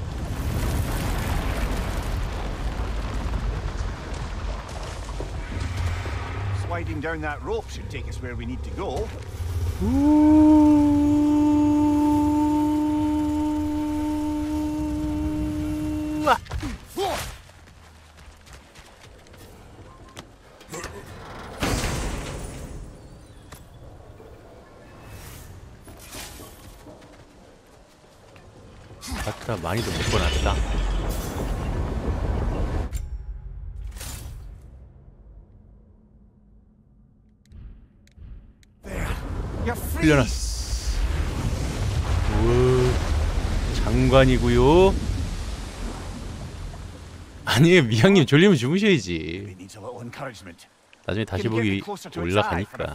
맞다 많이도 묶어놨다. 풀려났어. 우 장관이고요. 아니 미양님 졸리면 주무셔야지. 나중에 다시 보기 올라가니까.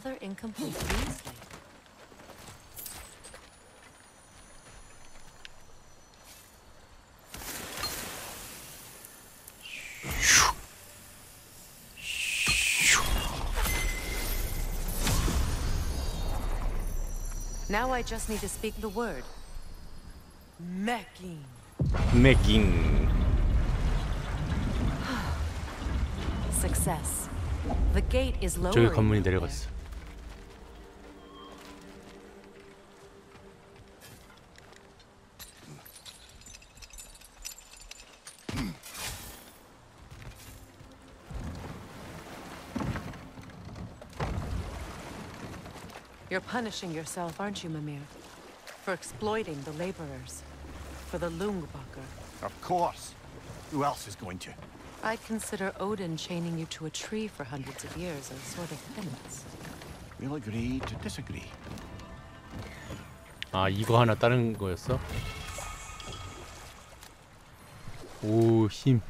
Another incomplete green slate. Now I just need to speak the word. Mecking. 맥깅. Success. The gate is 저기 lowering. 관문이 내려갔어. You're punishing yourself, aren't you, Mimir? For exploiting the laborers. For the Lungbacher. Of course. Who else is going to? I'd consider Odin chaining you to a tree for hundreds of years a sort of penance. We'll agree to disagree. 아 이거 하나 다른 거였어? 오 힘.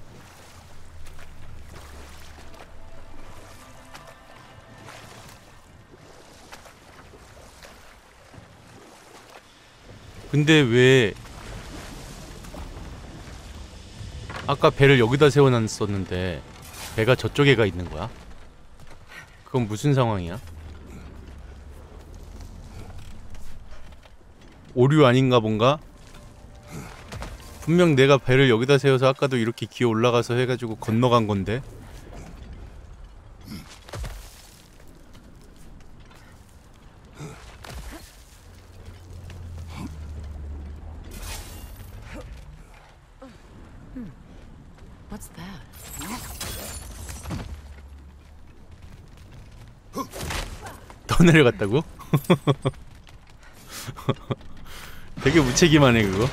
근데 왜 아까 배를 여기다 세워놨었는데 배가 저쪽에 가 있는 거야? 그건 무슨 상황이야? 오류 아닌가 본가? 분명 내가 배를 여기다 세워서 아까도 이렇게 기어 올라가서 해가지고 건너간 건데 떠내려갔다고? 되게 무책임하네 그거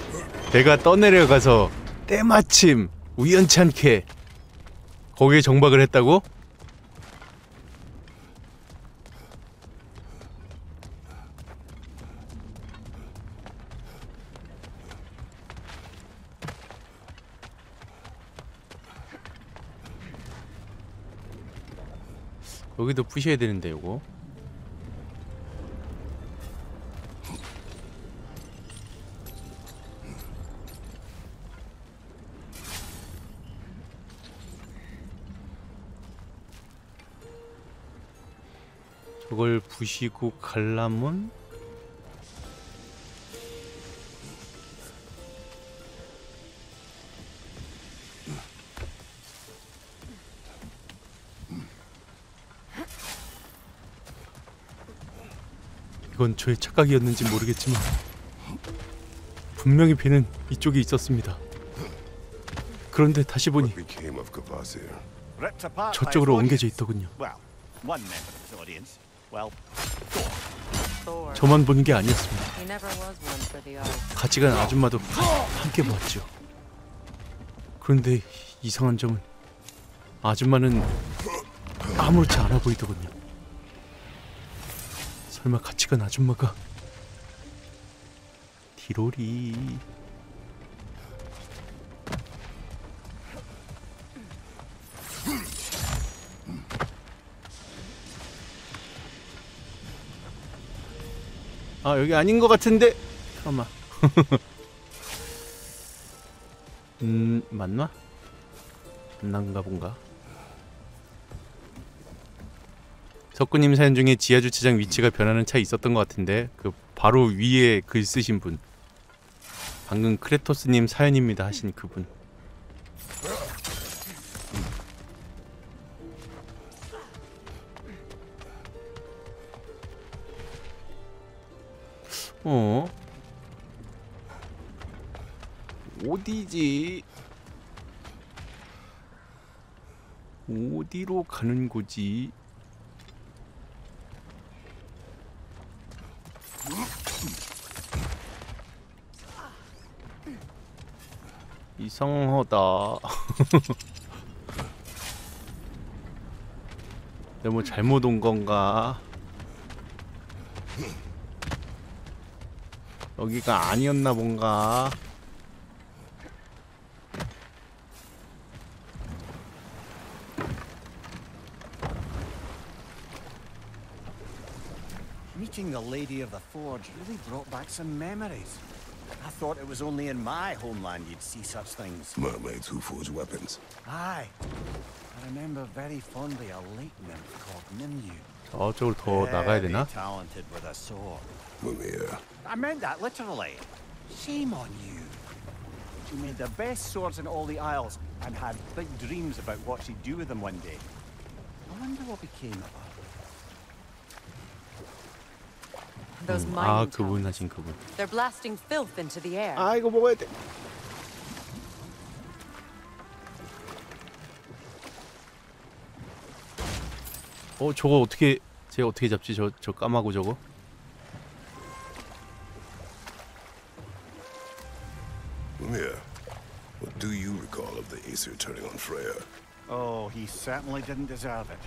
배가 떠내려가서 때마침 우연찮게 거기에 정박을 했다고? 여기도 부셔야 되는데 요거 부시고 갈라면 이건 저의 착각이었는지 모르겠지만 분명히 배는 이쪽에 있었습니다. 그런데 다시 보니 저쪽으로 옮겨져 audience. 있더군요. Well, 저만 보는 게 아니었습니다. 같이 간 아줌마도 함께 보았죠. 그런데 이상한 점은 아줌마는 아무렇지 않아 보이더군요. 설마 같이 간 아줌마가 디로리 아 여기 아닌 것 같은데 잠깐만 음 맞나? 맞난가 본가? 석구님 사연 중에 지하 주차장 위치가 변하는 차 있었던 것 같은데 그 바로 위에 글 쓰신 분 방금 크레토스님 사연입니다 하신 그분 어? 어디지? 어디로 가는 거지? 이상하다. 내가 뭐 잘못 온 건가? 여기가 아니었나 본가? meeting the Lady of the Forge really brought back some memories. I thought it was only in my homeland you'd see such things. Mermaids who forge weapons. Aye. I remember very fondly a lake nymph called Nimue. 저쪽으로 더 나가야 되나? Very talented with a sword. Mimir. I meant that literally. Shame on you. She made the best swords in all the Isles and had big dreams about what she'd do with them one day. I wonder what became of her. Those 음, mining 아 towns. 그분 하신 그분. They're blasting filth into the air. 아 이거 먹어야 어 저거 어떻게 제가 어떻게 잡지 저, 저 까마고 저거 Mimir, what do you recall of the Aesir turning on Freya? Oh, he certainly didn't deserve it.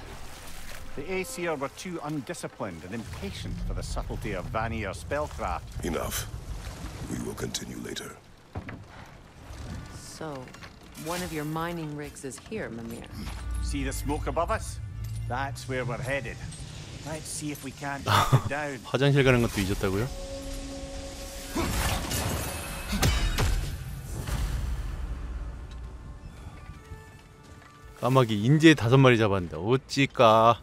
The Aesir were too undisciplined and impatient for the subtlety of Vanir spellcraft. Enough. We will continue later. So, one of your mining rigs is here, Mimir. See the smoke above us? That's where we're headed. Let's see if we can't it down. 화장실 가는 것도 잊었다고요? 까마귀 인제 다섯 마리 잡았는데 어찌까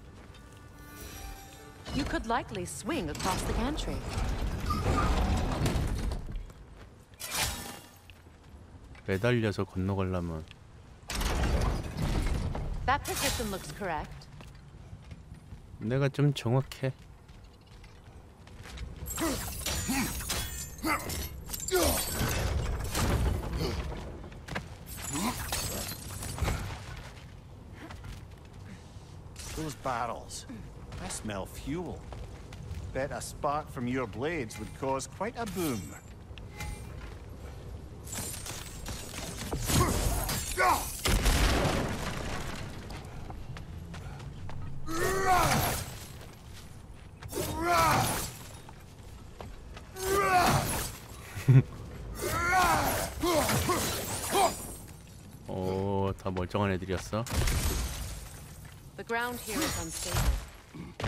You could likely swing across the gantry. 매달려서 건너가려면 That position looks correct. 내가 좀 정확해 Those barrels. I smell fuel. Bet a spark from your blades would cause quite a boom. 멀쩡한 애들이었어. The ground here is unstable.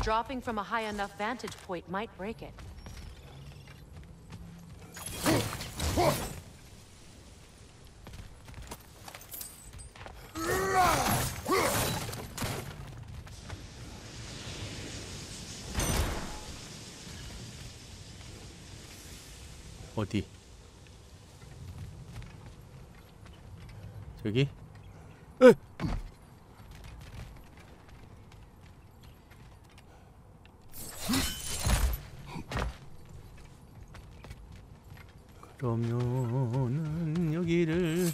Dropping from a high enough vantage point might break it. 어디? 저기? 에! 그러면은 여기를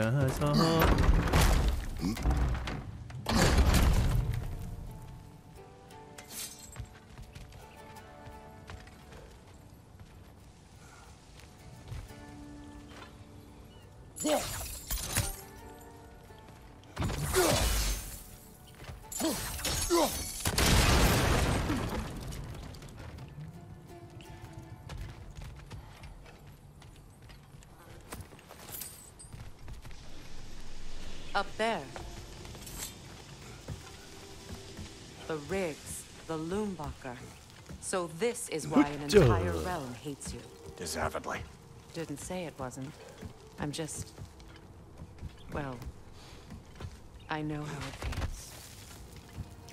들어 Up there. The rigs, the Loombacher. So this is why an Duh. entire realm hates you. Deservedly. Didn't say it wasn't. I'm just... Well... I know how it feels.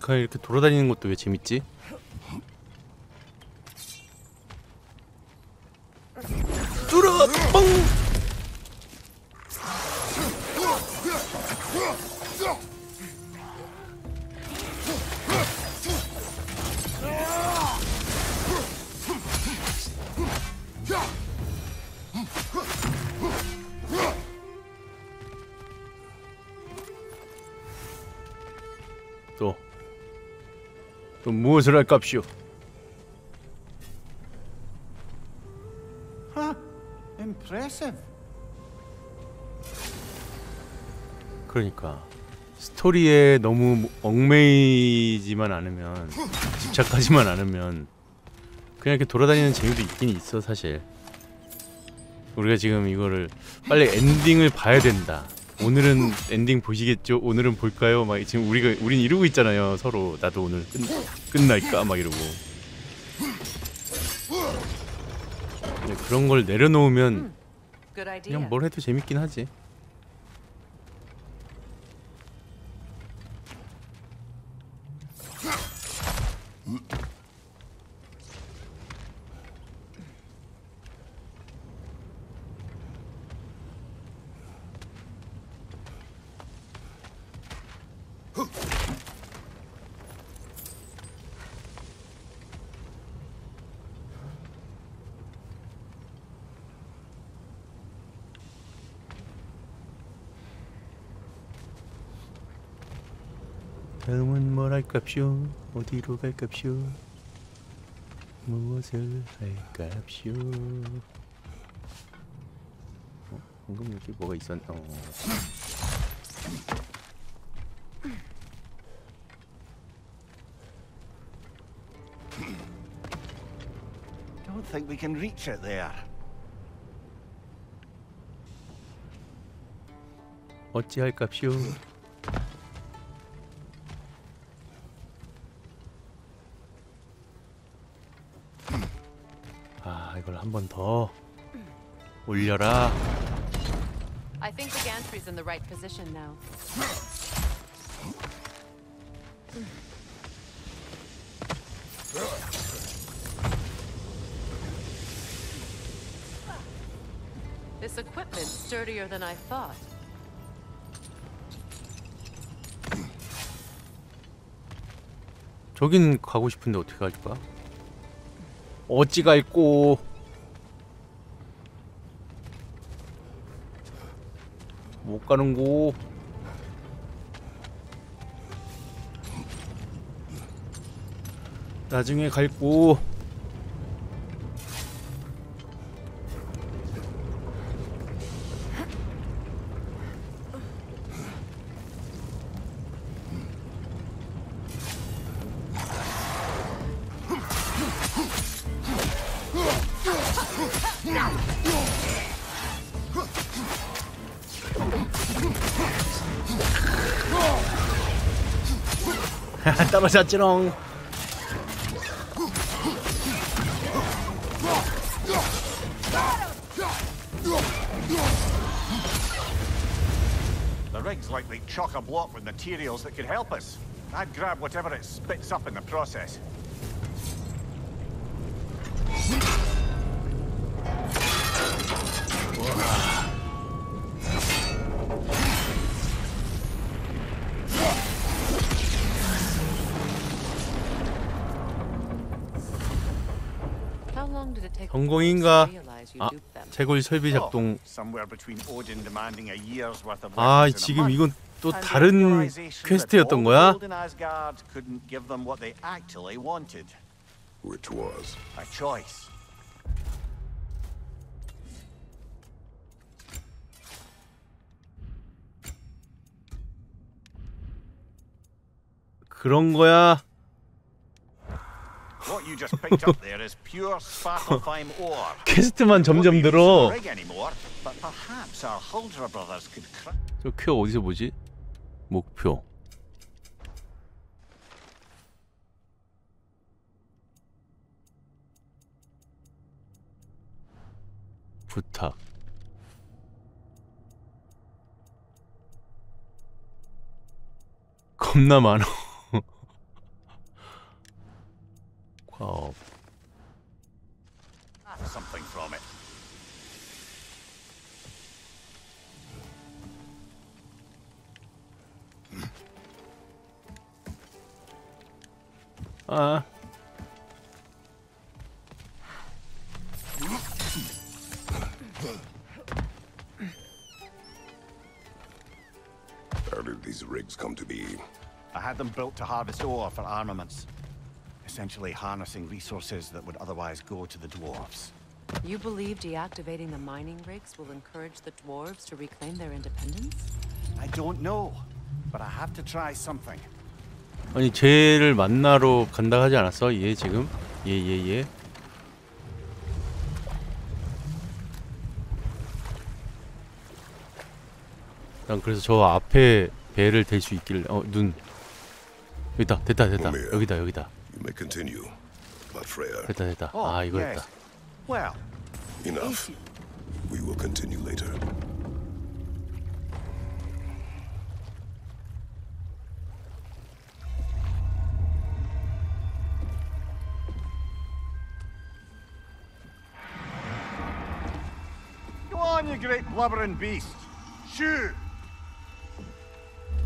그냥 이렇게 돌아다니는 것도 왜 재밌지? 무엇을 할깝시오? Huh. Impressive. 그러니까 스토리에 너무 얽매이지만 않으면 집착하지만 않으면 그냥 이렇게 돌아다니는 재미도 있긴 있어 사실 우리가 지금 이거를 빨리 엔딩을 봐야 된다 오늘은 엔딩 보시겠죠? 오늘은 볼까요? 막 지금 우리가 우린 이러고 있잖아요 서로 나도 오늘 끝, 끝날까? 막 이러고 그런 걸 내려놓으면. 그냥 뭘 해도 재밌긴 하지 다음은 뭘 할깝쇼? 어디로 갈깝쇼? 무엇을 할깝쇼? 방금 여기 뭐가 있었? 어. Don't think we can reach it there. 어찌할까쇼? 아 이걸 한 번 더 올려라. I think the gantry's in the right position now. This equipment's sturdier than I thought. 저긴 가고 싶은데 어떻게 갈까? 어찌 갈꼬? 못 가는고. 나중에 갈꼬. touch. The rig's likely chock-a-block with materials that could help us. I'd grab whatever it spits up in the process. 성공인가? 아? 채굴 설비 작동. 아, 지금 이건 또 다른 퀘스트였던 거야? Golden Asgard couldn't give them what they actually wanted. Which was? A choice. 그런 거야. What you just picked up there is pure Svartalfheim ore. 퀘스트만 점점 늘어. for rig anymore, but perhaps our Huldra brothers could cra- 저 큐어 어디서 보지? 목표. 부탁. 겁나 많어. Oh. Something from it. Hmm. Uh. How did these rigs come to be? I had them built to harvest ore for armaments. Essentially harnessing resources that would otherwise go to the dwarves. You believe deactivating the mining rigs will encourage the dwarves to reclaim their independence? I don't know, but I have to try something. 아니 쟤를 만나러 간다 하지 않았어? 얘 지금? 얘 얘 얘. 난 그래서 저 앞에 배를 댈 수 있길래 어눈 여기다 됐다 됐다. 여기다 여기다 You may continue. But Freya, 됐다 됐다 Oh, 아 이거 yes. 됐다 Well, enough. We will continue later. go on, you great blubbering beast. Shoo!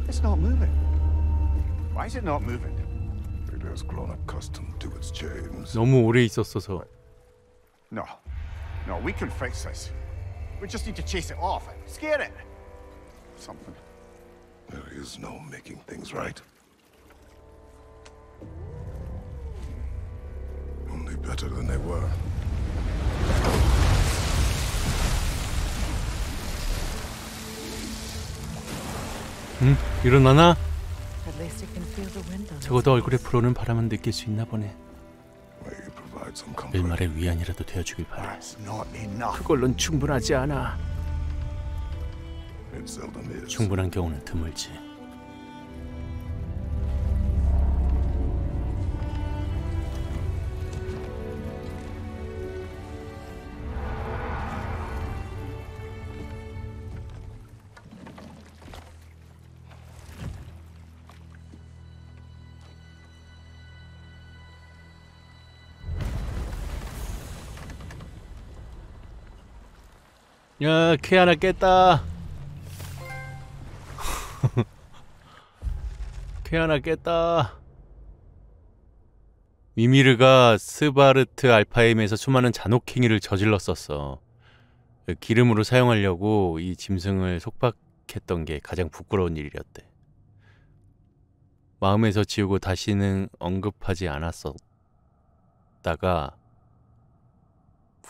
It's not moving. Why is it not moving? It has grown accustomed to its chains. 너무 오래 있었어서 No. No, we can fix this. We just need to chase it off. Scare it. Something. There is no making things right. Only better than they were. 응? 일어나나? 적어도 얼굴에 불어오는 바람은 느낄 수 있나 보네. Provide some comfort. 일말의 위안이라도 되어주길 바래. Not enough. 그걸론 충분하지 않아. It seldom is. 충분한 경우는 드물지. 야, 쾌 하나 깼다. 쾌 하나 깼다. 미미르가 스바르트 알파임에서 수많은 잔혹 행위를 저질렀었어. 그 기름으로 사용하려고 이 짐승을 속박했던 게 가장 부끄러운 일이었대. 마음에서 지우고 다시는 언급하지 않았었다가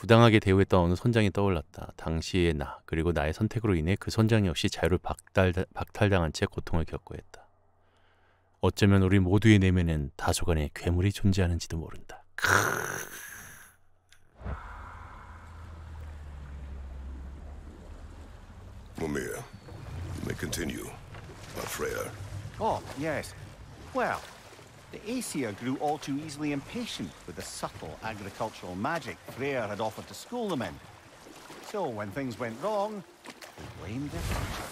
부당하게 대우했던 어느 선장이 떠올랐다. 당시의 나 그리고 나의 선택으로 인해 그 선장 역시 자유를 박탈, 박탈당한 채 고통을 겪고 했다. 어쩌면 우리 모두의 내면엔 다소간의 괴물이 존재하는지도 모른다. Mimir, you may continue. Uh, Freya, Oh, yes. Well, the Aesir grew all too easily impatient with the subtle agricultural magic Freyr had offered to school them in. So when things went wrong, they blamed their future.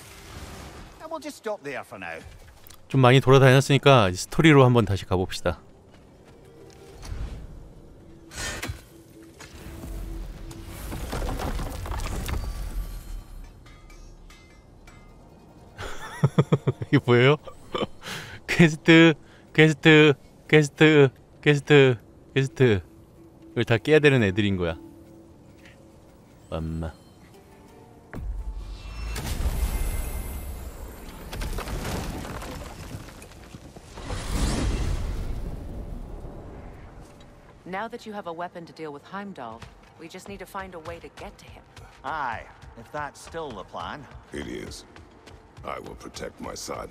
And we'll just stop there for now. 좀 많이 돌아다녔으니까 스토리로 한번 다시 가봅시다. 이게 뭐예요? 퀘스트, 퀘스트, 퀘스트, 퀘스트, 퀘스트. 이걸 다 깨야 되는 애들인 거야. 엄마. Now that you have a weapon to deal with Heimdall, we just need to find a way to get to him. Aye, if that's still the plan. it is. I will protect my son.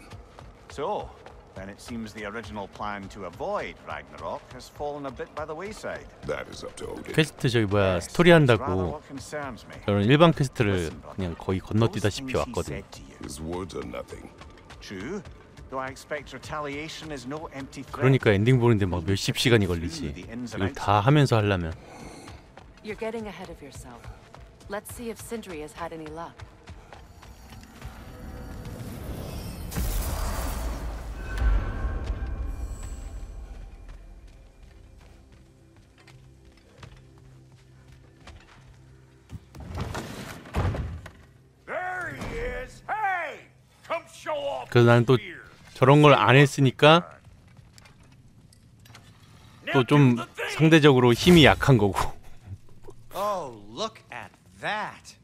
So, then it seems the original plan to avoid Ragnarok has fallen a bit by the wayside. That is up to Odin. 퀘스트 저기 뭐야 스토리 한다고. 저는 일반 퀘스트를 그냥 거의 건너뛰다시피 왔거든요. His words are nothing. True. 그러니까 엔딩 보는데 막 몇십 시간이 걸리지. 이걸 다 하면서 하려면 You're getting ahead of yourself. Let's see if Sindri has had any luck. 그래서 나는 또 저런 걸 안 했으니까 또 좀 상대적으로 힘이 약한 거고 Oh, look at that.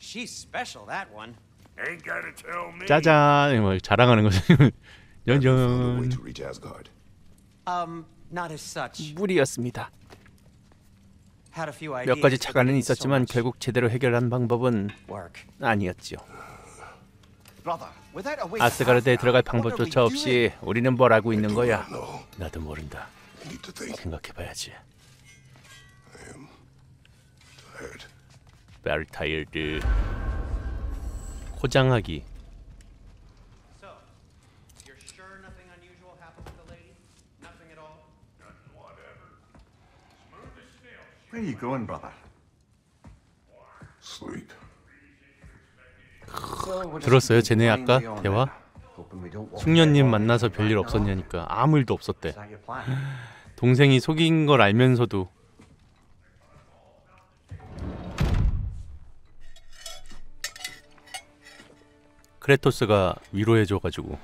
She's special, that one. Ain't gotta tell me. 짜잔 뭐 자랑하는 거죠. 연연. Um, not as such. 무리였습니다. 몇 가지 so 있었지만 결국 제대로 해결한 방법은. 아니었죠. Brother, without a way to 아스가르드에 들어갈 방법조차? 없이 우리는 뭘 알고 있는 거야. 나도 모른다. 생각해봐야지. Tired. 베르타일드 포장하기? Where are you going, brother? Sleep. 들었어요? 쟤네 아까 대화? 숙녀님 만나서 별일 없었냐니까 아무 일도 없었대. 동생이 속인 걸 알면서도 크레토스가 위로해줘가지고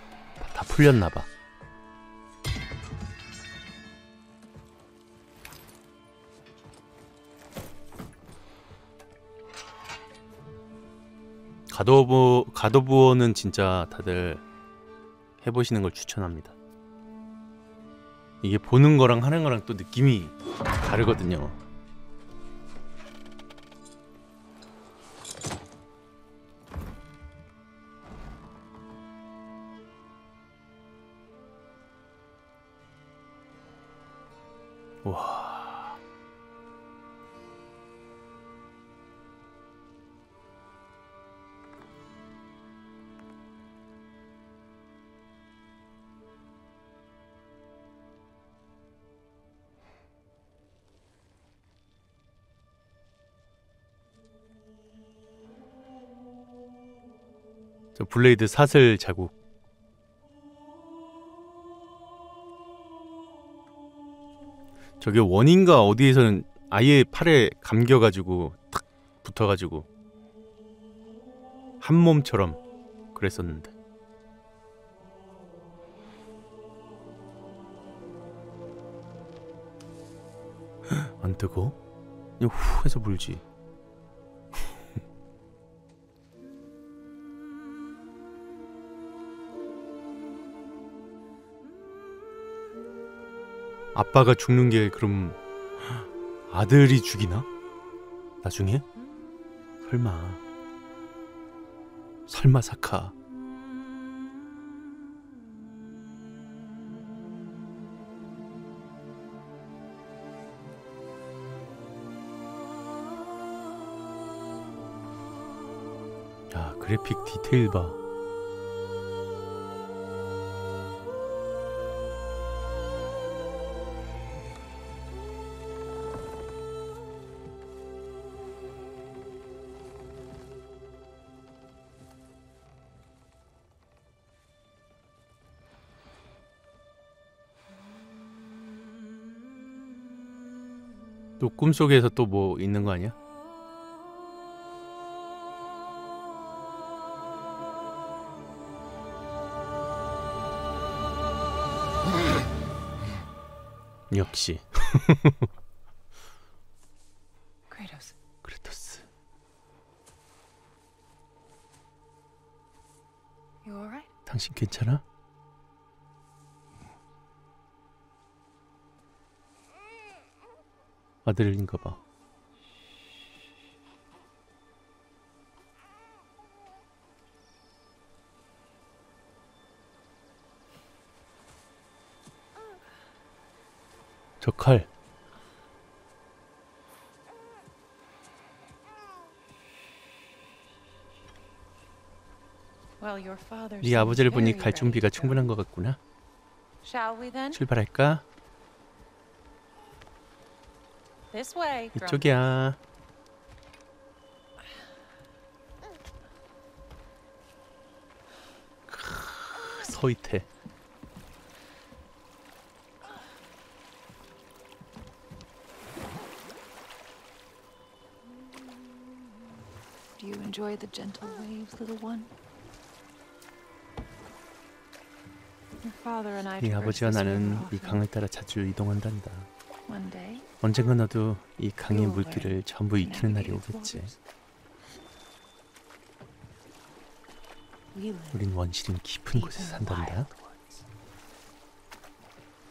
다 풀렸나봐. 가도브 가도브어는 진짜 다들 해보시는 걸 추천합니다. 이게 보는 거랑 하는 거랑 또 느낌이 다르거든요. 와. 블레이드 사슬 자국. 저게 원인가 어디에서는 아예 팔에 감겨가지고 탁 붙어가지고 한 몸처럼 그랬었는데. 안 뜨고? 그냥 후 해서 불지. 아빠가 죽는 게 그럼 아들이 죽이나? 나중에? 설마 설마 사카 야 그래픽 디테일 봐 꿈속에서 또 뭐 있는 거 아니야? 역시. 크레토스 alright? 당신 괜찮아? 아들인가 봐. 저 칼. 네 아버지를 보니 갈 준비가. 충분한 것 같구나. 출발할까? 이쪽이야. 크, 서이태. Do you enjoy the gentle waves, little one? Your father and I 네 traverse 아버지와 this 나는 이. 강을 따라 자주 이동한단다. 언젠가 너도 이 강의 learn 전부 익히는 날이 오겠지. 우린 원시림 깊은 곳에 산단다.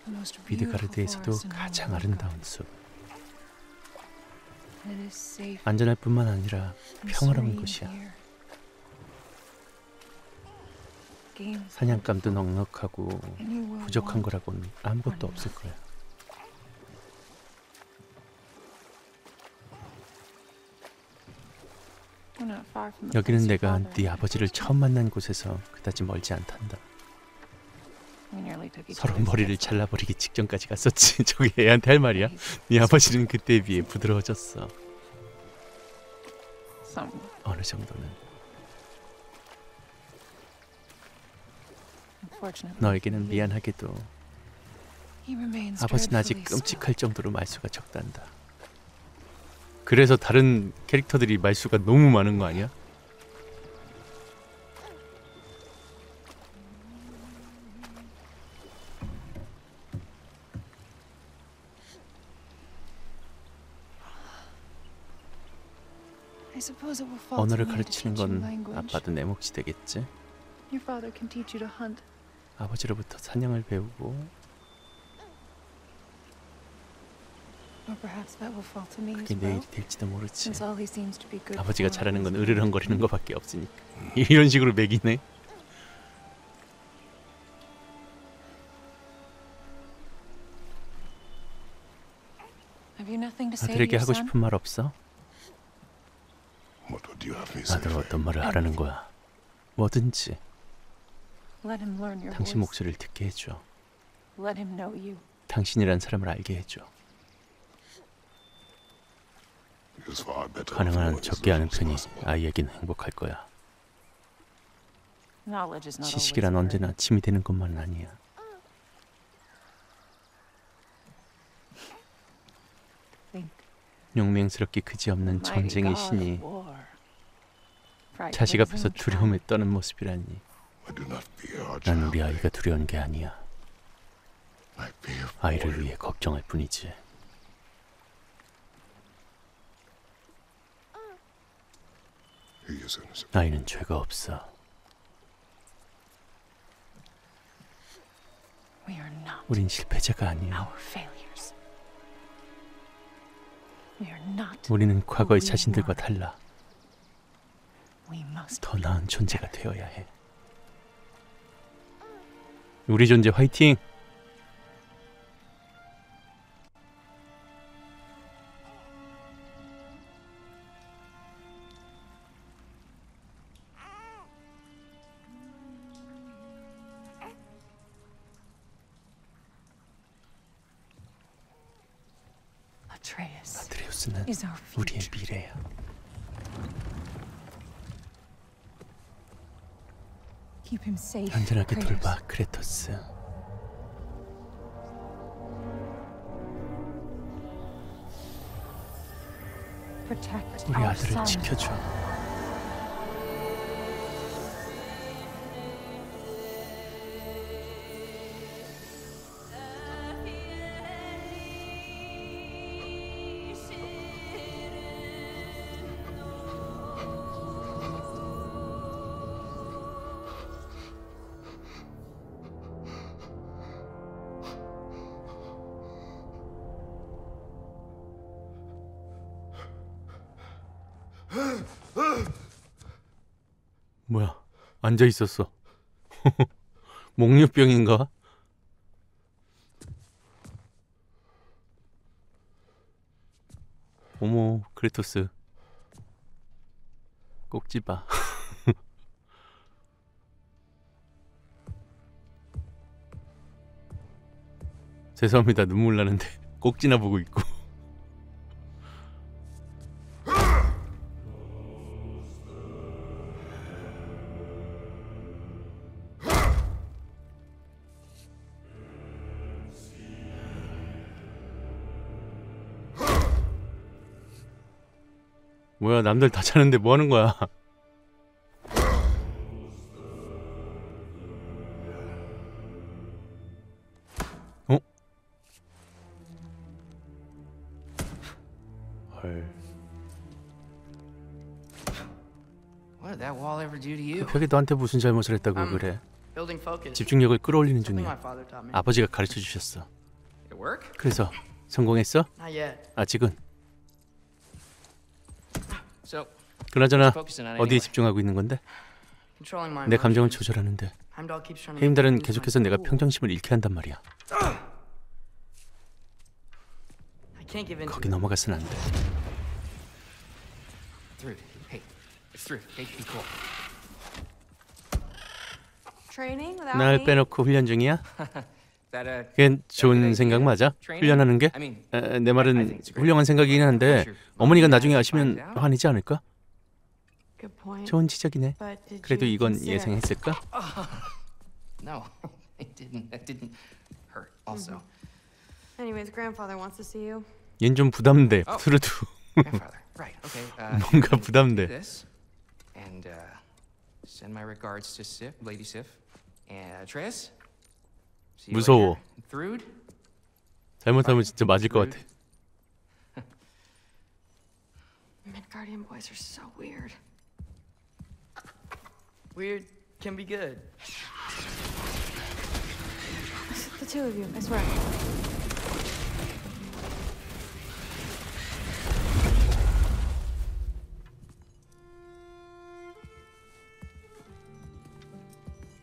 all 가장 아름다운. 숲. 안전할 뿐만 아니라 평화로운 곳이야. 사냥감도 넉넉하고 부족한 거라고는 아무것도 없을 거야. We're not far from the 여기는 내가 네 아버지를 처음. 만난 곳에서 그다지 멀지 않단다. 서로 머리를. 잘라버리기 직전까지 갔었지. 저기 애한테 할 말이야. 네 아버지는 그때에 비해 부드러워졌어. 어느 정도는. 너에게는 미안하게도 아버지는 아직. 끔찍할 정도로 말수가 적단다. 그래서 다른 캐릭터들이 말수가 너무 많은 거 아니야? I suppose it will fall to 언어를 가르치는 teach you 건. 아빠도 내 몫이 되겠지. Your father can teach you to hunt. 아버지로부터 사냥을 배우고 Or perhaps that will fall to me as 그게 well. 내일이 될지도 모르지. Since all he seems to be good 아버지가 잘하는 건 으르렁거리는 거밖에 없으니까 이런 식으로 매기네. 아들에게 하고? 싶은 말 없어? What would you have me say? 아들 어떤 말을 하라는 거야? 뭐든지 Let him learn your 당신. 목소리를 듣게 해줘. Let him know you. 당신이란 사람을 알게 해줘. It was far better 가능한 한 적게 as 편이. 아이에게는 행복할 거야. Knowledge is not always 지식이란. 언제나 짐이 되는 것만은 아니야. 용맹스럽게 그지없는 전쟁의 신이 자식 앞에서 두려움에. 떠는 모습이라니. 난. 우리 아이가 두려운 게 아니야. 아이를. 위해 걱정할 뿐이지. 아이는 죄가 없어. We are not 우린 실패자가 아니야. our failures. We are not. 우리는 과거의 자신들과. 달라. 더 나은 존재가 되어야 해. 우리 존재 화이팅! 우리의. 미래야. Keep him safe. 안전하게. 돌봐, 크레토스. Protect 우리 아들을. 지켜줘. 앉아 있었어. 목류병인가? 어머, 크레토스. 꼭지 봐. 죄송합니다. 눈물 나는데 꼭지나 보고 있고. 뭐야 남들 다 자는데 뭐 하는 거야? 어? 헐. 그 벽이 너한테 무슨 잘못을 했다고 Um, 그래? 집중력을 끌어올리는 중이야. 아버지가 가르쳐 주셨어. 그래서 성공했어? 아직은. 그나저나 어디에. 집중하고 있는 건데? 내 감정을. 조절하는데 헤임달은 계속해서 내가. 평정심을 잃게 한단 말이야. 거기. 넘어가선 안 돼. 날? 빼놓고 훈련 중이야? That uh. 그게 좋은 생각 맞아? 훈련하는 게? 에, 내 말은 훌륭한 생각이긴 한데 어머니가 나중에 아시면 화내지 않을까? 좋은 지적이네. 그래도 이건 예상했을까? No, it didn't. That didn't hurt. Also, Anyways, grandfather wants to see you. 얜좀 부담돼. Oh. Uh, 뭔가 부담돼. This, and uh, send my regards to Sif, Lady Sif, and Atreus. 무서워. 잘못하면 진짜 맞을 것 같아. Midgardian boys are so weird. Weird can be good. The two of you, I swear.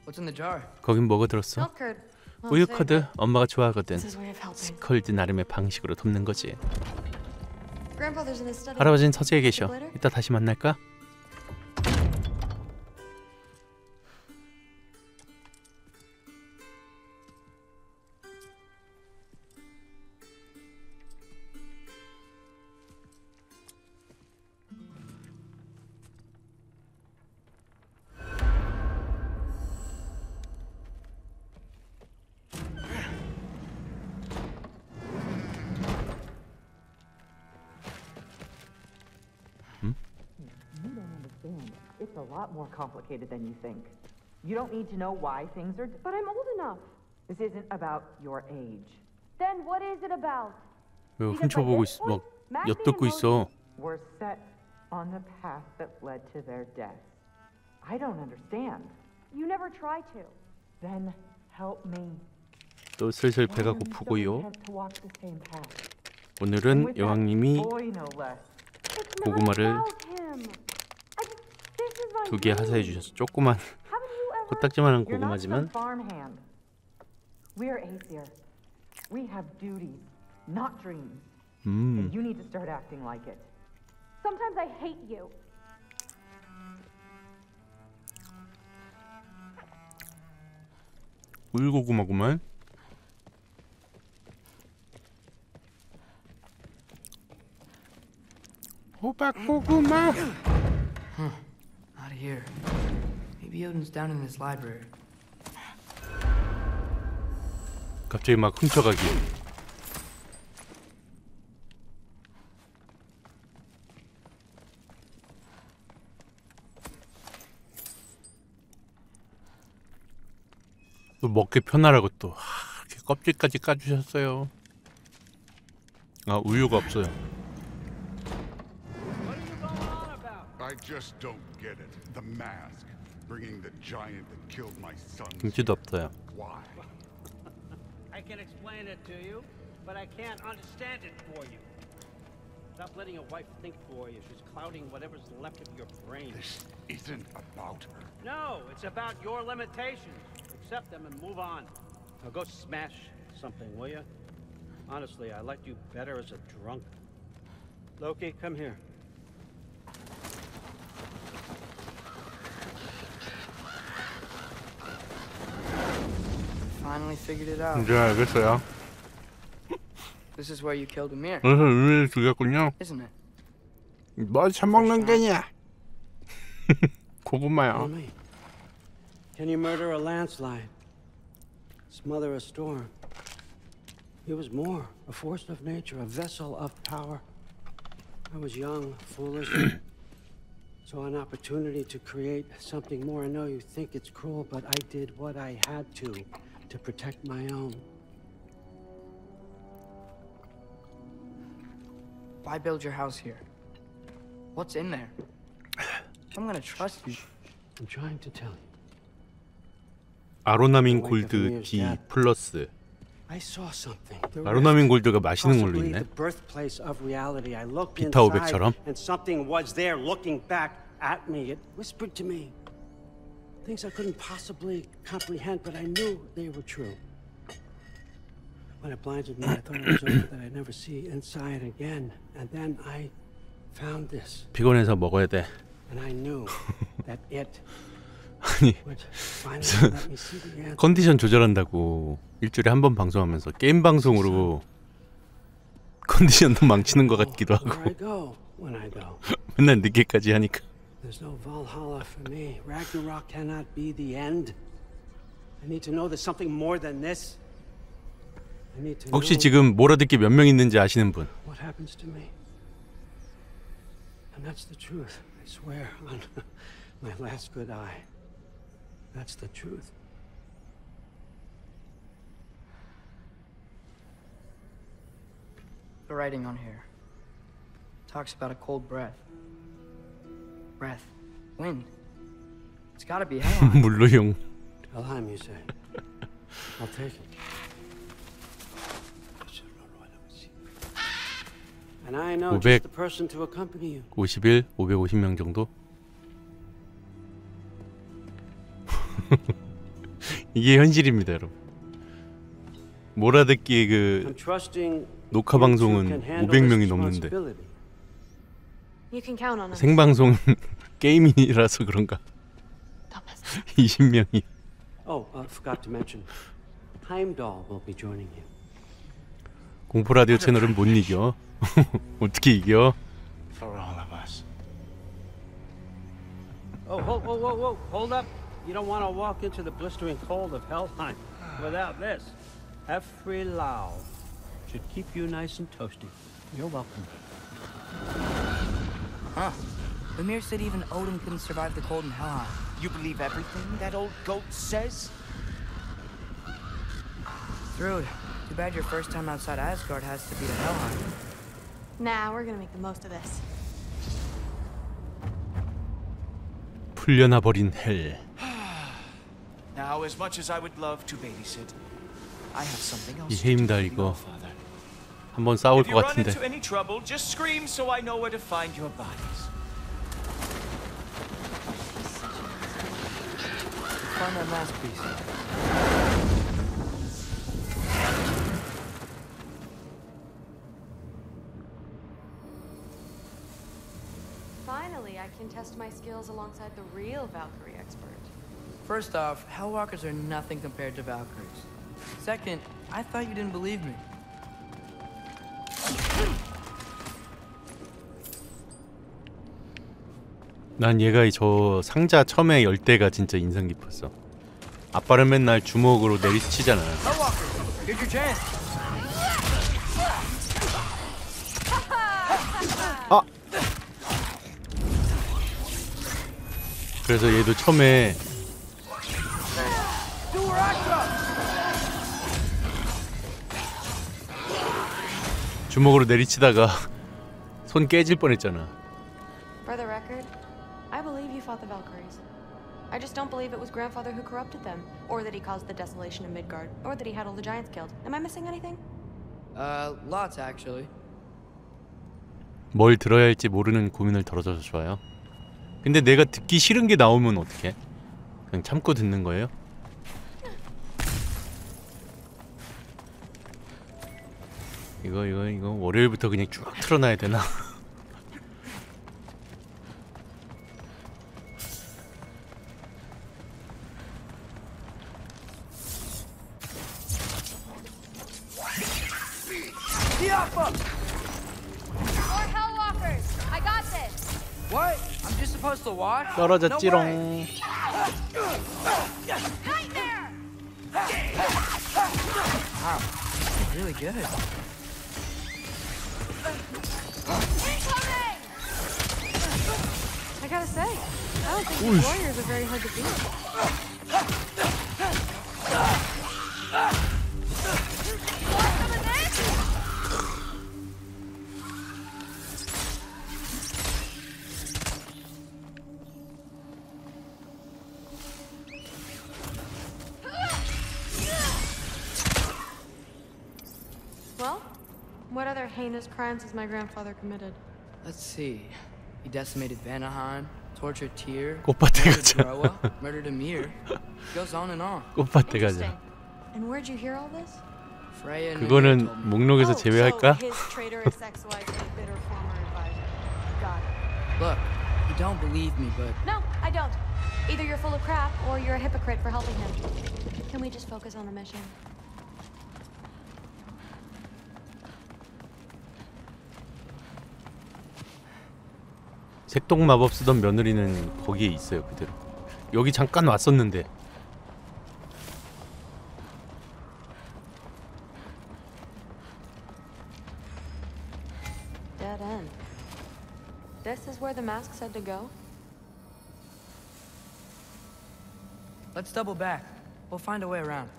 What's in the jar? 거긴 뭐가 들었어? 우유 카드 엄마가 좋아하거든. 스컬드 나름의 방식으로 돕는 거지. 할아버지는 서재에 계셔. 이따 다시 만날까? complicated than you think. You don't need to know why things are. But I'm old enough. This isn't about your age. Then what is it about? 왜 훔쳐보고 있어? 막 엿듣고 있어. Were set on the path that led to their death. I don't understand. You never try to. Then help me. 또 슬슬 배가 Why are we so 고프고요. content to walk the same path? And 오늘은 with that 여왕님이 boy, no less. 고구마를 두 개 하사해 주셔서 조그만 코딱지만한 고구마지만. 음. 울고구마구만. 호박고구마. Not here. Maybe Odin's down in his library. 갑자기 막 훔쳐가기. 또 먹기 편하라고 또 하, 이렇게 껍질까지 까주셨어요. 아 우유가 없어요. just don't get it. The mask, bringing the giant that killed my son. There. Uh, Why? I can explain it to you, but I can't understand it for you. Stop letting your wife think for you. She's clouding whatever's left of your brain. This isn't about her. No, it's about your limitations. Accept them and move on. Now go smash something, will you? Honestly, I liked you better as a drunk. Loki, come here. Finally figured it out. 이제 알겠어요. This is where you killed Amir, 그래서 우유를 죽였군요. isn't it? 뭐 처먹는 게냐? 고구마요. Tell me. Can you murder a landslide? Smother a storm? He was more, a force of nature, a vessel of power. I was young, foolish, saw an opportunity to create something more. I know you think it's cruel, but I did what I had to to protect my own. Why build your house here? What's in there? I'm gonna trust you. I'm trying to tell you. 아로나민 골드 D 플러스. I saw something. The 아로나민 rift, 골드가 마시는 걸로 possibly 있네. the birthplace of reality. I looked 기타 inside, 500처럼. and something was there looking back at me. It whispered to me Things I couldn't possibly comprehend, but I knew they were true. When it blinded me, I thought it was over, that I'd never see inside again. And then I found this, 피곤해서 먹어야 돼. and I knew that it 아니. 컨디션 조절한다고 일주일에 한 번 방송하면서 게임 방송으로 컨디션도 망치는 것 같기도 하고. 맨날 늦게까지 하니까 There's no Valhalla for me. Ragnarok cannot be the end. I need to know there's something more than this. I need to 혹시 know 지금 몰아듣기 몇 명 있는지 아시는 분? what happens to me. And that's the truth. I swear on my last good eye. That's the truth. The writing on here talks about a cold breath. Breath. Wind. It's gotta be hell. 물로용. Helheim, you say? I'll take it. And I know 500. just the person to accompany you. 51, 550명 정도? 이게 현실입니다, 여러분. 몰아듣기 그 녹화 방송은 can handle this 500명이 넘는데 responsibility. You can count on us. 생방송 게임이라서 그런가 20명이 Oh, uh, forgot to mention, Heimdall will be joining you. 공포 라디오 채널은 못 이겨 어떻게 이겨 For all of us. Oh, whoa, whoa, whoa, whoa! Hold up! You don't want to walk into the blistering cold of Helheim without this. Hefri Lau should keep you nice and toasty. You're welcome. Huh. Ymir said even Odin couldn't survive the cold in Helheim. You believe everything that old goat says? Thrud, too bad your first time outside Asgard has to be to Helheim. Nah, we're gonna make the most of this. 풀려나 버린 헬 Now, as much as I would love to babysit, I have something 이 else to do. 헤임달 이거 한번 싸울 If 것 you run 같은데 into any trouble, just scream so I know where to find your bodies. Find that masterpiece. Finally, I can test my skills alongside the real Valkyrie expert. First off, Hellwalkers are nothing compared to Valkyries. Second, I thought you didn't believe me. 난 얘가 이저 상자 처음에 열 때가 진짜 인상 깊었어 아빠는 맨날 주먹으로 내리치잖아 chance. 아! 그래서 얘도 처음에 주먹으로 내리치다가 손 깨질 뻔했잖아 For the record, I believe you fought the Valkyries. I just don't believe it was grandfather who corrupted them, or that he caused the desolation of Midgard, or that he had all the giants killed. Am I missing anything? Uh, lots actually. 뭘 들어야 할지 모르는 고민을 덜어줘서 좋아요 근데 내가 듣기 싫은 게 나오면 어떡해? 그냥 참고 듣는 거예요? 이거 이거 이거 월요일부터 그냥 쭉 틀어놔야 되나? 떨어졌지롱. Wow, really good. Incoming! I gotta say, I don't think these warriors are very hard to beat. heinous crimes has my grandfather committed? Let's see. He decimated Vanaheim, tortured Tyr, 꽃밭에 murdered 가자. Groa, murdered Ymir. Goes on and on. 꽃밭에 가자. And where'd you hear all this? Freya and 그거는 Ymir told me. 목록에서 Oh, 제외할까? So his traitorous ex-wife and bitter former advisor. Got it. Look, you don't believe me, but No, I don't. Either you're full of crap or you're a hypocrite for helping him. Can we just focus on the mission? 색동 마법 쓰던 며느리는 거기에 있어요 그대로. 여기 잠깐 왔었는데 Dead end. This is where the mask said to go? let's double back. We'll find a way around.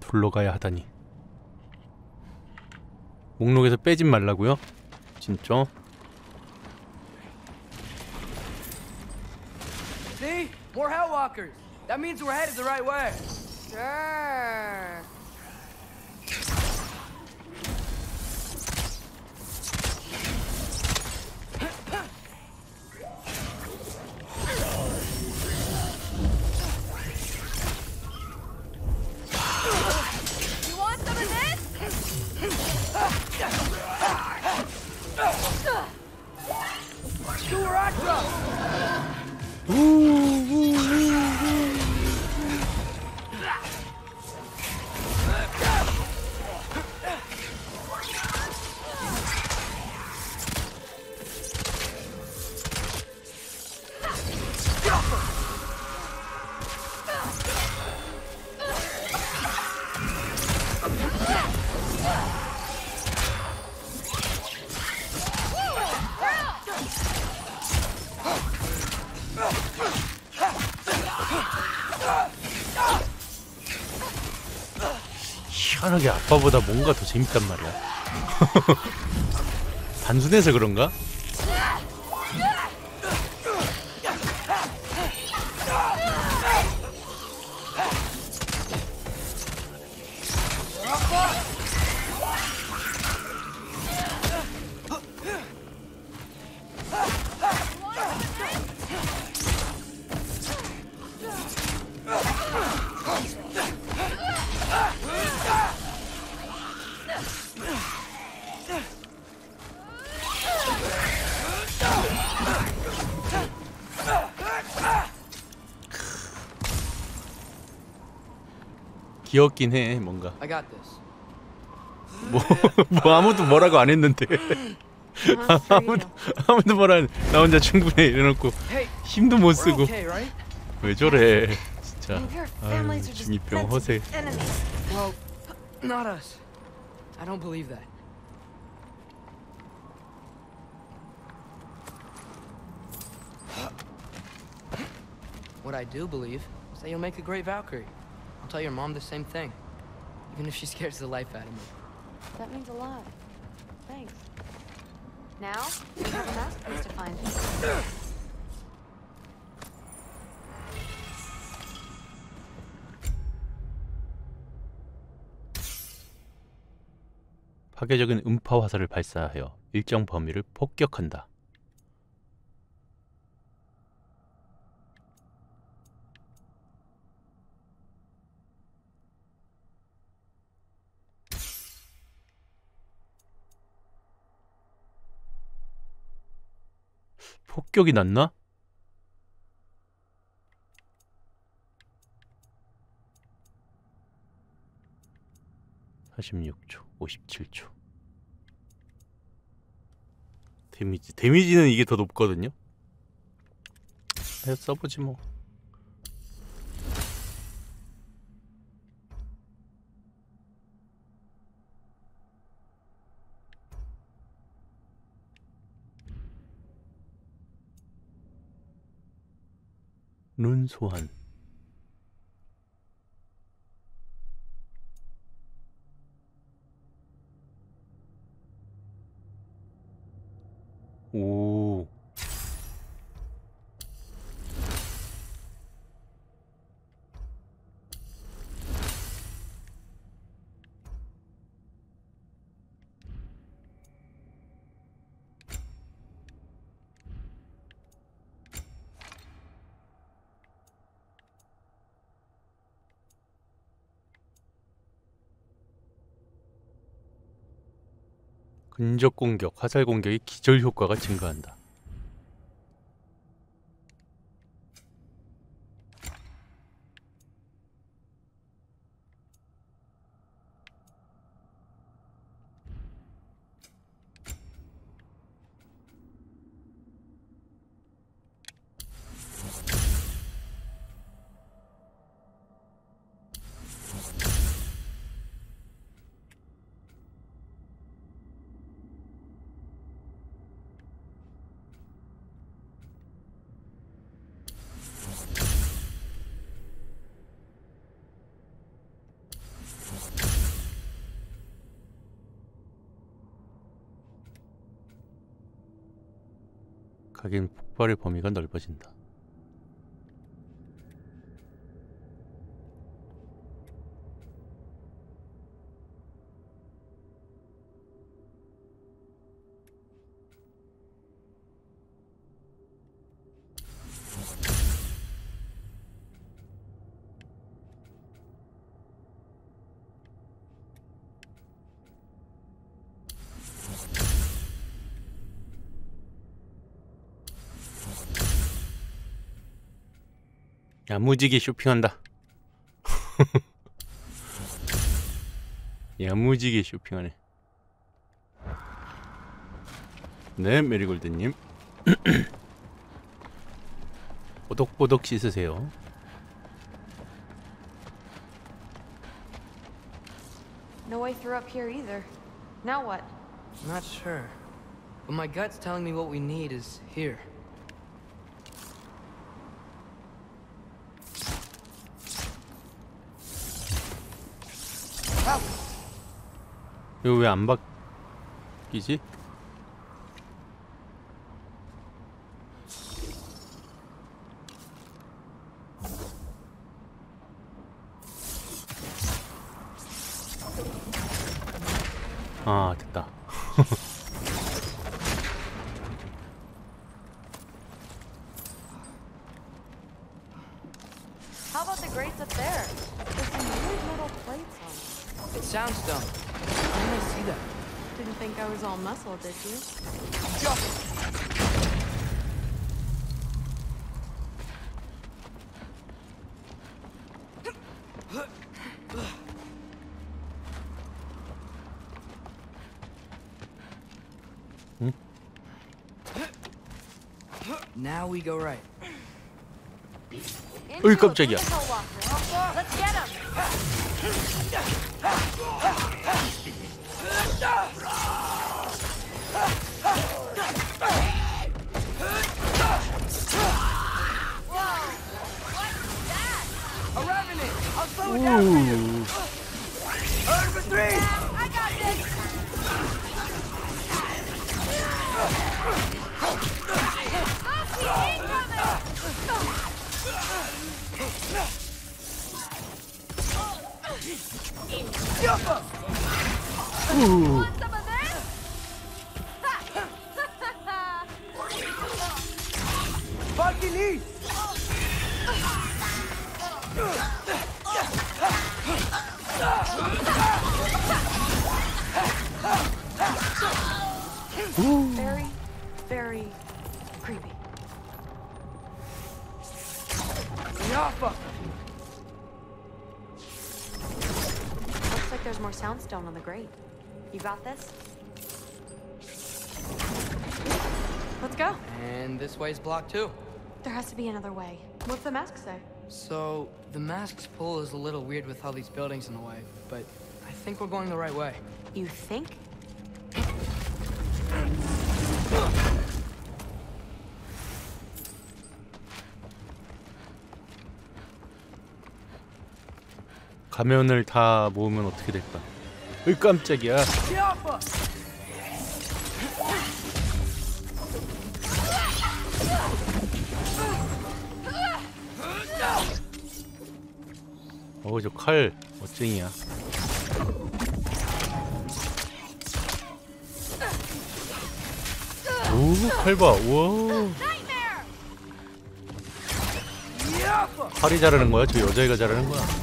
둘러가야 하다니. 목록에서 빼진 말라고요? 진짜? See? More Hellwalkers. That means we're headed the right way. Sure. 呜 아빠보다 뭔가 더 재밌단 말이야. 단순해서 그런가? 귀엽긴 해 뭔가. I got this. 뭐, 뭐 아무도 뭐라고 안 했는데 아무도 아무도 뭐라 안- 나 혼자 충분해 이래놓고 힘도 못 쓰고? 왜 저래 진짜 아유 families are just 중이병 meant to 허세 be enemies. Well, not us. I don't believe that. What I do believe is that you'll make a great Valkyrie. Tell your mom the same thing, even if she scares the life out of me. That means a lot. Thanks. Now, we have a masterpiece to find. 파괴적인 음파 화살을 발사하여 일정 범위를 폭격한다. 폭격이 났나? (46초) (57초) 데미지 데미지는 이게 더 높거든요? 써보지 뭐 룬 소환. 오 근접 공격, 화살 공격의 기절 효과가 증가한다. 넓어진다. 야무지게 쇼핑한다. 야무지게 쇼핑하네. 네, 메리골드님. 보독보독 씻으세요. No way through up here either. Now what? Not sure. But my gut's telling me what we need is here. 이거 왜 안 바뀌지? go right. 어이 깜짝이야 way's blocked too. There has to be another way. What's the mask say? So, the mask's pull is a little weird with all these buildings in the way, but I think we're going the right way. You think? 가면을 다 모으면 어떻게 될까 으이 깜짝이야 Yaffa! 어우 저칼 멋쟁이야 오칼봐 우와 칼이 자르는 거야? 저 여자애가 자르는 거야?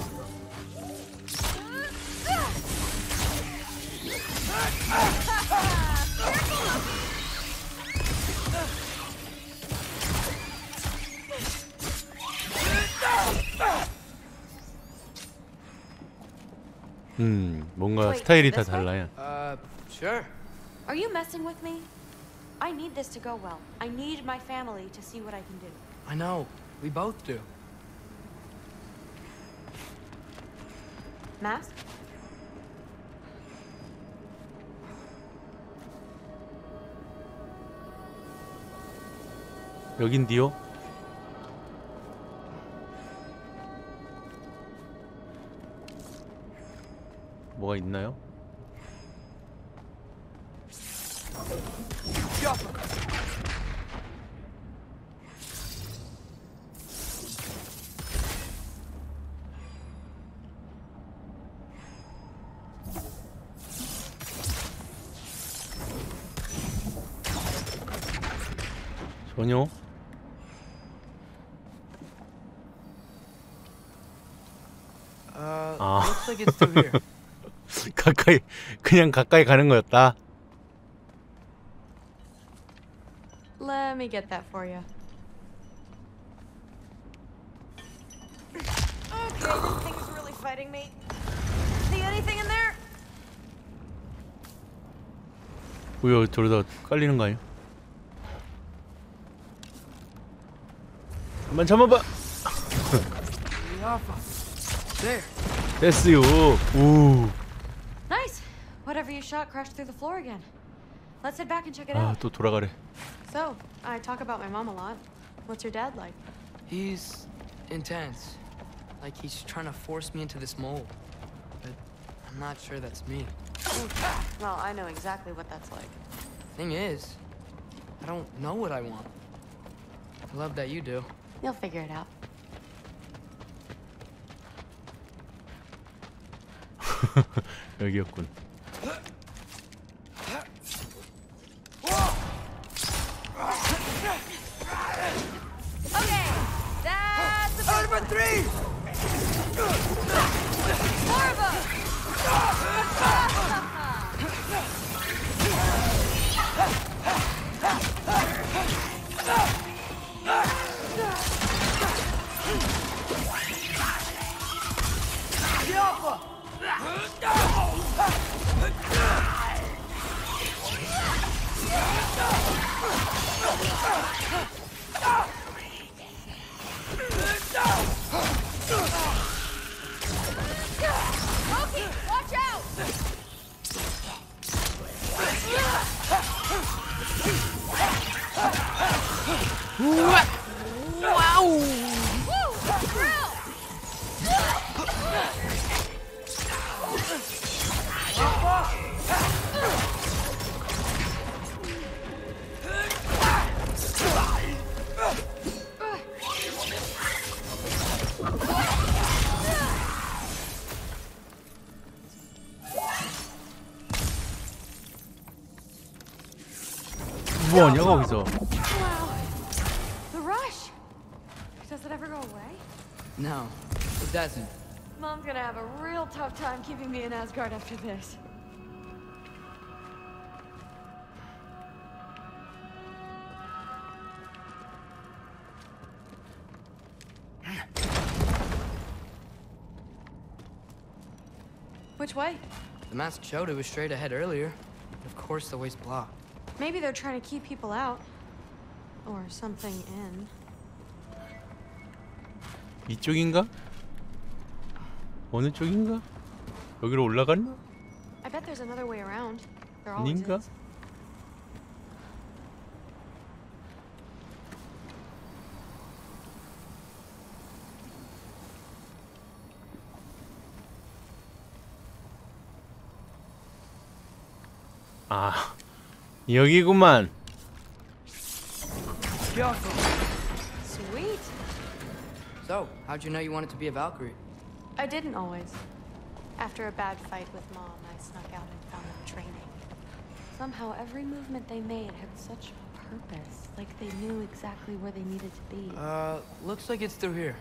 뭔가 Wait, 스타일이 다 this way? 달라요 Uh, sure. Are you messing with me? I need this to go well. I need my family to see what I can do. I know. We both do. Mask? 여긴디요? 뭐가 있나요? 전혀 Uh, 아. looks like it's through here. 가까이 그냥 가까이 가는 거였다. Let me get that for you. Okay, this thing is really fighting me. See anything in there? 뭐야 저러다 깔리는 거 아니야? 한번 잡아봐. 됐어요. 우. Nice. Whatever you shot crashed through the floor again. Let's head back and check it 아 out. 또 돌아가래. So, I talk about my mom a lot. What's your dad like? He's intense. Like he's trying to force me into this mold. But I'm not sure that's me. Well, I know exactly what that's like. Thing is, I don't know what I want. I love that you do. You'll figure it out. 여기였군. 뭐하냐 거기서? Wow. The rush. Does it ever go away? No, it doesn't. Mom's gonna have a real tough time keeping me in Asgard after this. Which way? The mask showed it was straight ahead earlier. Of course, the way's blocked. Maybe they're trying to keep people out. Or something in. 이쪽인가? 어느 쪽인가? 여기로 올라갔나? I bet there's another way around. There always 아닌가? is. 여기구만. Sweet. So, how'd you know you wanted to be a Valkyrie? I didn't always. After a bad fight with Mom, I snuck out and found them training. Somehow, every movement they made had such purpose. Like they knew exactly where they needed to be. Uh, looks like it's through here.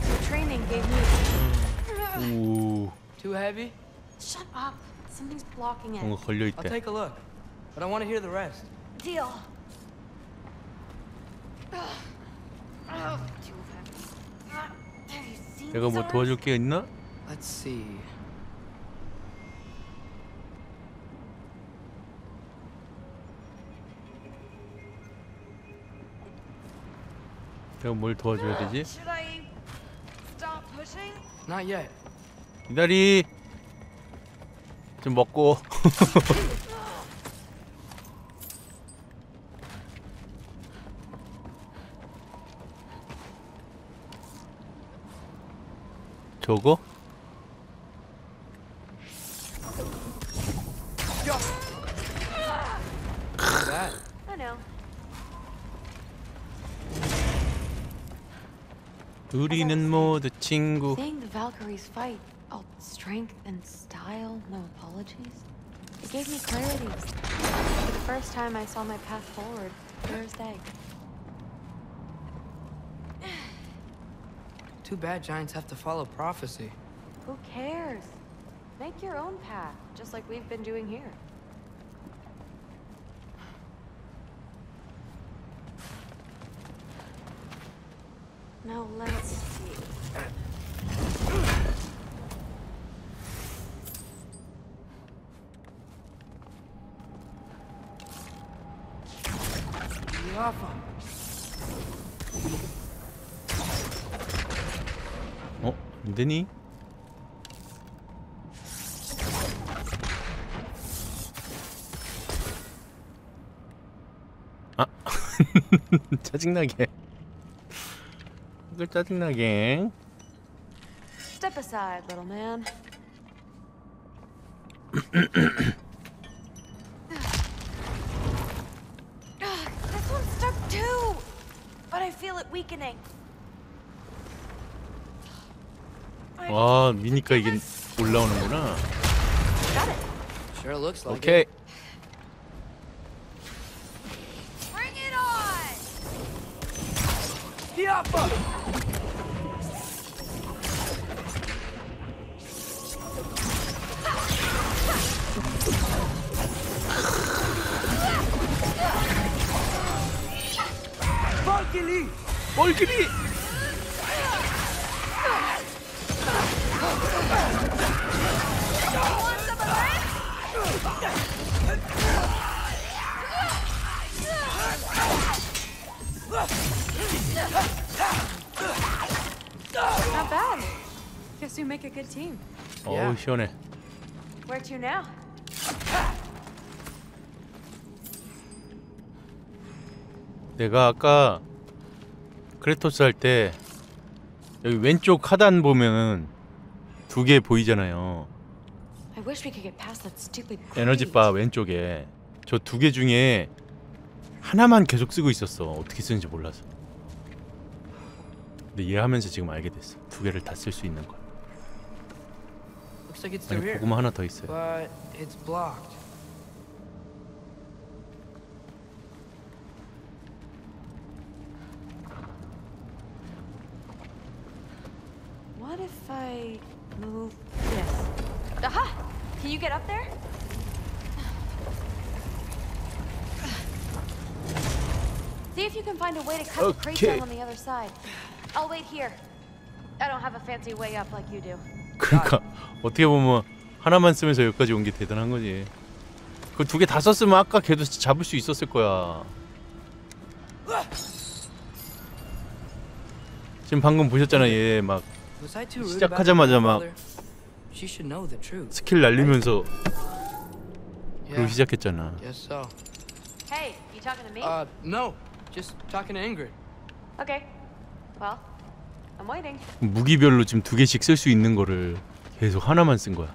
The training gave me. 오 Too heavy? Shut up. Something's blocking it. 뭔가 걸려 I'll 있대. take a look. But I want to hear the rest. Deal. Oh, too heavy. Have you seen 내가 뭐 these 도와줄 게 있나? Let's see. 내가 뭘 도와줘야 되지? Should I stop pushing? Not yet. 기다리. 좀 먹고. 저거? 우리는 모두 친구. Seeing the Valkyries fight, all strength and style, no apologies. It gave me clarity. For the first time I saw my path forward, clear as day. Too bad giants have to follow prophecy. Who cares? Make your own path, just like we've been doing here. Now let's see. 어? 안 되니? 아 짜증나게 이걸 짜증나게 Step aside, little man. weakening. 와 미니까 이게 올라오는구나. Sure looks like 오케이. it. Bring it on! 뻘길이. Want Some of this? Not bad. Guess we make a good team. 어우 시원해. Where to now? 내가 아까 크레토스 할 때 여기 왼쪽 하단 보면은 두 개 보이잖아요. I wish we could get past that stupid 에너지 crate. 바 왼쪽에 저 두 개 중에 하나만 계속 쓰고 있었어. 어떻게 쓰는지 몰라서. 근데 이해하면서 지금 알게 됐어. 두 개를 다 쓸 수 있는 걸. Looks like it's 아니. 고구마 하나 더 있어요. But it's blocked. What if I move this? Aha! Can you get up there? See if you can find a way to cut the crate Okay. down on the other side. I'll wait here. I don't have a fancy way up like you do. 그러니까 어떻게 보면 하나만 쓰면서 여기까지 온 게 대단한 거지. 그 두 개 다 썼으면 아까 걔도 잡을 수 있었을 거야. 지금 방금 보셨잖아 얘막 시작하자마자 막. 스킬 날리면서 그러기 Yeah, 시작했잖아. Hey, you talking to me? Uh, no. Just talking to Ingrid. okay. Well, I'm waiting. 무기별로 지금 두 개씩 쓸 수 있는 거를 계속 하나만 쓴 거야.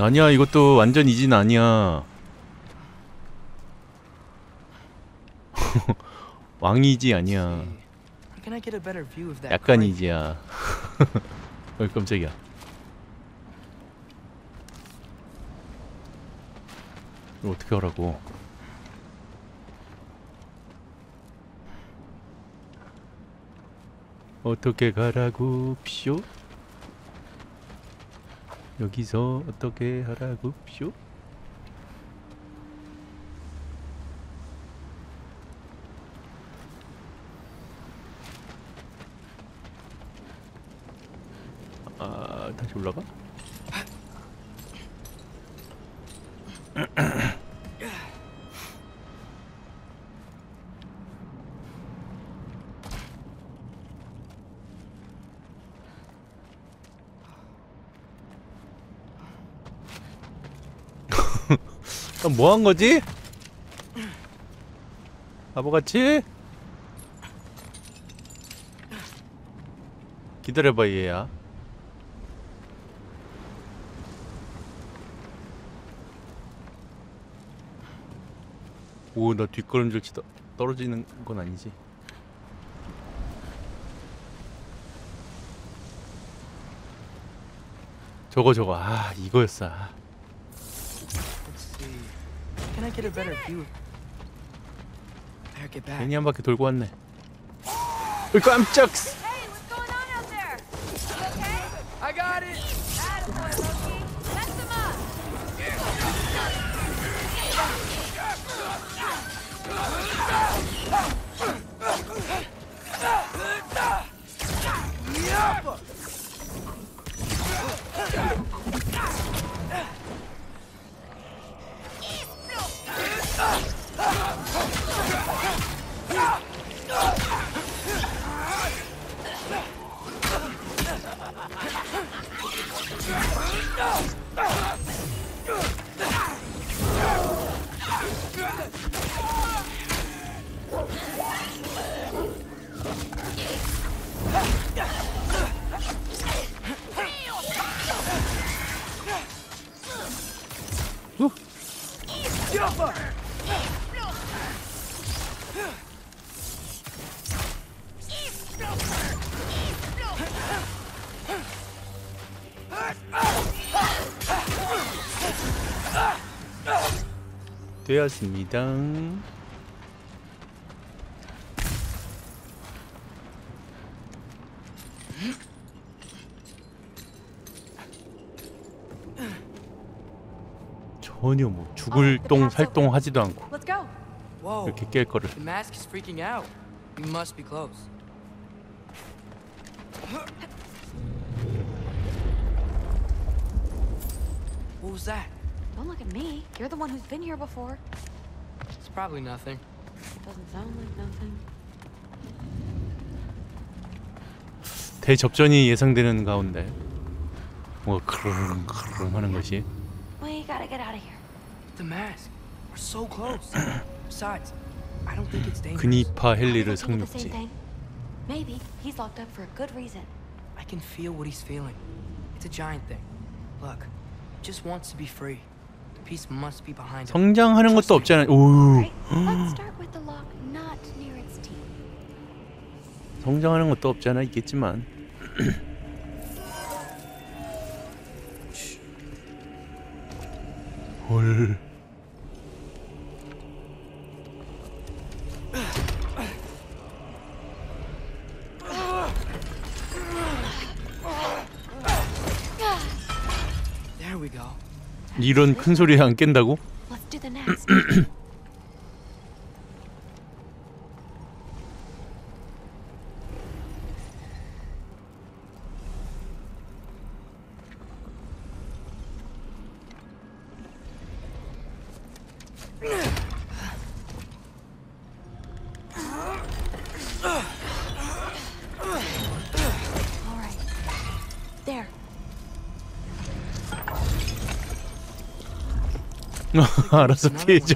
아니야 이것도 완전 이진 아니야. 왕이지 아니야. View of that? 약간? 이지야. 어이 깜짝이야. 이거 어떻게 하라고? 어떻게 가라고 피쇼? 여기서 어떻게 하라고 피쇼? 아 다시 올라가? 뭐 한 거지? 바보같이? 기다려봐 얘야 오 나 뒷걸음질 치다 떨어지는 건 아니지 저거 저거 아 이거였어 아. Let's see. Can I get a better view? Better get back. 괜히 한 바퀴 돌고 왔네 으 깜짝 Hey, what's going on out there? You okay? I got it. Stop him! 되었습니다. 전혀 뭐 죽을 똥 살똥 하지도 않고. 이렇게 깰 거를 The mask is freaking out. You must be close. What was that? Don't look at me. You're the one who's been here before. It's probably nothing. Doesn't sound like nothing. 대접전이 예상되는 가운데 뭔가 크롱 크롱 하는 것이 We gotta get out of here. The mask. We're so close. Besides, I don't think it's dangerous. the same 상륙지. Maybe he's locked up for a good reason. I can feel what he's feeling. It's a giant thing. Look, he just wants to be free. 성장하는 것도 없잖아 오 Let's start with the lock not near its teeth. 성장하는 것도 없잖아 있겠지만 헐 There we go. 이런 큰 소리에 안 깬다고? Let's do the next. All right. There. 알아서 피해줘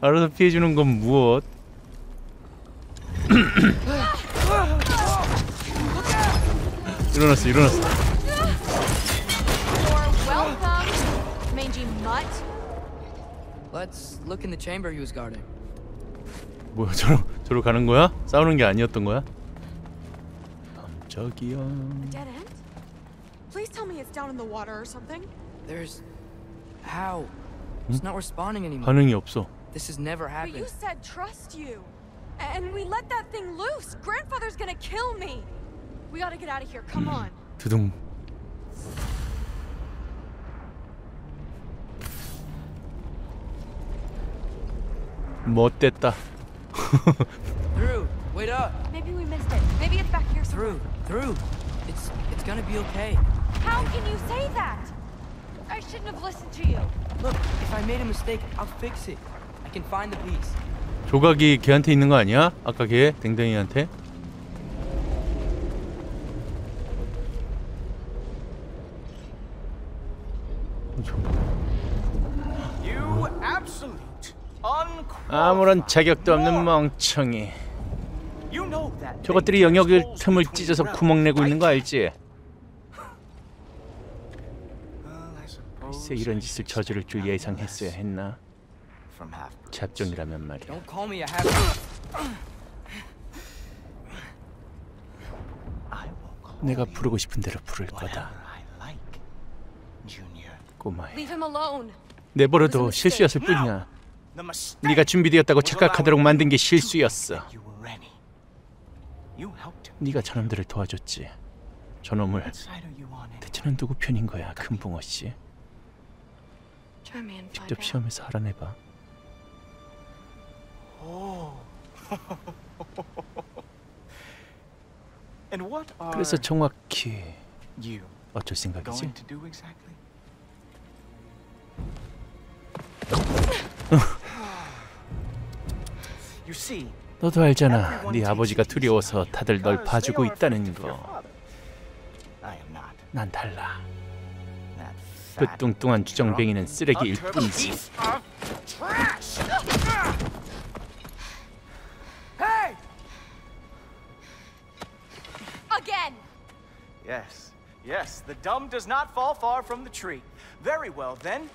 알아서 피해주는 건 무엇? 일어났어 일어났어. 뭐야 저러 저러 가는 거야? 싸우는 게 아니었던 거야? end? Please tell me it's down in the water or something. There's how? It's not responding anymore. 반응이 없어 This has never But you happened. said trust you. And we let that thing loose. Grandfather's gonna kill me. We gotta get out of here. Come on. 두둥 못됐다 Through. Wait up. Maybe we missed it. Maybe it's back here somewhere. Through. Through. It's it's gonna be okay. How can you say that? I shouldn't have listened to you. Look, if I made a mistake, I'll fix it. I can find the piece. 조각이 걔한테 있는 거 아니야? 아까 걔 댕댕이한테? You absolute, 아무런 자격도 없는 멍청이 You know that. 저것들이 영역을 틈을 찢어서 구멍 내고 있는 거 알지? 글쎄 이런 짓을 저지를 줄 예상했어야 했나? 잡종이라면 말이야. 내가 부르고 싶은 대로 부를 거다 꼬마야 Leave him alone. 내버려둬 실수였을 뿐이야. 네가 준비되었다고 착각하도록 만든 게 실수였어. 네가 저놈들을 도와줬지 저놈을? 대체는 누구 편인 거야 금붕어 씨 Try me and find 직접. 시험에서 알아내봐 Oh. and what are 그래서 정확히 어쩔 생각이지? 너도 알잖아 네 아버지가 두려워서 다들 널 봐주고 있다는 거. 난 달라 그 뚱뚱한 주정뱅이는 쓰레기일 뿐이지. Yes, yes, the dumb does not fall far from the tree. Very well, then.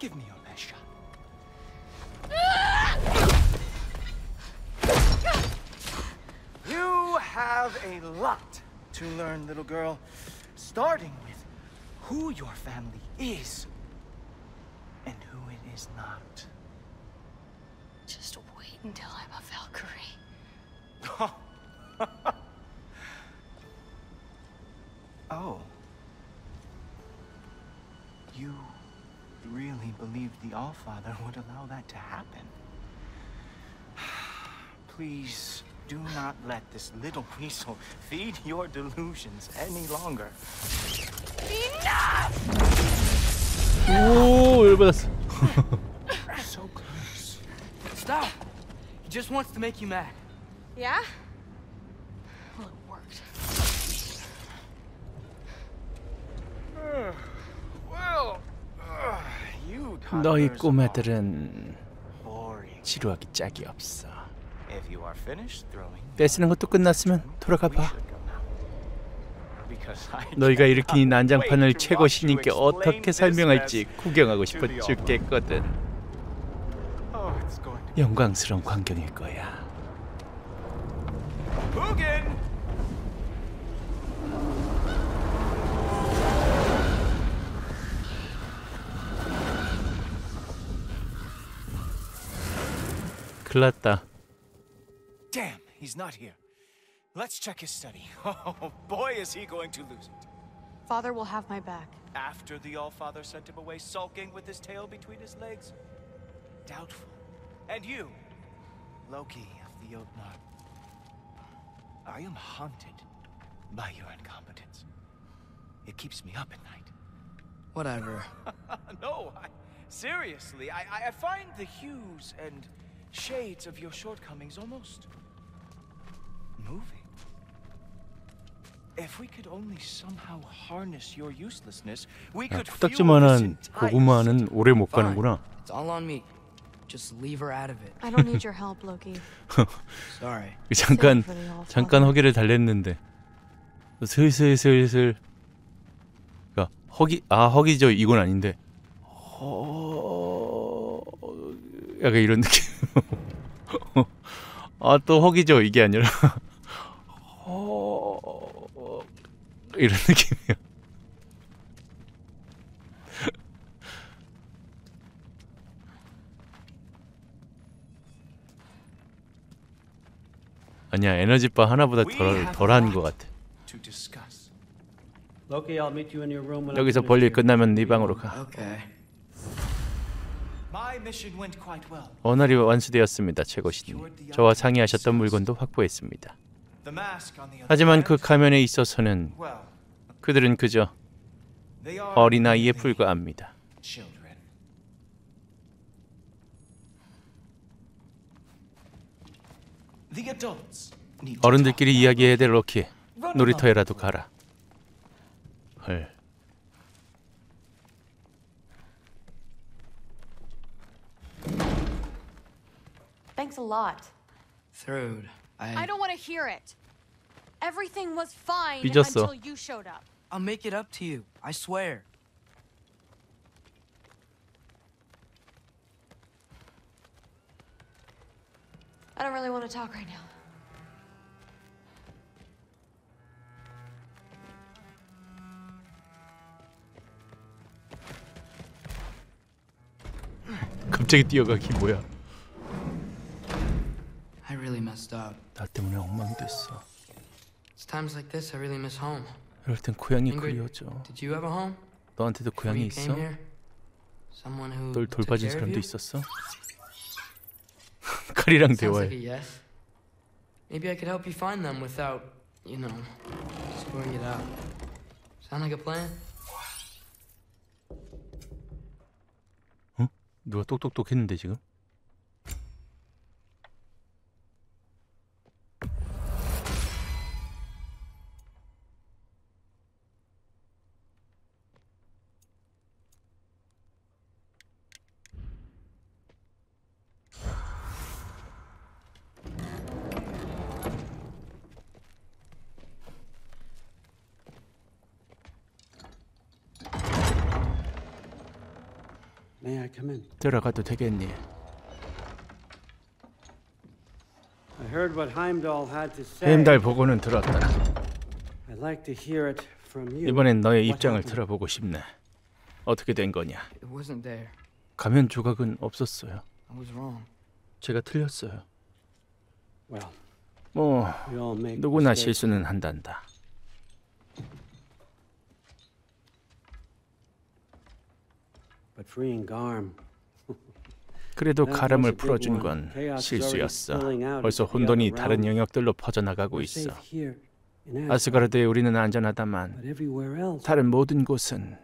Give me your best shot. You have a lot to learn, little girl. Starting who your family is and who it is not. Just wait until I'm a Valkyrie. Oh. You really believed the Allfather would allow that to happen? Please do not let this little weasel feed your delusions any longer. 오 열받았어. so close. Stop! He just wants to make you mad. Yeah? Well, it worked. well, uh, you 너희 toddlers 꼬마들은 boring. 지루하기 짝이 없어. If you are finished throwing, 떼쓰는 것도 끝났으면 돌아가 봐. because I 너희가 일으킨 이 난장판을 최고 신님께 어떻게 설명할지 구경하고 싶어 죽겠거든. Oh, 영광스러운 광경일 거야. 났다. Damn, he's not here. Let's check his study. Oh, boy, is he going to lose it. Father will have my back. After the Allfather sent him away sulking with his tail between his legs? Doubtful. And you, Loki of the Jotnar. I am haunted by your incompetence. It keeps me up at night. Whatever. no, I, seriously, I, I- I find the hues and shades of your shortcomings almost moving. If we could only somehow harness your uselessness, we 야, could 코딱지만한 고구마는 오래 못 Fine. 가는구나. It's all on me. Just leave her out of it. I don't need your help, Loki. Sorry. 잠깐. 잠깐 허기를 달랬는데 슬슬슬슬 그러니까 허기 아 허기죠 이건 아닌데 허 약간 이런 느낌 아 또 허기죠 이게 아니라 허 이런 느낌이야 아니야 에너지바 하나보다 덜 덜한 것 같아. to discuss. Loki, I'll meet you in your room when I 여기서 볼일. 끝나면 네 방으로 가. Okay. My mission went quite well. 언어리 완수되었습니다, 최고신님. 저와 상의하셨던 물건도 확보했습니다. The mask, on the other 하지만 그 가면에 있어서는 그들은 그저 they are 어린아이에 불과합니다. children. The adults need to 어른들끼리 이야기해야 될 로키. 놀이터에라도 가라. 헐. Thanks a lot. Thrud, I... I don't want to hear it. Everything was fine 삐졌어. until you showed up. I'll make it up to you. I swear. I don't really want to talk right now. 갑자기 뛰어가기 뭐야? I really messed up. 나 때문에 엉망됐어. It's times like this I really miss home. 이럴 땐 고향이 그리워져. 너한테도 고향이 있어? 널 돌봐준 사람도? 있었어? 칼이랑 대화해. Maybe I could help you find them without, you know, screwing it up. Sound like a plan? 누가 똑똑똑 했는데 지금? May I come in? 들어가도 되겠니? I heard what Heimdall had to say. 헤임달 보고는 들었다. I'd like to hear it from you. 이번엔 너의 입장을? 들어보고 싶네. 어떻게 된 거냐? It wasn't there. 가면 조각은 없었어요. I was wrong. 제가 틀렸어요. Well, 뭐 we all make 누구나 mistakes. 실수는 한단다. 그래도 big 풀어준. 건 실수였어. 벌써 혼돈이 다른. 영역들로 퍼져나가고 있어. 아스가르드에 우리는 안전하다만. 다른 모든 곳은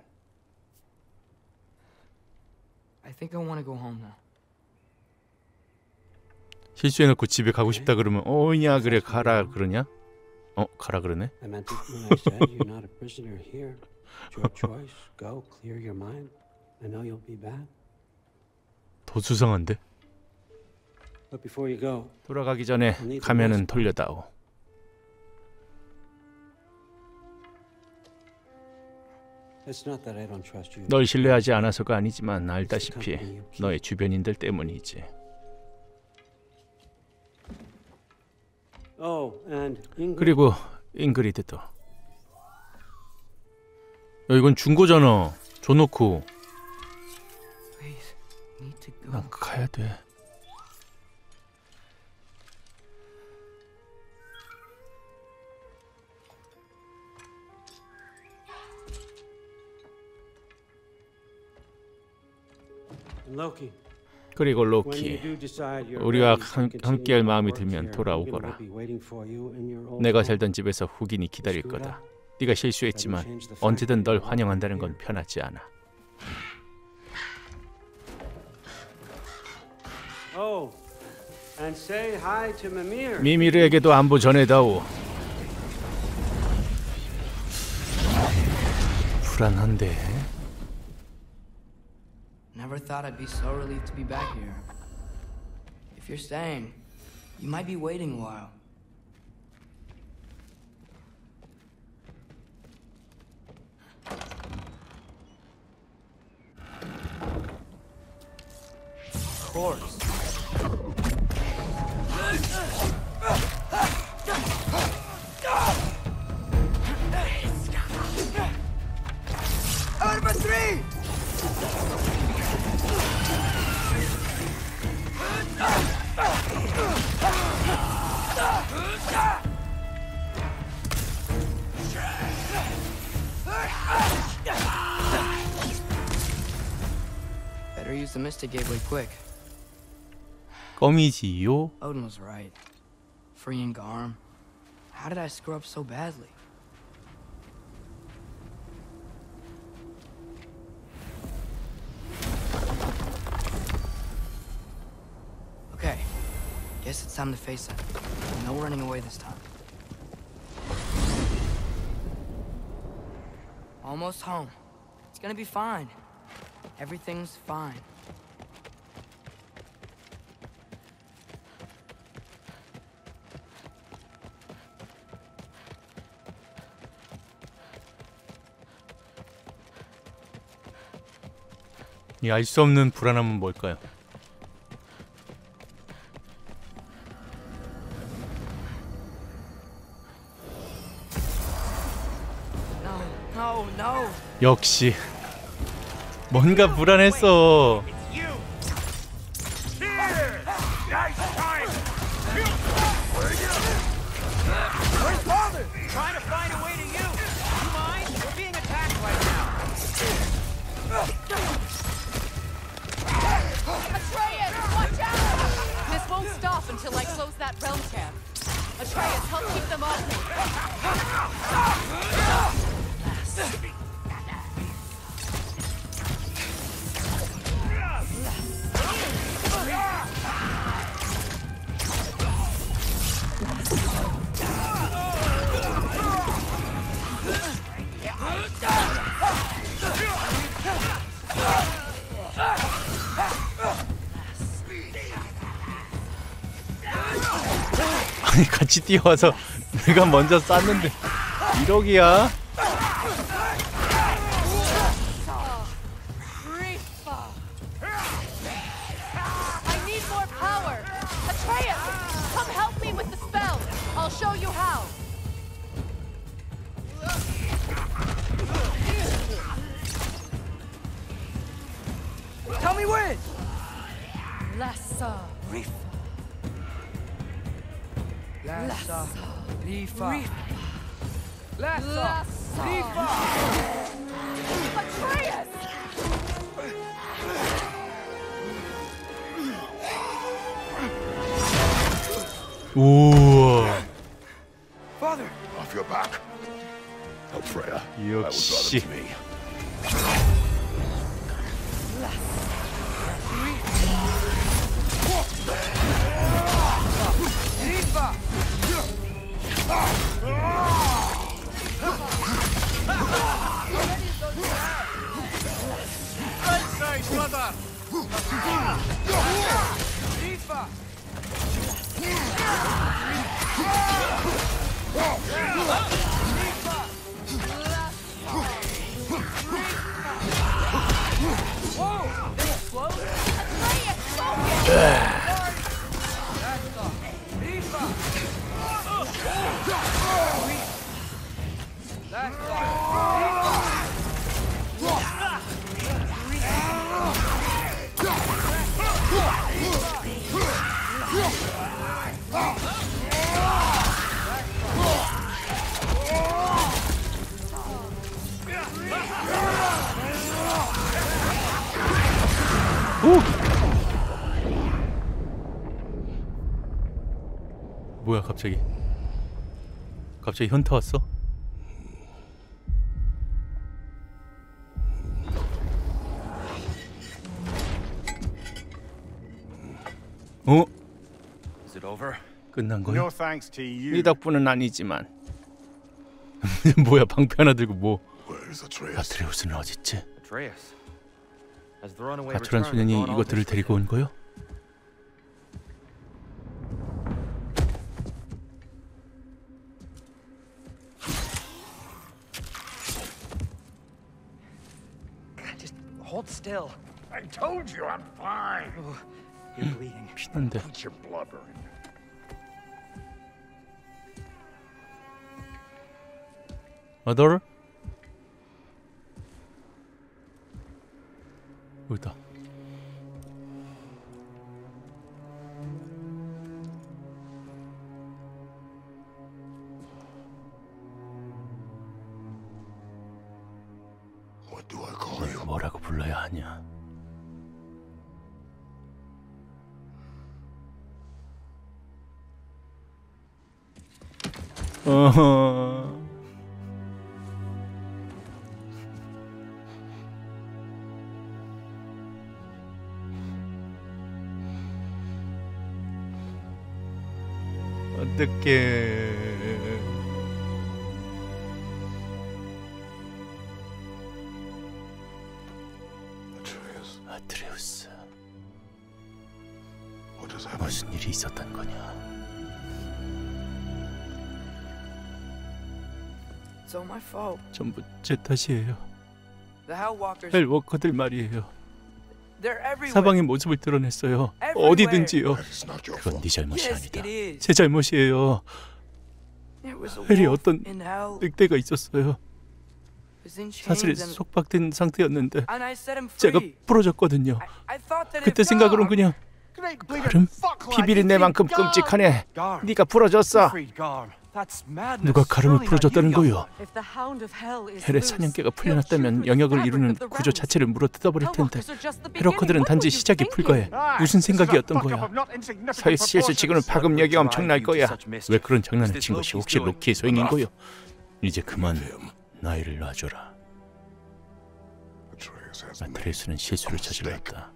I think I want to go home now. 실수해놓고 집에 가고 싶다 그러면 어냐 그래 가라 그러냐? 어 가라 그러네. 더 수상한데? 돌아가기 전에 가면은 돌려다오. 널 신뢰하지 않아서가 아니지만 알다시피 너의 주변인들 때문이지. Oh. 그리고 잉그리드도 야 이건 중고잖아. 줘놓고 난 가야 돼. Loki. 그리고 로키 우리와 ready to 함, continue 함께할 your 마음이 들면 돌아오거라. Negan will be waiting for you in your old 내가. 살던 집에서 후긴이 기다릴 거다. 네가 실수했지만 언제든 널 환영한다는 건 편하지 않아. 미미르에게도 안부 전해다오. 불안한데. Never thought I'd be so relieved to be back here. If you're staying, you might be waiting a while. Course. Out three! Better use the Mystic Gateway quick. Odin was right. Freeing Garm. How did I screw up so badly? Okay. Guess it's time to face it. No running away this time. Almost home. It's gonna be fine. Everything's fine. 이 알 수 없는 불안함은 뭘까요? No, no, no. 역시 뭔가 불안했어. That realm camp. Atreus, help keep them off me. 같이 뛰어와서 내가 먼저 쐈는데 1억이야? 갑자기 현타 왔어? 어? Is it over? 끝난 거야? No thanks to you. 네 덕분은 아니지만 뭐야 방패 하나 들고 뭐? 아트레우스는 어딨지? Returned 소년이 이것들을 데리고 온 거요? Still. I told you I'm fine. You're bleeding. 피난데 Quit your blubbering. 아더를? 여기다 What do I call 뭐라고 불러야 하냐? 어허 어떡해 있었던 거냐. 전부 제 탓이에요 The Hell Walkers, 헬워커들 말이에요. 사방의 모습을 드러냈어요. 어디든지요 그건. 네 잘못이 아니다 it is. 제 잘못이에요 헬이 어떤 in hell. 늑대가 있었어요 and, 속박된 상태였는데 제가. 부러졌거든요 I thought that 그때 God- 그냥 Great bleeder 가름 fuck lad, 비비린 you 내만큼 freed God. 끔찍하네 네가 madness. 누가 가름을 young 거요 헬의 사냥개가 풀려났다면 영역을 이루는 구조. 자체를 물어뜯어 버릴 텐데 the beginning. 헤로커들은 What 단지 시작이? 불과해 Ah, 무슨 생각이었던 거야 지구는 proportions. 파급력이 엄청날 거야 왜 그런 장난을 친 것이 혹시 로키의 소행인 거요 이제 그만 나이를 놔줘라 아트레스는 실수를 저질렀다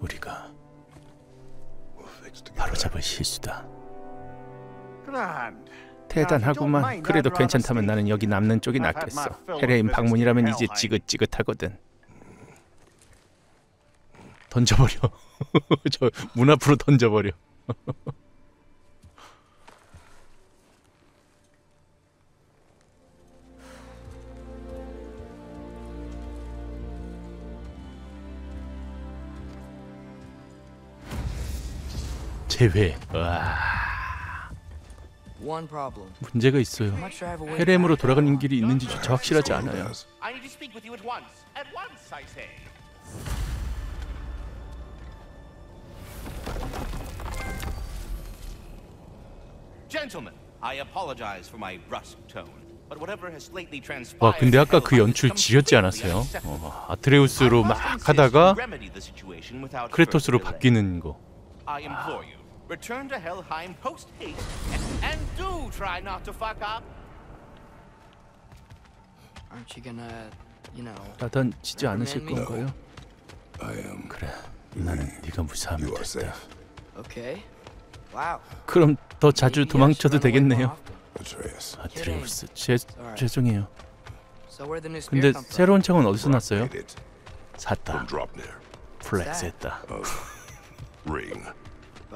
우리가. 바로잡을 실수다. 대단하구만. 그래도 괜찮다면 나는 여기 남는 쪽이 낫겠어. 헤레인 방문이라면 이제 지긋지긋하거든. 던져버려. 저 문 앞으로 던져버려 제외. 와 One problem. 문제가 있어요. I'm not sure I have a way 헤렘으로. 돌아가는 길이 있는지조차 확실하지 않아요. 와 근데 아까 그 연출 지렸지 않았어요? 어, 아트레우스로 막 하다가 크레토스로. 바뀌는 거. You, return to Helheim post haste and, and do try not to fuck up. Aren't you gonna, you know, 야단치지 않으실 reprimand me? 건가요? 그래 나는 네가 무사하면 됐다. Okay. Wow. 그럼 더 자주 도망쳐도 되겠네요. 아트레우스 죄 죄송해요. 근데? 새로운 창은 어디서 났어요? 샀다. Flex했다.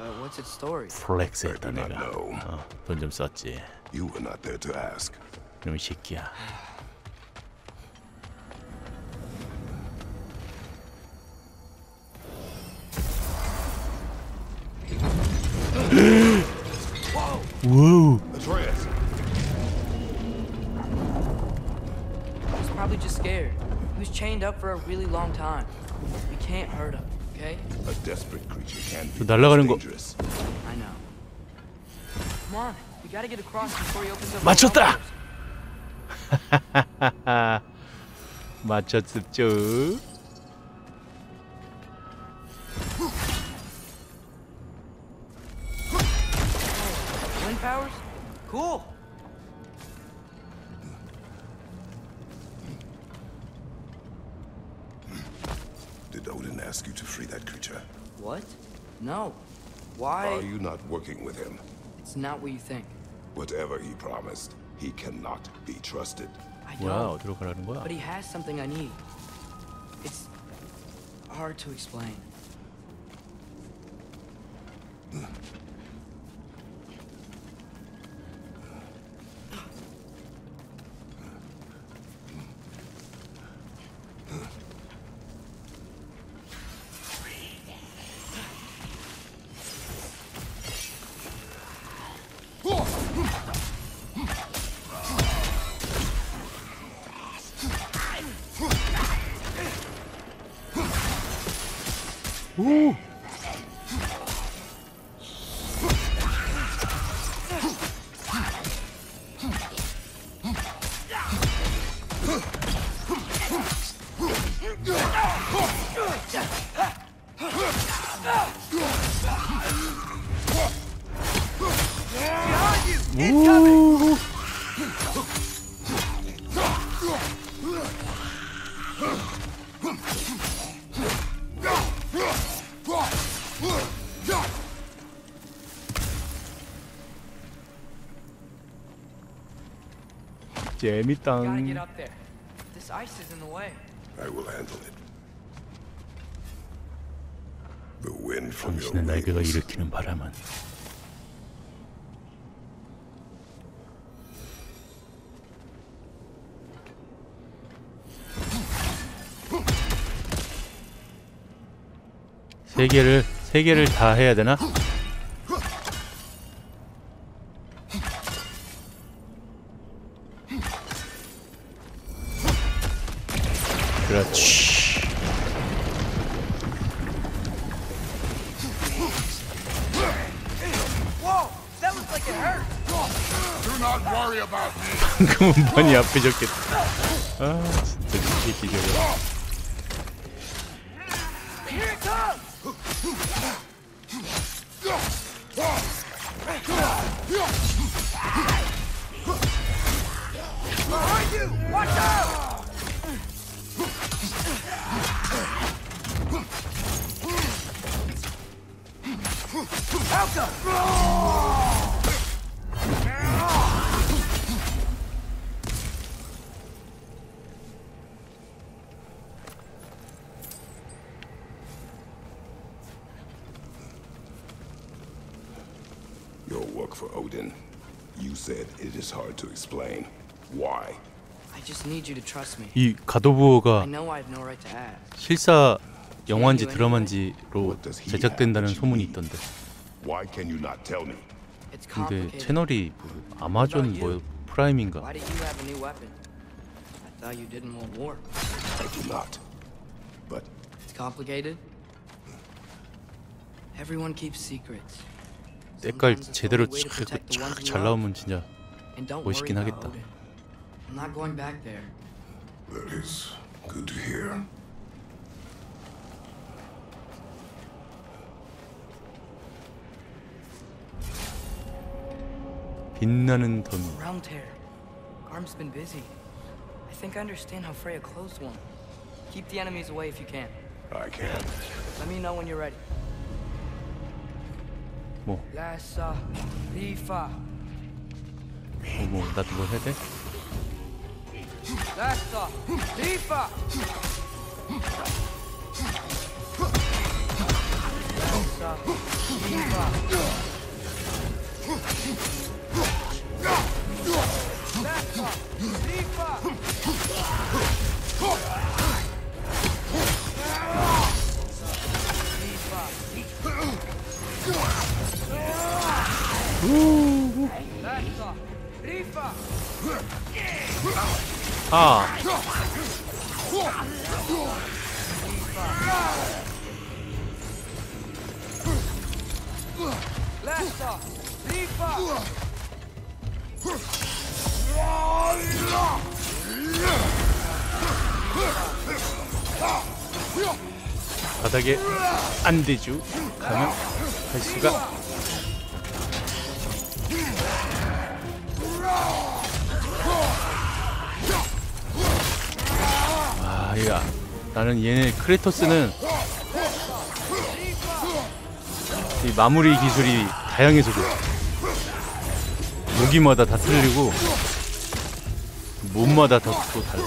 Ring. But what's its story? 플렉스했다 내가. 어, 돈 좀 썼지. You were not there to ask. 이놈 새끼야. 와우. Atreus. He's probably just scared. He was chained up for a really long time. We can't hurt him, Okay? A desperate creature can 저 be 날아가는 거 dangerous. I know. Come on, we gotta get across before he opens up. 맞췄다. 맞췄죠. Wind powers? Cool. Did Odin ask you to free that creature? What? No. Why? Are you not working with him? It's not what you think. Whatever he promised, he cannot be trusted. I know. Wow, but he has something I need. It's hard to explain. 오. 재밌다. Gotta get up there. This ice is in the way. I will handle it. The wind from your 당신의 날개가 wings. 일으키는 바람은 세 개를 세 개를 다 해야 되나? 방금은 이 가도부어가 I know I have no right to ask. 실사 영화인지 드라마인지로 제작된다는 소문이 있던데. Why can you not tell me? It's 근데 complicated. 채널이 뭐 아마존 뭐 프라임인가? Why do you have a new weapon? I thought you didn't want war. I do not. But It's complicated. Everyone keeps secrets. 때깔 제대로 only way to protect the ones you 잘 love. 나오면 진짜 And don't 멋있긴 하겠다. Odin. I'm not going back there. that is good to hear. 빛나는 더미. Realm tear. Garm's been busy. I think I understand how Freya closed one. Keep the enemies away if you can. I can. Let me know when you're ready. 뭐? Lassa, Lifa, 어, 뭐 나도 뭐 해야 돼? Laster! Tiefer! Laster! Tiefer! Laster! Tiefer! Ooh. 아. 바닥에 안 되죠. 가면 할 수가. 아, 야, 나는 얘네 크레토스는 이 마무리 기술이 다양해서 그래. 무기마다 다 틀리고 몸마다 다 또 달라.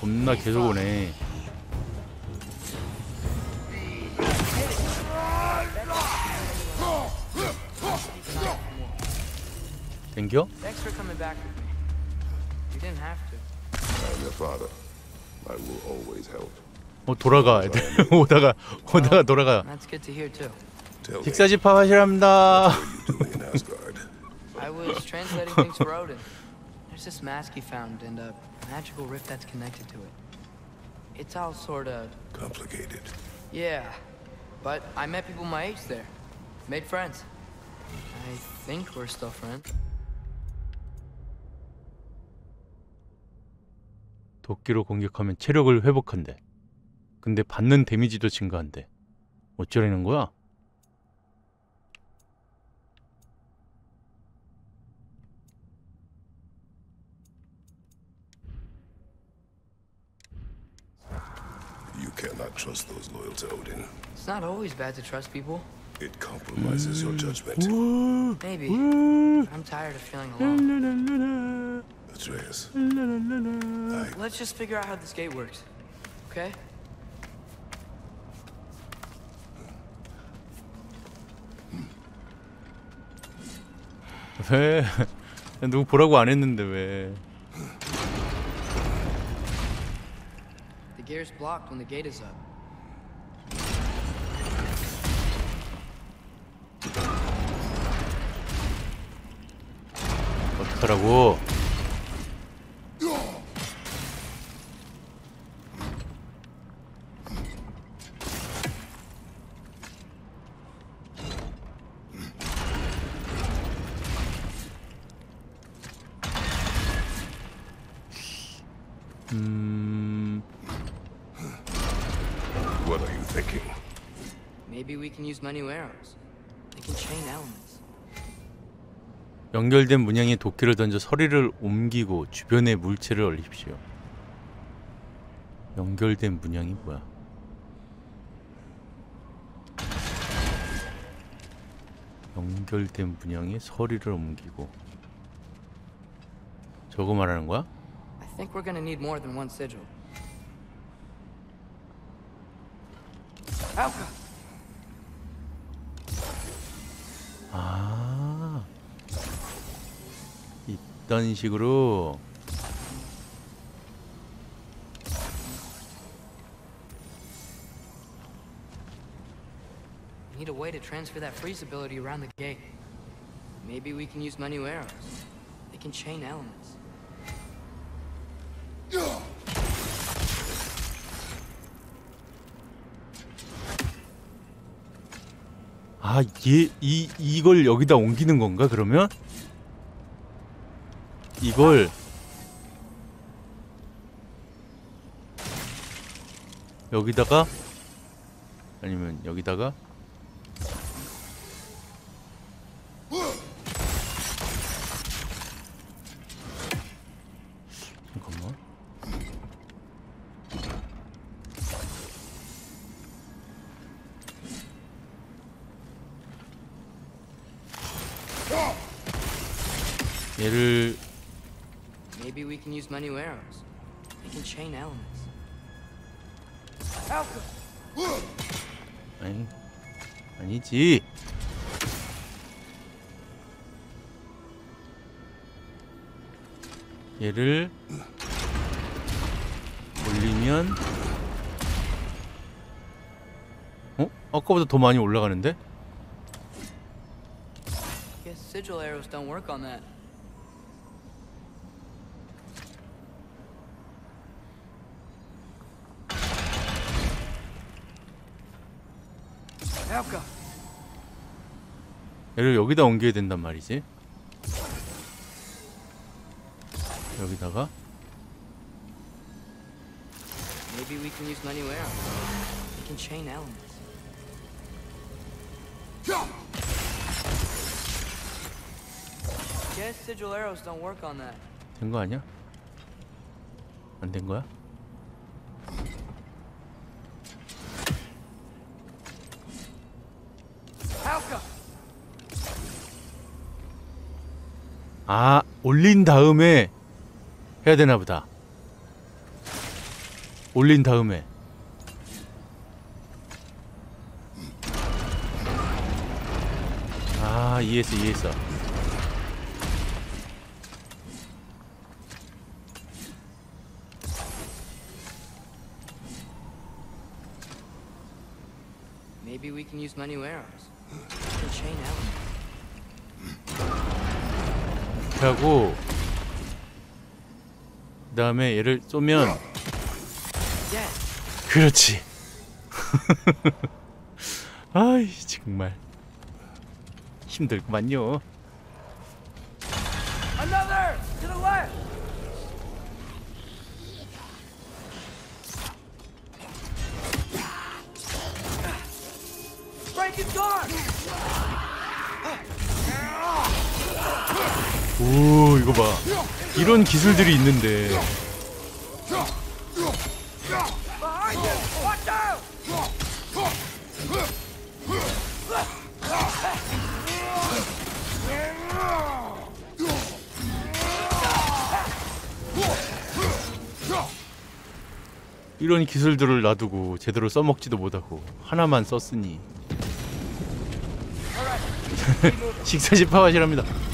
겁나 계속 오네. 땡겨? Thanks for coming back with me. You didn't have to. I am your father. I will always help. 어 돌아가 애들 오다가 오다가 돌아가. That's good to hear too. Tell me, 식사 집합하시랍니다. doing in Asgard? I was translating things for Odin. There's this mask he found and a magical rift that's connected to it. It's all sort of Complicated. yeah, but I met people my age there. Made friends. I think we're still friends. 도끼로 공격하면 체력을 회복한대. 근데 받는 데미지도 증가한대. 어쩌라는 거야? cannot trust those loyal to Odin. It's not always bad to trust people. It compromises your judgment. Maybe. I'm tired of feeling alone. Atreus, Let's just figure out how this gate works. Okay? 왜? 누구 보라고 안 했는데 왜? gear's blocked when the gate is up. 어떡하라고? my new arrows. They can chain elements. 연결된 문양에 도끼를 던져 서리를 옮기고 주변의 물체를 얼립시오. 연결된 문양이 뭐야? 연결된 문양에 서리를 옮기고 저거 말하는 거야? I think we're gonna need more than one sigil. 아우 아 이런 식으로 We need a way to transfer that freeze ability around the gate. Maybe we can use Manu arrows. They can chain elements. 아, 얘, 이, 이걸 여기다 옮기는 건가, 그러면? 이걸. 여기다가? 아니면 여기다가? 아니지 얘를 올리면 어? 아까보다 더 많이 올라가는데? 얘를 여기다 옮겨야 된단 말이지 여기다가 Maybe we can use Manu arrows. They can chain elements. Guess sigil arrows don't work on that. 된 거 아니야? 안 된 거야? 아 올린 다음에 해야 되나 보다 올린 다음에 아 이해했어 이해했어 Maybe we can use arrows. They can chain elements. 하고 그 다음에 얘를 쏘면. 그렇지 아이 정말 힘들구만요 이런 기술들이 있는데! 이런 기술들을 놔두고 제대로 써먹지도 못하고 하나만 썼으니 식사 집합하시랍니다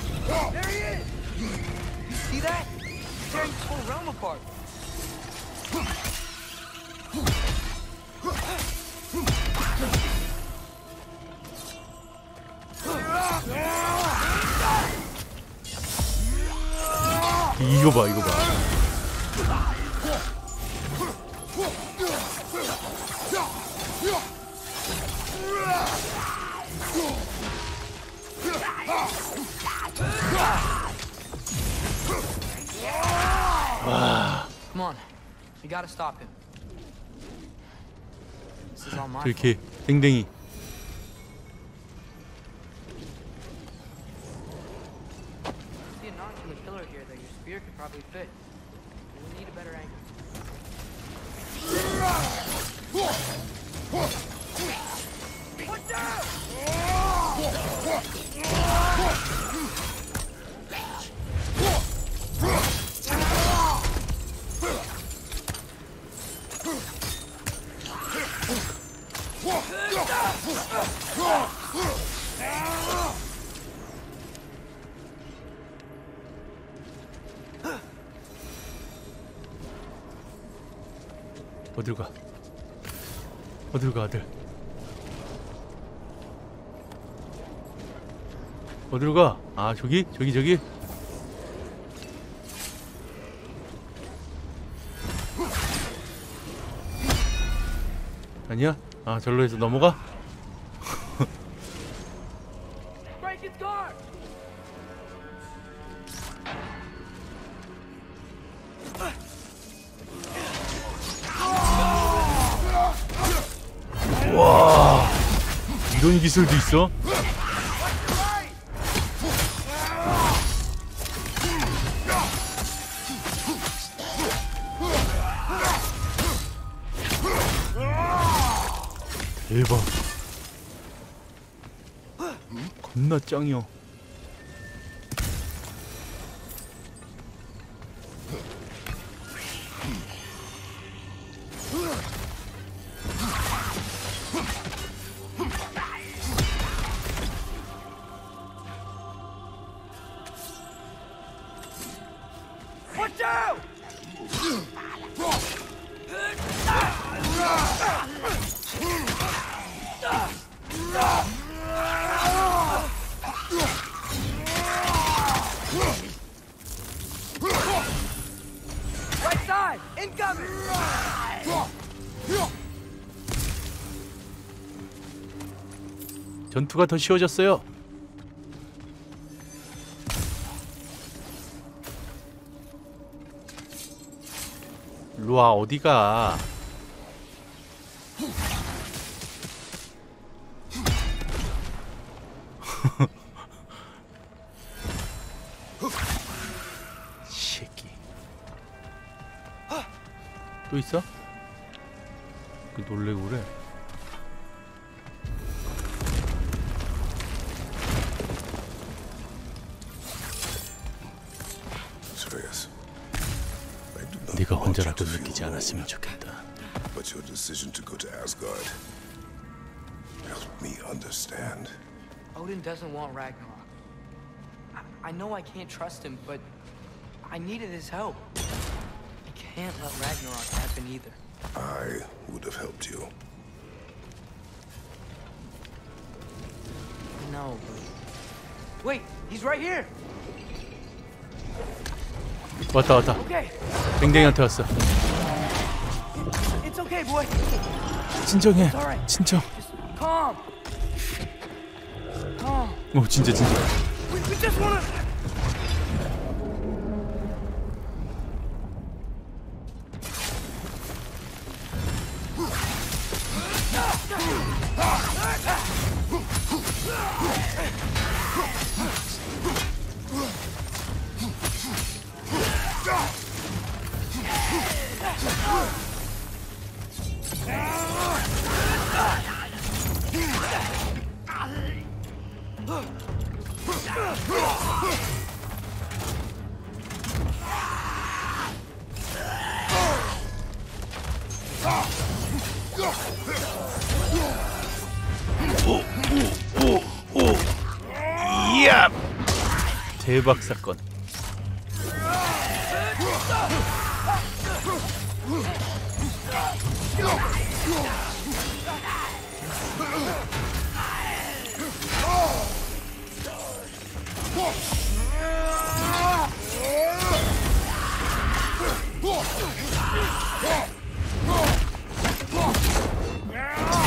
This is all my fault. 이 저기? 저기 저기? 아니야? 아 절로 해서 넘어가? 와 이런 기술도 있어? 겁나 전투가 더 쉬워졌어요. 루아 어디가? 새끼. 또 있어? 그 놀래고 그래 understand. Odin doesn't want Ragnarok. I, I know I can't trust him, but I needed his help. I can't let Ragnarok happen either. I would have helped you. No, but... Wait, he's right here! 왔다 왔다 Okay, 땡땡이한테 왔어 it's okay, boy. 진정해 It's alright. 진정 Calm. Calm. 오 진짜 진짜 대박 사건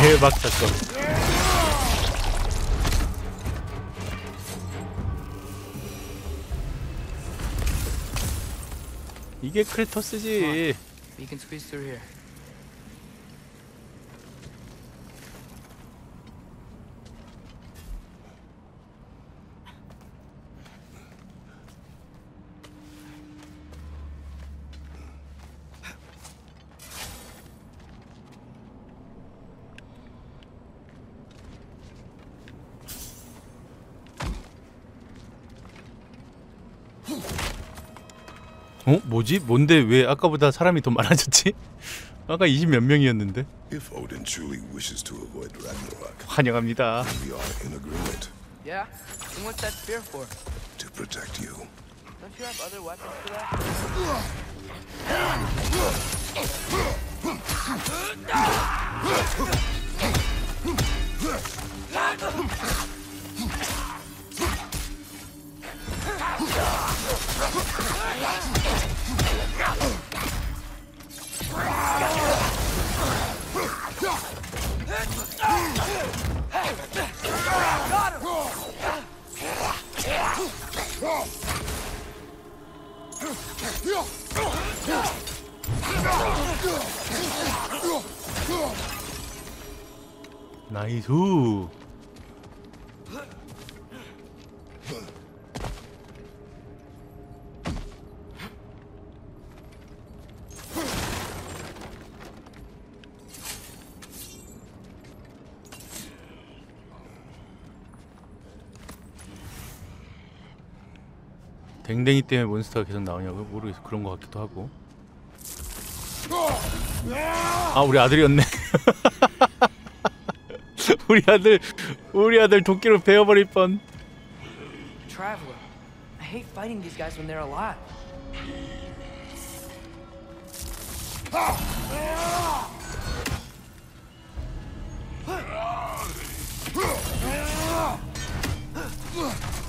대박 사건 이게 here. 어? 뭐지? 뭔데 왜 아까보다 사람이 더 많아졌지? 아까 20 몇 명이었는데. 환영합니다. Yeah? And what's that spear for? to protect you. Don't you have other weapons for that? 나이스. 댕댕이 때문에 몬스터가 계속 나오냐고요? 모르겠어. 그런 것 같기도 하고. 아, 우리 아들이었네. 우리 아들, 우리 아들 도끼로 베어버릴 뻔. Alive.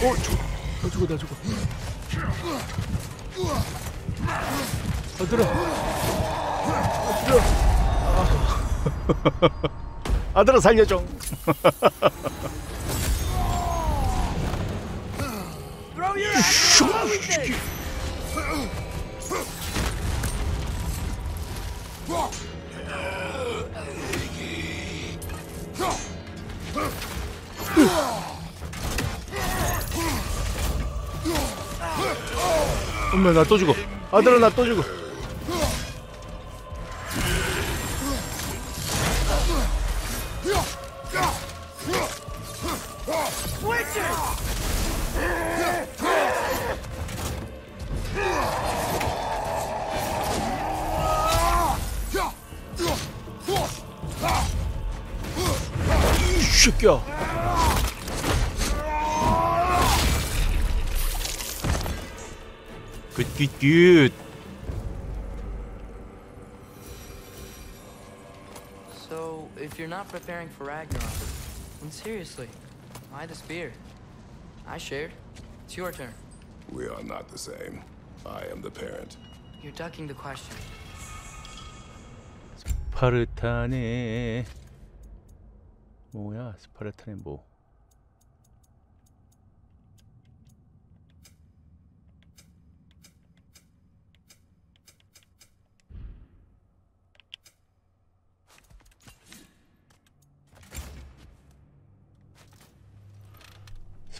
어, 죽어. 나 죽어, 나 죽어. 아들아. 아들아. 아들아 살려줘. 엄마 나 또 죽어. 아들아 나 또 죽어. 굿굿굿. So, if you're not preparing for Ragnarok, then seriously, why the spear? I shared. It's your turn. We are not the same. I am the parent. You're ducking the question. 스파르탄의 뭐야? 스파르탄의 뭐?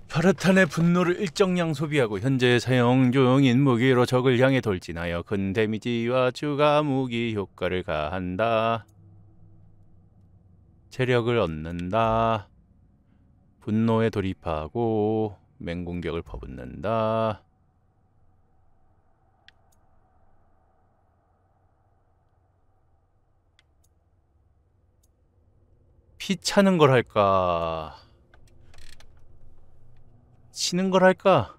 파르탄의 분노를 일정량 소비하고 현재 사용 중인 무기로 적을 향해 돌진하여 큰 데미지와 추가 무기 효과를 가한다. 체력을 얻는다. 분노에 돌입하고 맹공격을 퍼붓는다. 피 차는 걸 할까? 치는 걸 할까?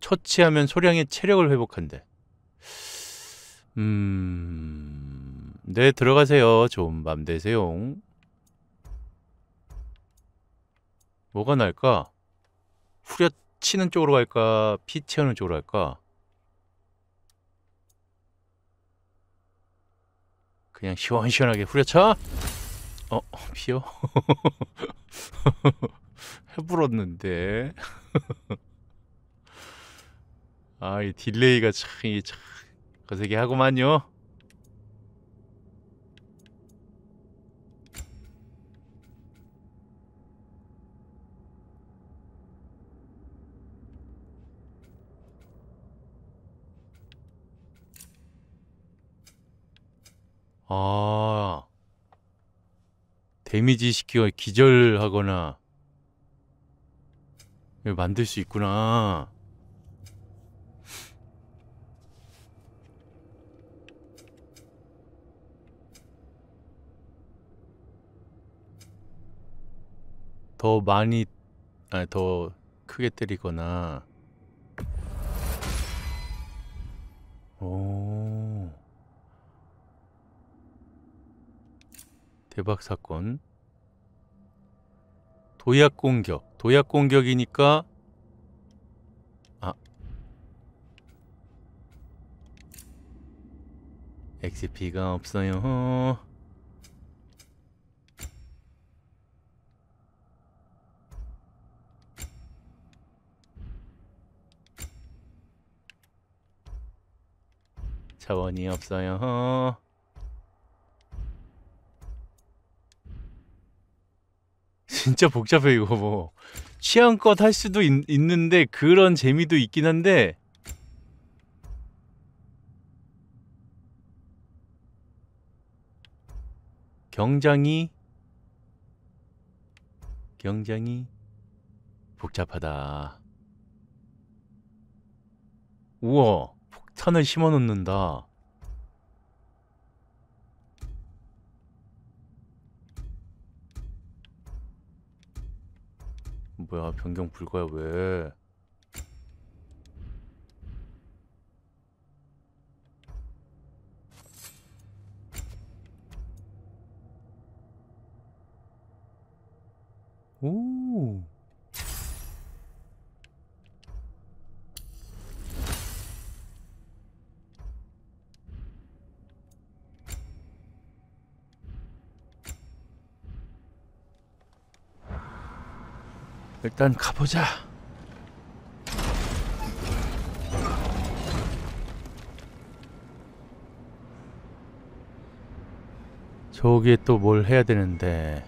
처치하면 소량의 체력을 회복한대. 음, 네 들어가세요. 좋은 밤 되세요. 뭐가 날까? 후려치는 쪽으로 갈까? 피 채우는 쪽으로 갈까? 그냥 시원시원하게 후려쳐? 어 비어? 해불었는데. 아 이 딜레이가 참 이게 참 거세게 하고만요. 아. 데미지 시키고 기절하거나 만들 수 있구나. 더 많이 아니 더 크게 때리거나 오 대박 사건. 도약 공격. 도약 공격이니까 아. XP가 없어요. 자원이 없어요 진짜 복잡해 이거 뭐. 취향껏 할 수도 있, 있는데 그런 재미도 있긴 한데. 굉장히 굉장히 복잡하다. 우와 폭탄을 심어 놓는다 뭐야 변경 불가야 왜 오. 일단 가보자. 저기에 또 뭘 해야 되는데.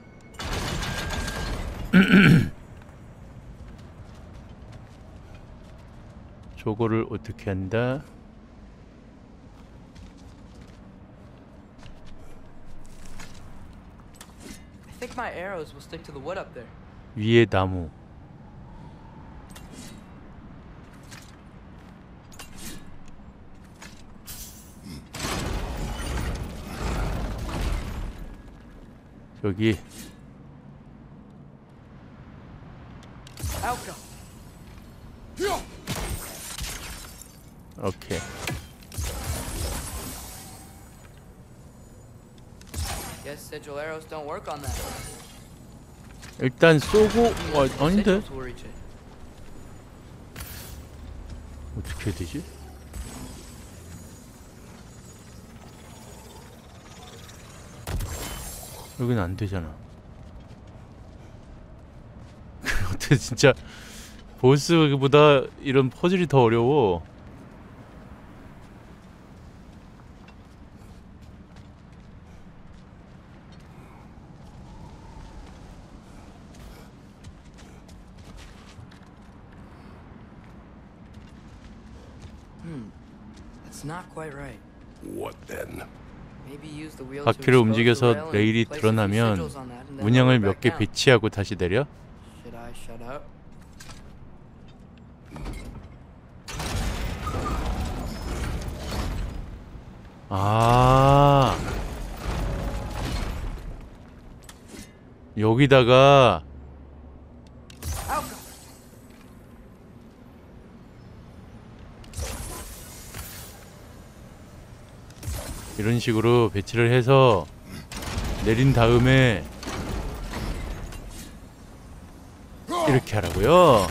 저거를 어떻게 한다? 위에 나무. Outcome. 오케이. Guess sigil arrows don't work on that. 일단 쏘고 와 아닌데. 어떻게 되지? 여기는 안 되잖아. 어떻게 진짜 보스보다 이런 퍼즐이 더 어려워. Hmm. That's not quite right. What then? Maybe use the wheel to 바퀴를 움직여서 레일이 드러나면 문양을 몇 개. 배치하고 다시 내려? 아 여기다가 이런 식으로 배치를 해서 내린 다음에 이렇게 하라고요.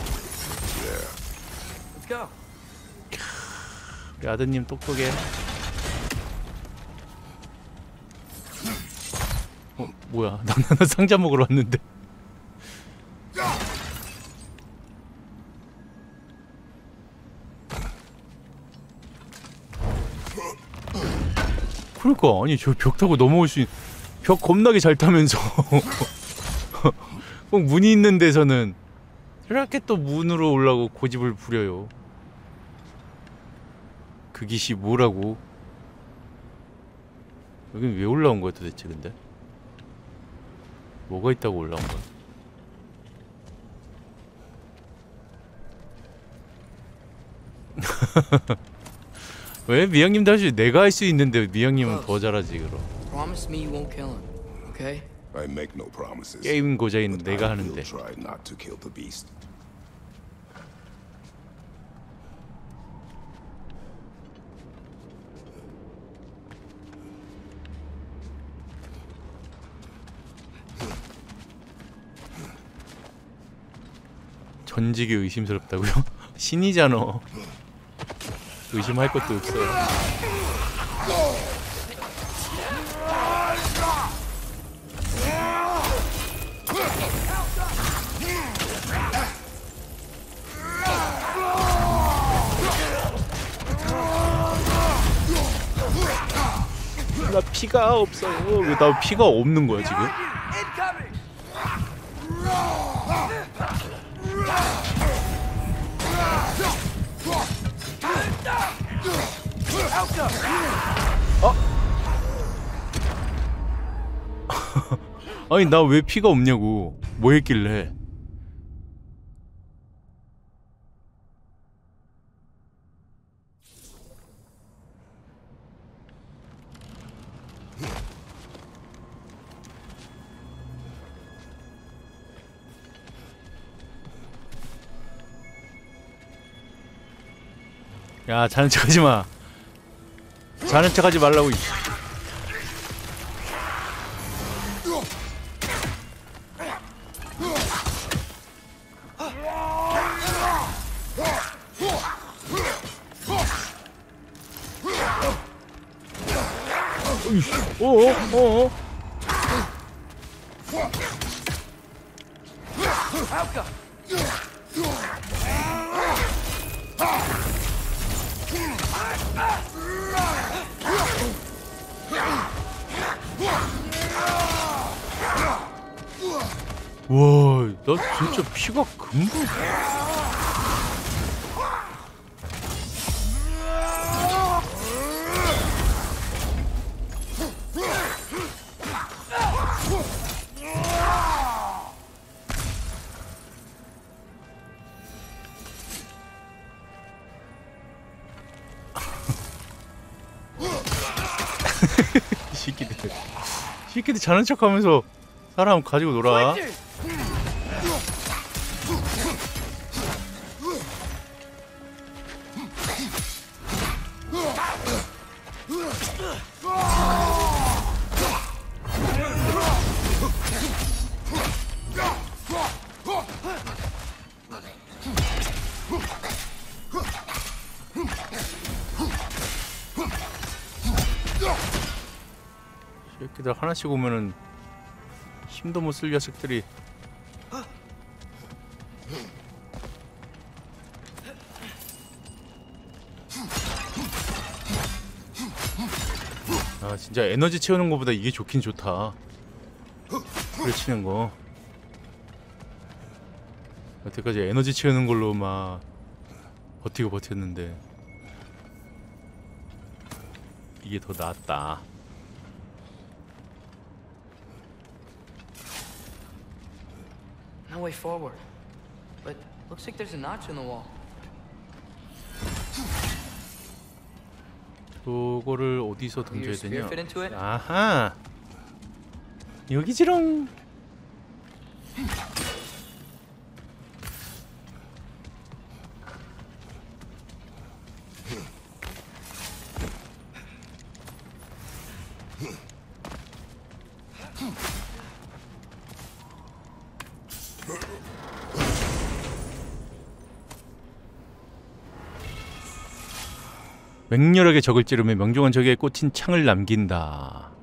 우리 아드님 똑똑해. 어 뭐야? 나, 나 상자 먹으러 왔는데. 그러니까 아니 저 벽 타고 넘어올 수 있... 벽 겁나게 잘 타면서 꼭 문이 있는 데서는 이렇게 또 문으로 올라고 고집을 부려요. 그 기시 뭐라고? 여긴 왜 올라온 거야 도대체 근데? 뭐가 있다고 올라온 거야? 왜 미영님도 할수 내가 할 수 있는데 미영님은 더 잘하지 그럼 Promise me you won't kill him, okay? I make no promises. 게임 고자인 내가 하는데 try not to kill the beast. 전직이 의심스럽다고요? 신이잖아 의심할 것도 없어요. 나 피가 없어요. 왜 나 피가 없는 거야 지금? 아니 나 왜 피가 없냐고. 뭐 했길래? 야 자는 척하지 마 자는 척하지 말라고 와, 나 진짜 피가 금방. 이 새끼들 자는 척하면서 사람 가지고 놀아. 하나씩 오면은 힘도 못 쓸 녀석들이. 아 진짜 에너지 채우는 것보다 이게 좋긴 좋다. 그래 치는 거. 여태까지 에너지 채우는 걸로 막 버티고 버텼는데 이게 더 낫다 No way forward. But looks like there's a notch in the wall. 그거를 어디서 던져야 되냐? 아하. 여기지롱. 맹렬하게 적을 찌르며 명중한 적에 꽂힌 창을 남긴다.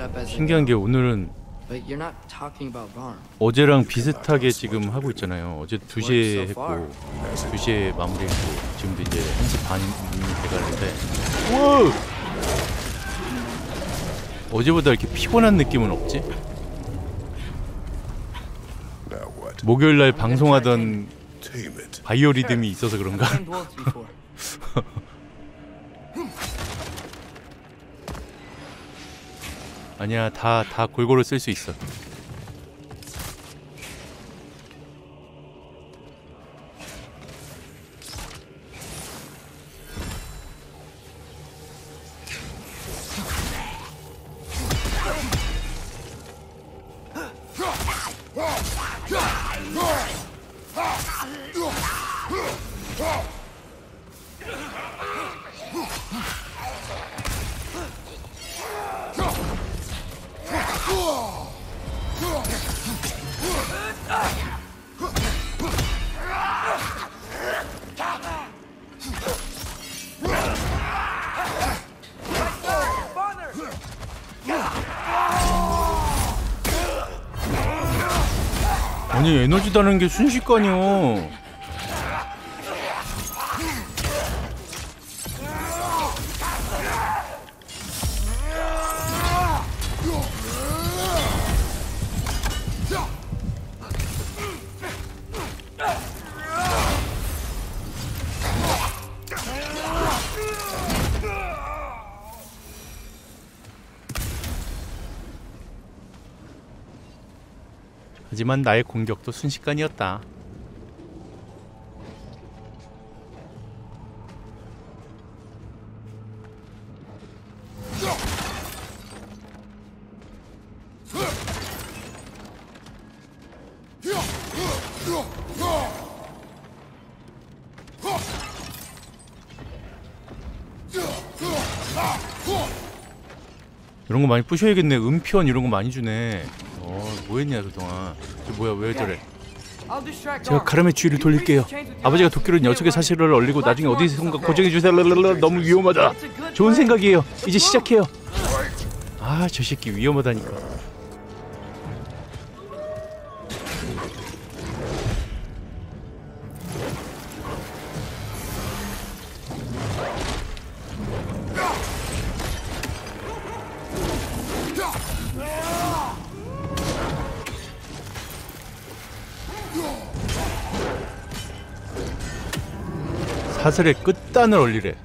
Up as I 신기한 게. 오늘은 But you're not talking about Varn. 어제랑 비슷하게 지금 하고 있잖아요. 어제 2시에 했고 2시에 마무리했고 지금도 이제 1시 반이 돼가는데 우와! 어제보다 이렇게 피곤한 느낌은 없지? 목요일 날 방송하던 바이오 리듬이 있어서 그런가? 아니야 다 다 골고루 쓸 수 있어. 게 순식간이요. 하지만 나의 공격도 순식간이었다. 이런 거 많이 부셔야겠네. 음피원 이런 거 많이 주네. 어, 뭐 했냐 그동안. 저 뭐야 왜 저래? 제가. 카람의 주의를 돌릴게요. 아버지가 도끼로 녀석의 사실을 얼리고 나중에 어디선가 고정해 주세요. 랄랄랄라. 너무 위험하다. 좋은 생각이에요. 이제 시작해요. 아, 저 새끼 위험하다니까. 사슬의 끝단을 올리래.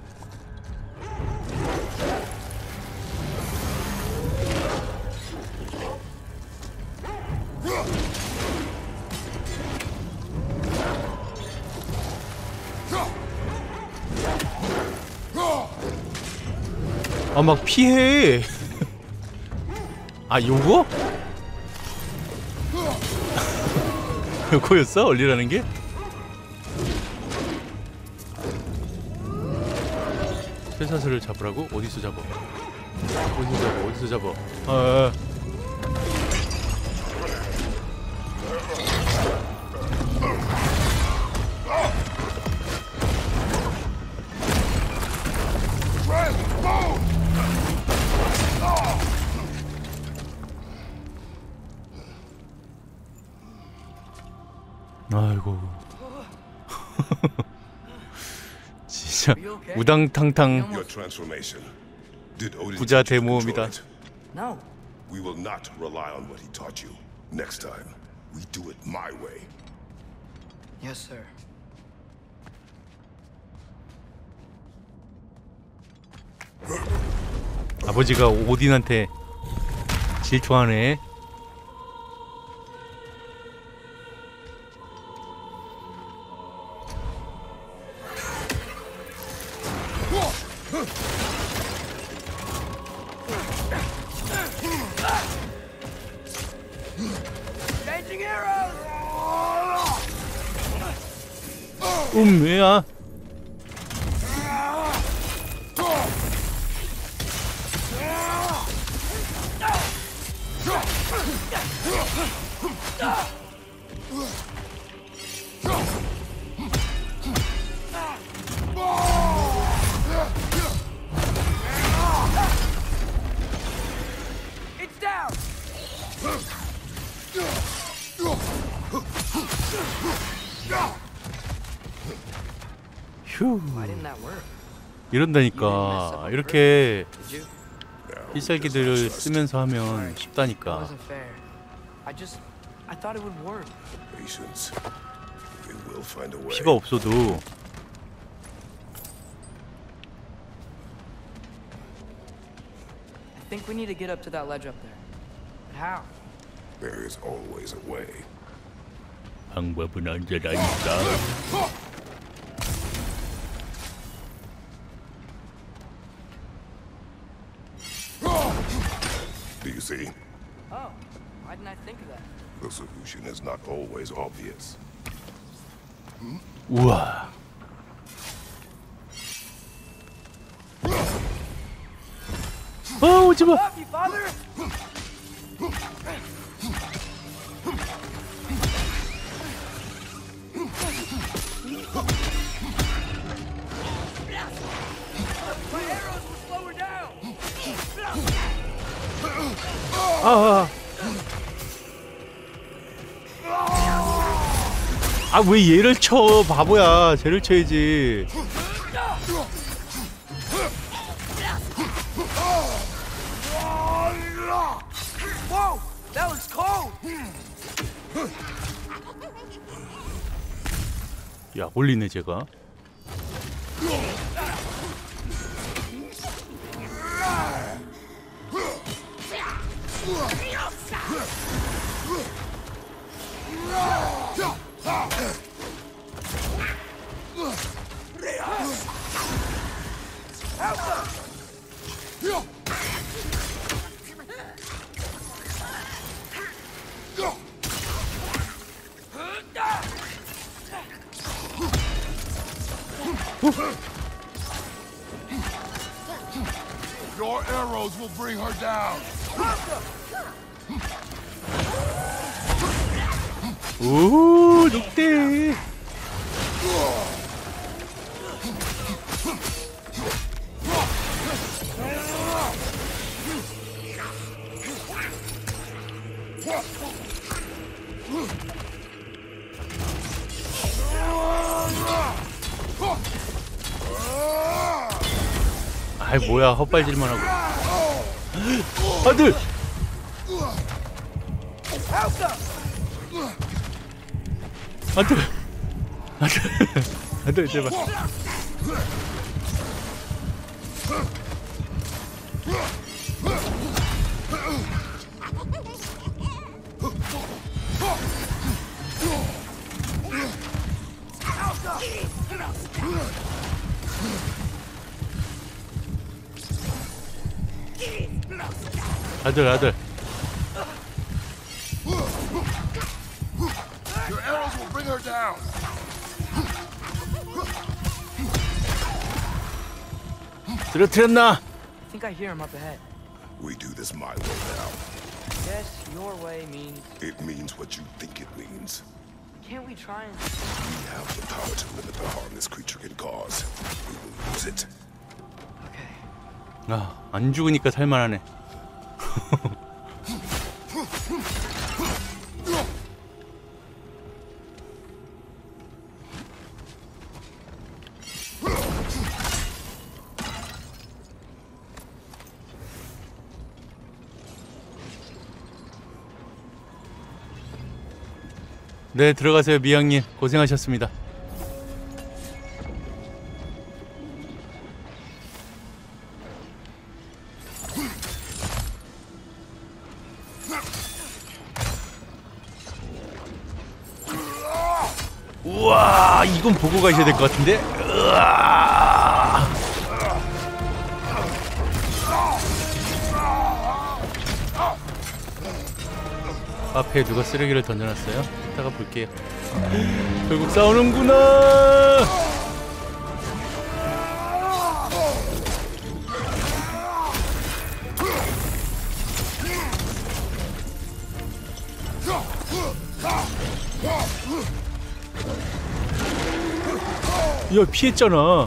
아 막 피해. 아 요거? 요거였어? 얼리라는 게? 쇠사슬을 잡으라고? 어디서 잡아? 어디서 잡아? 어디서 잡아? 아, 아. 아 우당탕탕 부자 대모험이다. We will not rely on what he taught you. Next time, we do it my way. Yes, sir. 아버지가 오딘한테 질투하네. 이런다니까 이렇게? 필살기들을 쓰면서 하면 쉽다니까. 피가 없어도 I think we need to get up to that ledge up there. But how? There is always a way. 방법은 언제나 있다. be. Oh, why didn't I think of that? The solution is not always obvious. Hmm? Whoa. Oh, what you... Up, you father! 아. 아 왜 얘를 쳐 바보야 쟤를 쳐야지! 야 올리네 제가 Your arrows will bring her down. Ooh, look there. 아이 뭐야. 헛발질만 하고. 아들! 아들! 아들! 아들 제발 아들 아들 Your arrows will bring her down. 쓰러뜨렸나 I think I hear him up ahead. We do this my way now. Guess your way means... It means what you think it means. Can't we try and... We have the power to limit the harm this creature can cause. We will use it. 아안 죽으니까 살만하네 네 들어가세요 미양님. 고생하셨습니다 가셔야 될 것 같은데 으아. 앞에 누가 쓰레기를 던져놨어요? 이따가 볼게요 결국 싸우는구나 피했잖아.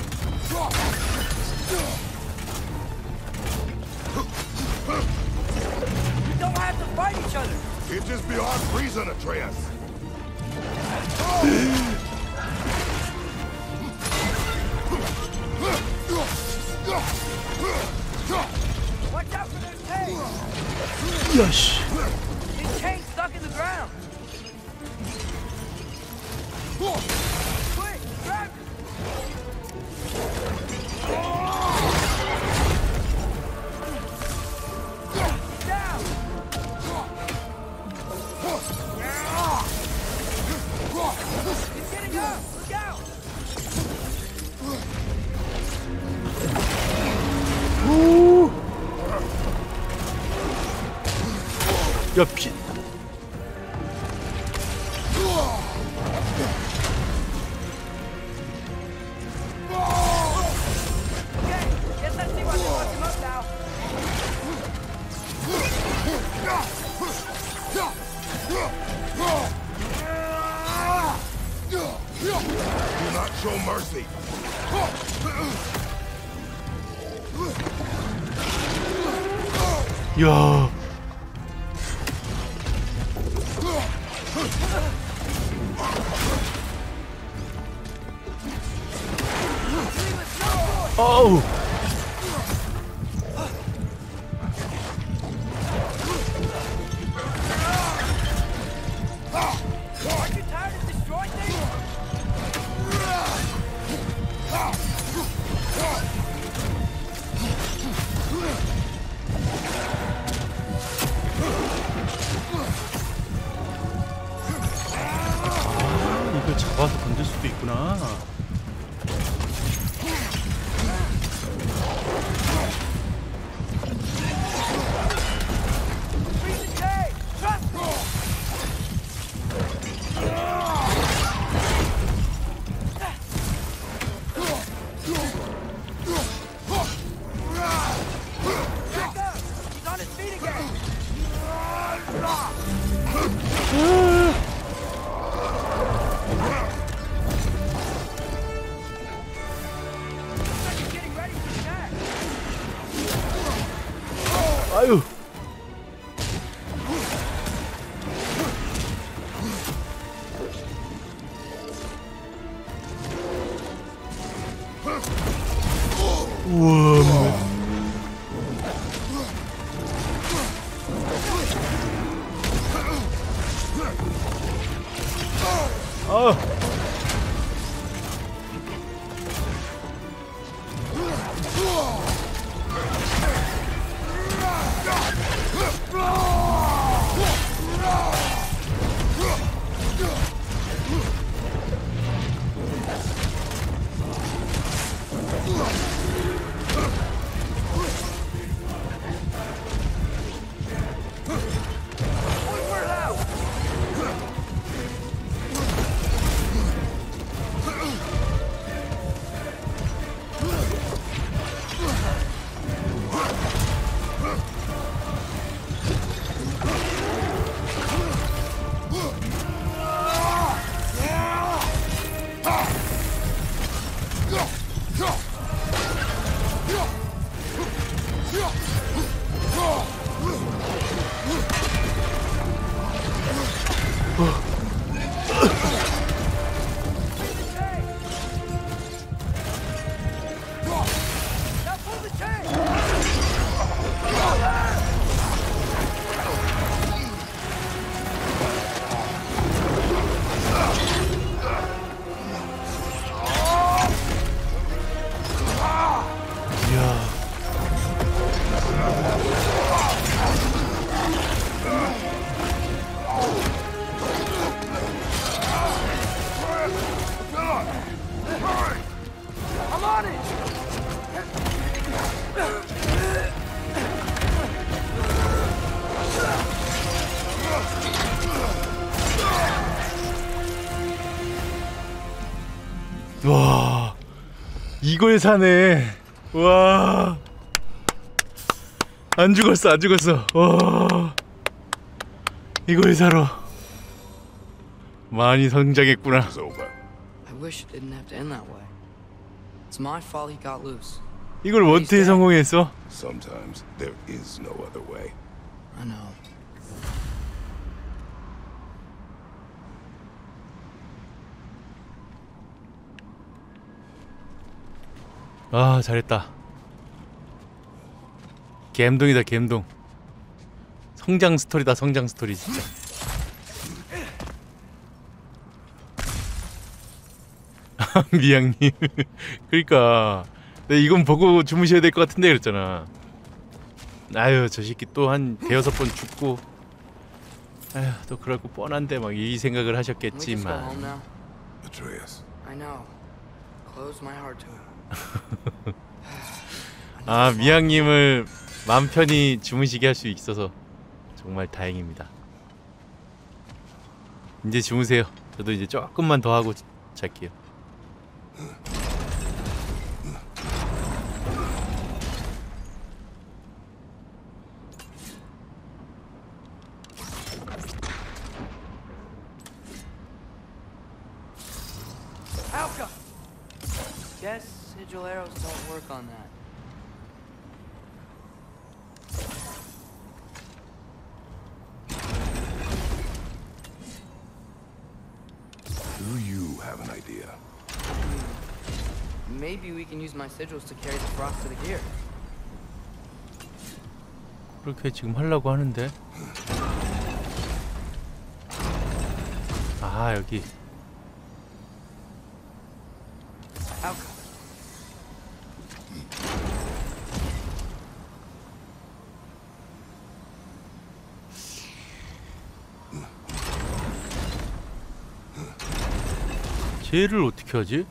이걸 사네. 와. 안 죽었어, 안 죽었어. 와. 이걸 사러. 많이 성장했구나. 이걸 원트에 성공했어? 아 잘했다. 갬동이다 갬동. 성장 스토리다 성장 스토리 진짜. 미양님. 그러니까. 내 이건 보고 주무셔야 될 것 같은데 그랬잖아. 아유 저 새끼 또 한 대여섯 번 죽고. 아휴 또 그럴 거 뻔한데 막 이 생각을 하셨겠지만 아 미양님을 마음 편히 주무시게 할 수 있어서 정말 다행입니다. 이제 주무세요. 저도 이제 조금만 더 하고 잘게요. Alka! Guess sigil arrows don't work on that. Do you have an idea? Maybe we can use my sigils to carry the frost to the gear. 그렇게 지금 하려고 하는데. 아 여기. 쟤를 어떻게 하지?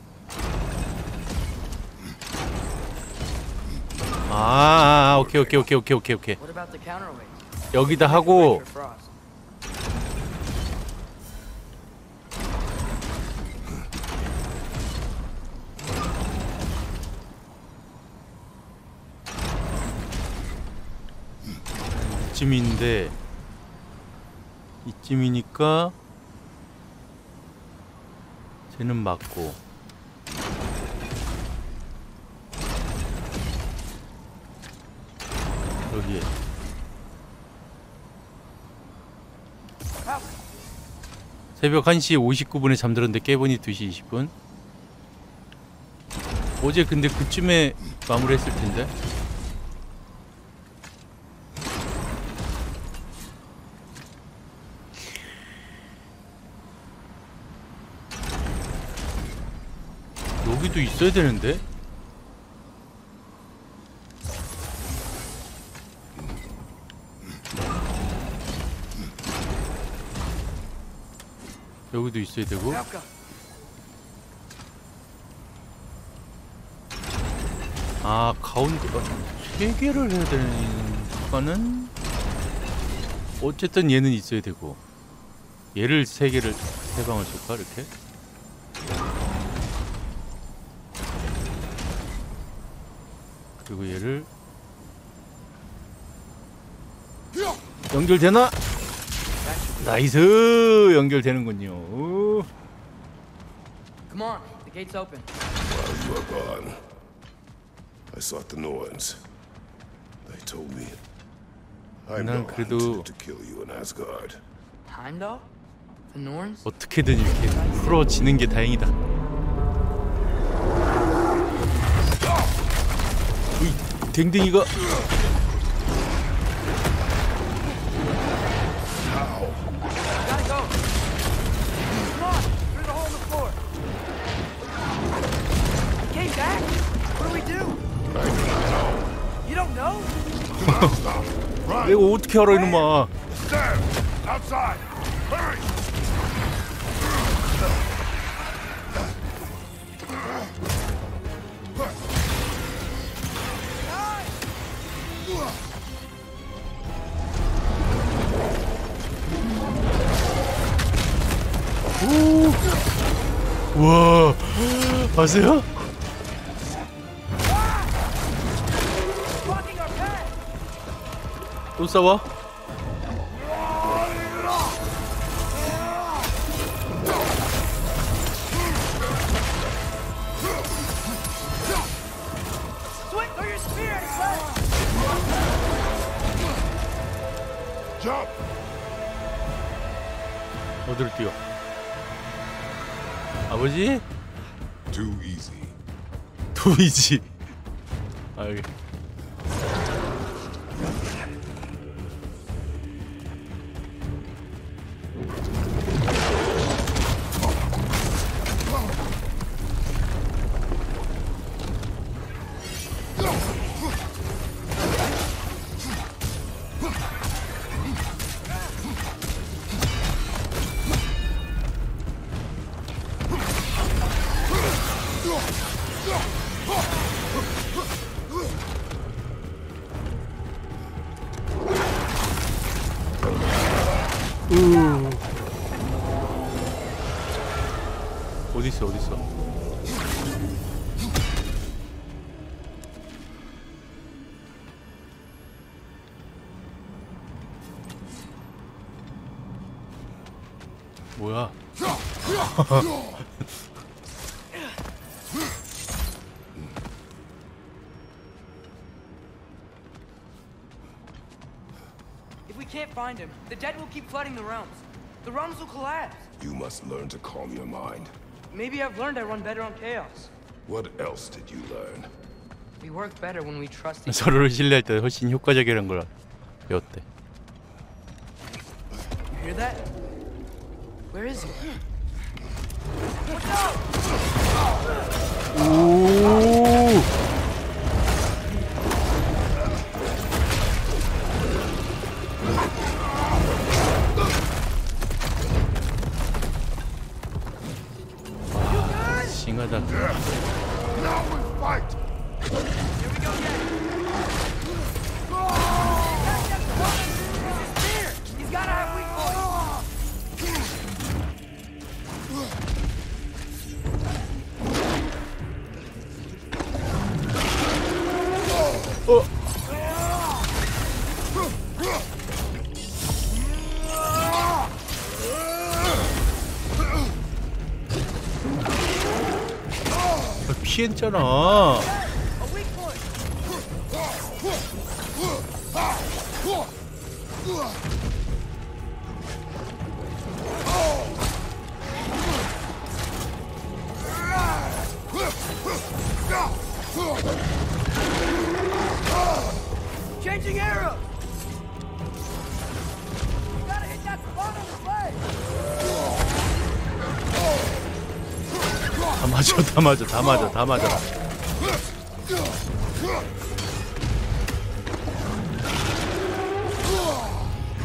아, 오케이 오케이 오케이 오케이 오케이 오케이 What about the counterweight? 여기다 하고. 이쯤인데 이쯤이니까 쟤는 맞고 여기 새벽 1시 59분에 잠들었는데 깨보니 2시 20분. 어제 근데 그쯤에 마무리했을 텐데. 여기도 있어야 되는데 여기도 있어야 되고. 아 가운데가 세 개를 해야 되니까는 어쨌든 얘는 있어야 되고 얘를 세 개를 세 방을 쏠까 이렇게 그리고 얘를 연결되나? 나이스 연결되는군요. 오. Come on, the gate's open. While you were gone, I sought the Norns. They told me 난 Heimdall 그래도 intended to kill you in Asgard. Heimdall? The Norns? 어떻게든 이렇게 풀어지는 게 다행이다. 우이 댕댕이가 back? What do we do? You don't know? 내가 어떻게 알아 이놈아? There! Outside! Hurry! 오. 와 아세요? 싸워? 어디로 뛰어? 아버지? Too easy. Too easy. flooding the realms. The realms will collapse. You must learn to calm your mind. Maybe I've learned I run better on chaos. What else did you learn? We work better when we trust each other. 서로를 신뢰할 때 훨씬 효과적이라는 걸 배웠대. 피 다 맞아, 다 맞아, 다 맞아.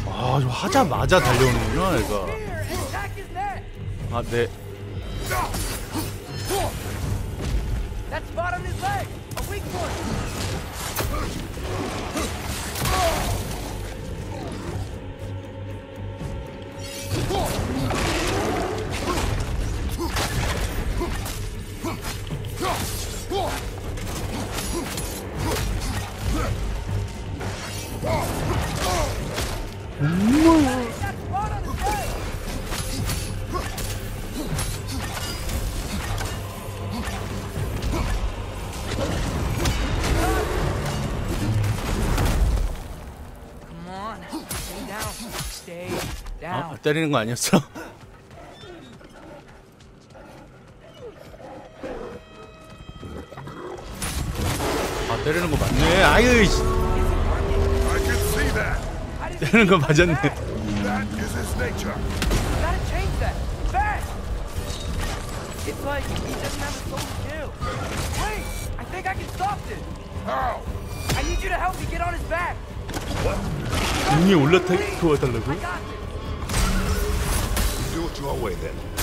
아, 좀 하자마자 달려오는구나, 얘가. Attack his neck. 아, 네. 때리는 거 아니었어? 아, 때리는 거 맞네. 아유, 씨. 때리는 거 맞았네. That is his nature! Gotta change that. Fast. It's like he doesn't have a soul to kill. Wait. I think I can stop this. How? I need you to help me get on his back. 눈이 올라타 도와달라고? Already.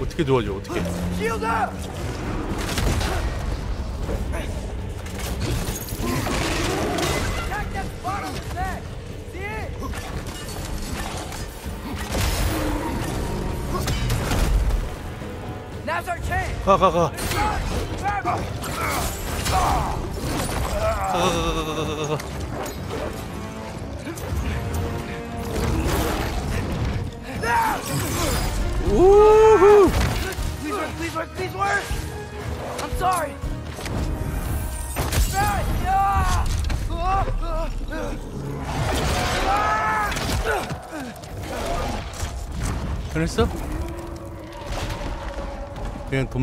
어떻게 도와줘? 어떻게? Attack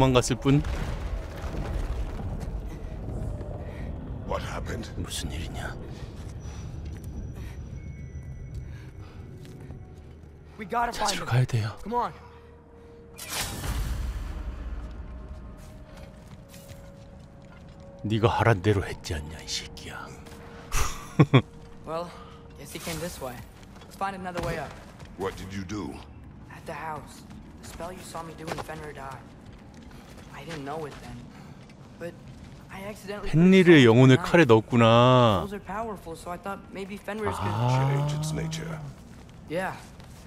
도망갔을 뿐. What happened? 무슨 일이냐? We gotta find 찾으러. 가야 돼요. Come on. 네가 하란 대로 했지 않냐 이 새끼야. Well, guess he came this way. Let's find another way up. What did you do? At the house. The spell you saw me do when Fenrir died. 헨리의 something 영혼을 in 칼에. 넣었구나. Those are powerful, so I thought maybe Fenrir's 아. could Change its nature. Yeah.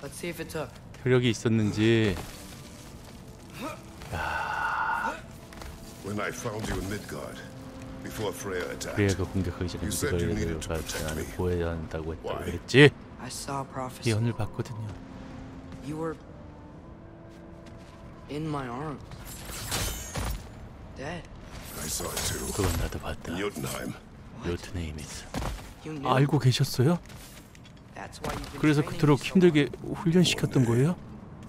Let's see if it took. 효력이 있었는지. When I found you in Midgard, before Freya attacked, 그래가 공격하기 전에 you said you needed to 미드가 protect 나를 me. 보호해야 한다고 했다고 그랬지. I saw a prophecy. 예언을 봤거든요. Dead. I saw it too. 그건 나도 봤다. In Jotunheim. 요트네임에 있어. You knew. 알고 계셨어요? That's why you've been 그래서 training 그토록 so 힘들게 훈련시켰던 거예요?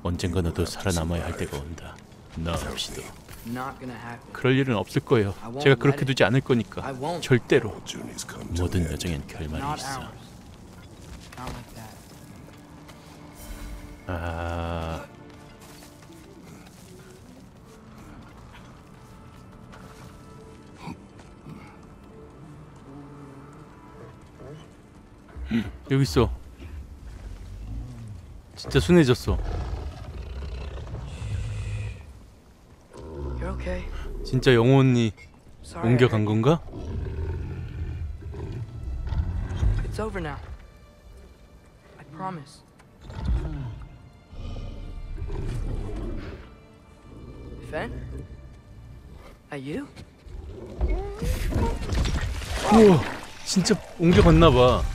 언젠가 너도 살아남아야 할 때가 온다. 나 없이도. long. Not gonna happen. 그럴 일은 없을 거예요. 제가 그렇게 it. 두지 않을 거니까. 절대로. Journey's come to 모든 end. 여정엔 결말이 Not 있어. ours. Not like that. 아. 여기 있어. 진짜 순해졌어. 진짜 영혼이 옮겨간. 건가? It's over now. I promise. Fen? Are you? 우와, 진짜 옮겨갔나 봐.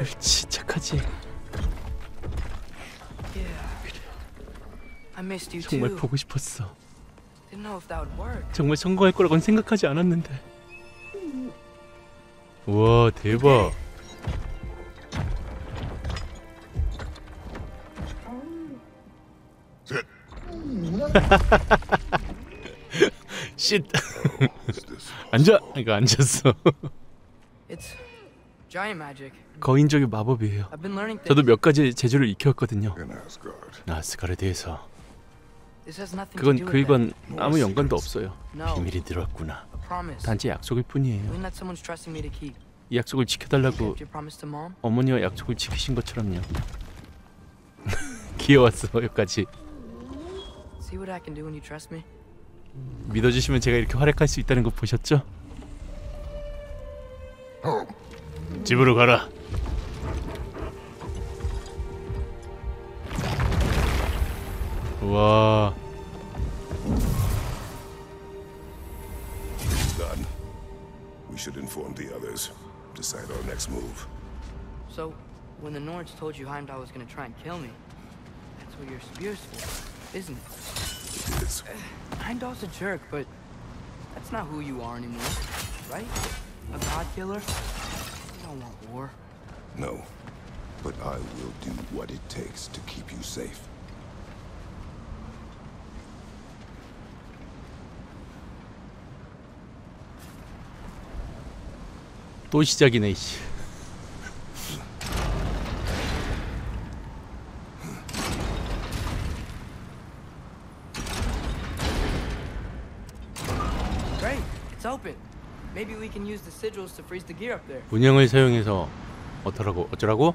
그렇지, 착하지. You 정말. 보고 싶었어. 정말 성공할 거라고는 생각하지 않았는데. 와, 대박. 쉿. 앉아. 이거 앉았어. It's giant magic. 거인적인 마법이에요. I've been learning 저도 things. 몇 가지 재주를 익혔거든요. 아스가르드에서 This has nothing to 그건 do with 그건. 아무 연관도 없어요. No. 비밀이 promise. 단지 약속일 뿐이에요. One that someone's trusting me to keep. 이 약속을 지켜달라고? 어머니와 약속을 지키신 것처럼요. 귀여웠어 여기까지. 믿어주시면 제가 이렇게 활약할 수 있다는 거 보셨죠? 집으로 가라. 와. Done. We should inform the others. Decide our next move. So, when the Nords told you Heimdall was gonna try and kill me, that's what your spear's for, isn't it? It is. Heimdall's a jerk, but that's not who you are anymore, right? A god killer? You don't want war. No. But I will do what it takes to keep you safe. 또 시작이네 씨. 문양을 사용해서 어쩌라고 어쩌라고?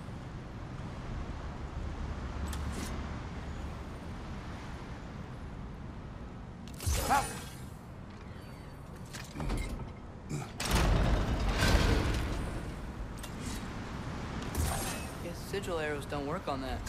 Ah! Guess sigil arrows don't work on that.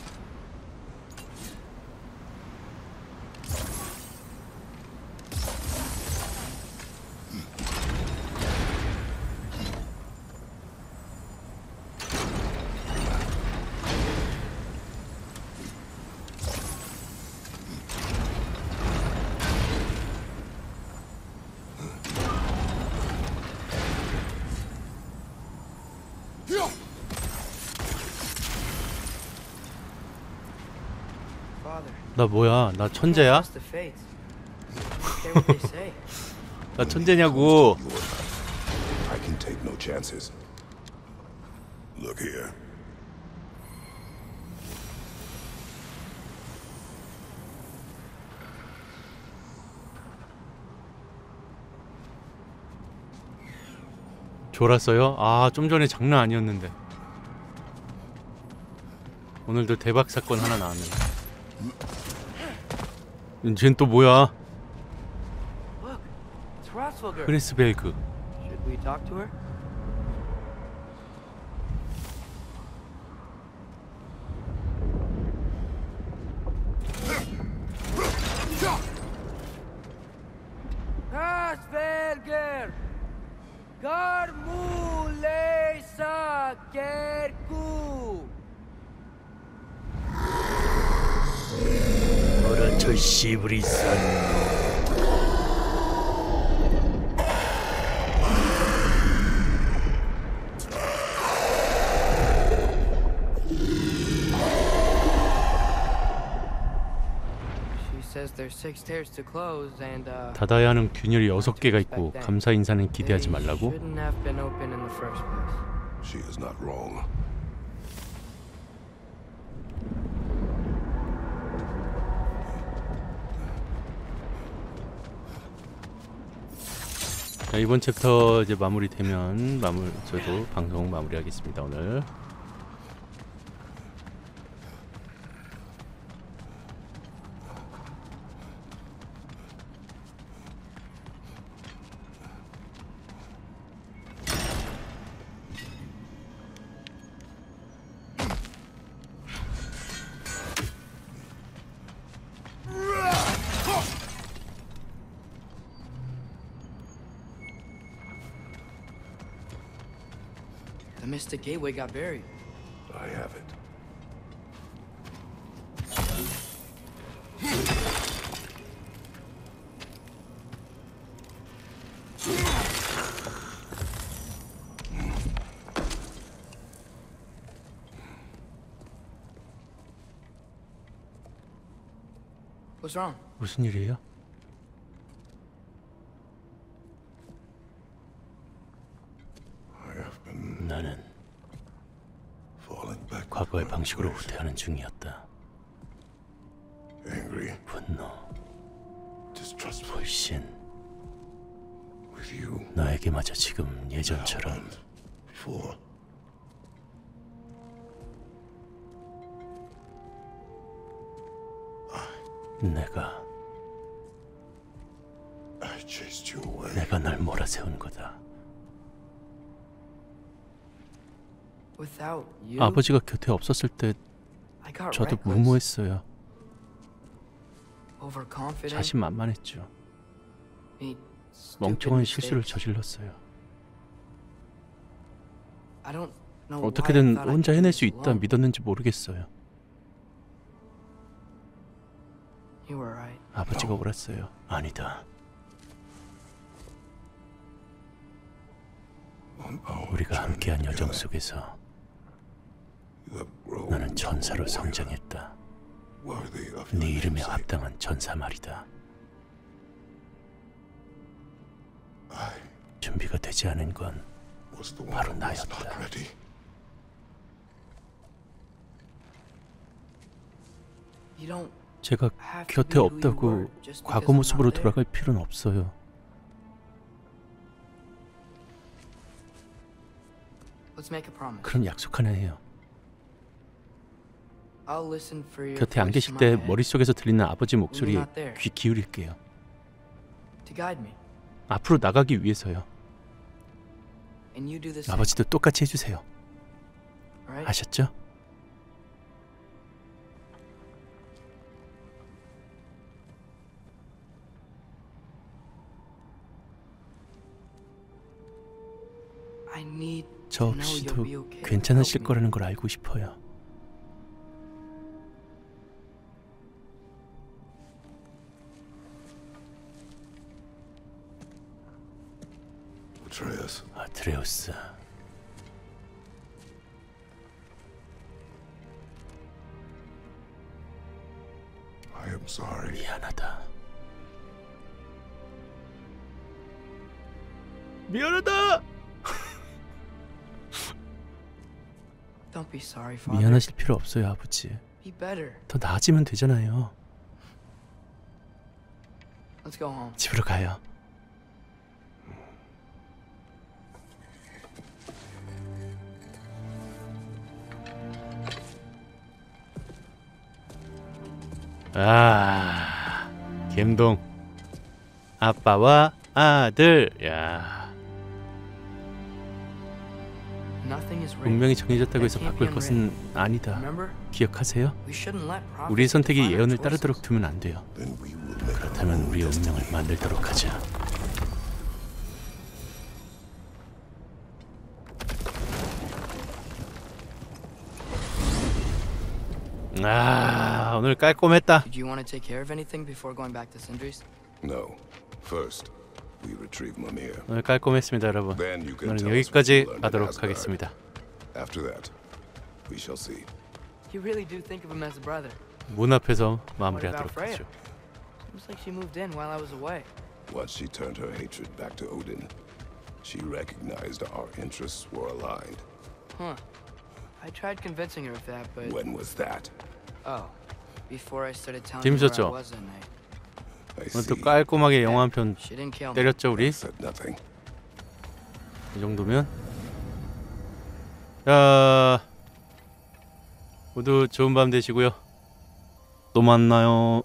father. 나 뭐야? 나 천재야? 나 천재냐고. I can take no chances. Look here. 졸았어요? 아, 좀 전에 장난 아니었는데. 오늘도 대박 사건 하나 나왔네. 쟨 또 뭐야? Should we talk to her? 닫아야 하는 균열이 여섯 개가 있고 감사 인사는 기대하지 말라고. shouldn't have been open in the first place. She is not wrong. 자, 이번 챕터 이제 마무리되면 마무리 저도 방송 마무리하겠습니다 오늘. Gateway got buried. I have it. What's wrong? 무슨 일이에요? 방식으로 후퇴하는 중이었다. 분노. 불신. 너에게마저 지금 예전처럼 내가. 내가 날 몰아세운 거다. Without you, 아버지가 곁에 없었을 때 I got 저도 무모했어요. overconfident. 자신만만했죠. 멍청한 실수를. 저질렀어요. I don't know why I 어떻게든 혼자 해낼 수 있다. 믿었는지 모르겠어요. You were right. 아버지가 옳았어요. 아니다. 우리가 함께한 여정 속에서 나는 전사로 성장했다. 네 이름에 합당한 전사 말이다. 준비가 되지 않은 건 was the one 바로 나였다. 제가 곁에 없다고 과거 모습으로. 돌아갈 필요는 없어요. 그럼 약속 하나 해요. I'll listen for your 곁에 안 계실 때 머릿속에서 들리는 아버지 목소리에. 귀 기울일게요. 앞으로 나가기 위해서요. 아버지도 똑같이 해주세요. 아셨죠? 저 없이도 괜찮으실. 거라는 걸 알고 싶어요. Atreus, 아트레우스. I am sorry. 미안하다. 미안하다. Don't be sorry, Father. 미안하실 필요 없어요, 아버지. Be better. 더 나아지면 되잖아요. Let's go home. 집으로 가요. 아, 김동 아빠와 아들. 야. 운명이 정해졌다고 해서 바꿀 것은. 아니다. 기억하세요? 우리의 선택이 예언을. 따르도록 두면 안 돼요. 그렇다면 우리의 운명을 만들도록 하자. 아, 오늘 깔끔했다. Did you want to take care of anything before going back to Sindri's? No. First, we retrieve Mimir. 오늘 깔끔했습니다, 여러분. Then you can 오늘 tell us what 여기까지 you learned at 가도록 Asgard. 하겠습니다. After that, we shall see. You really do think of him as a brother. 문 앞에서 What about 마무리하도록 Freya? 하죠. Seems like she moved in while I was away. Once she turned her hatred back to Odin, she recognized our interests were aligned. Huh. I tried convincing her of that, but When was that? oh, before I started telling her where I 재밌었죠? 오늘 또 깔끔하게 영화 한 편. 때렸죠, 우리? Said nothing. 이 정도면 자 모두 좋은 밤 되시고요. 또 만나요.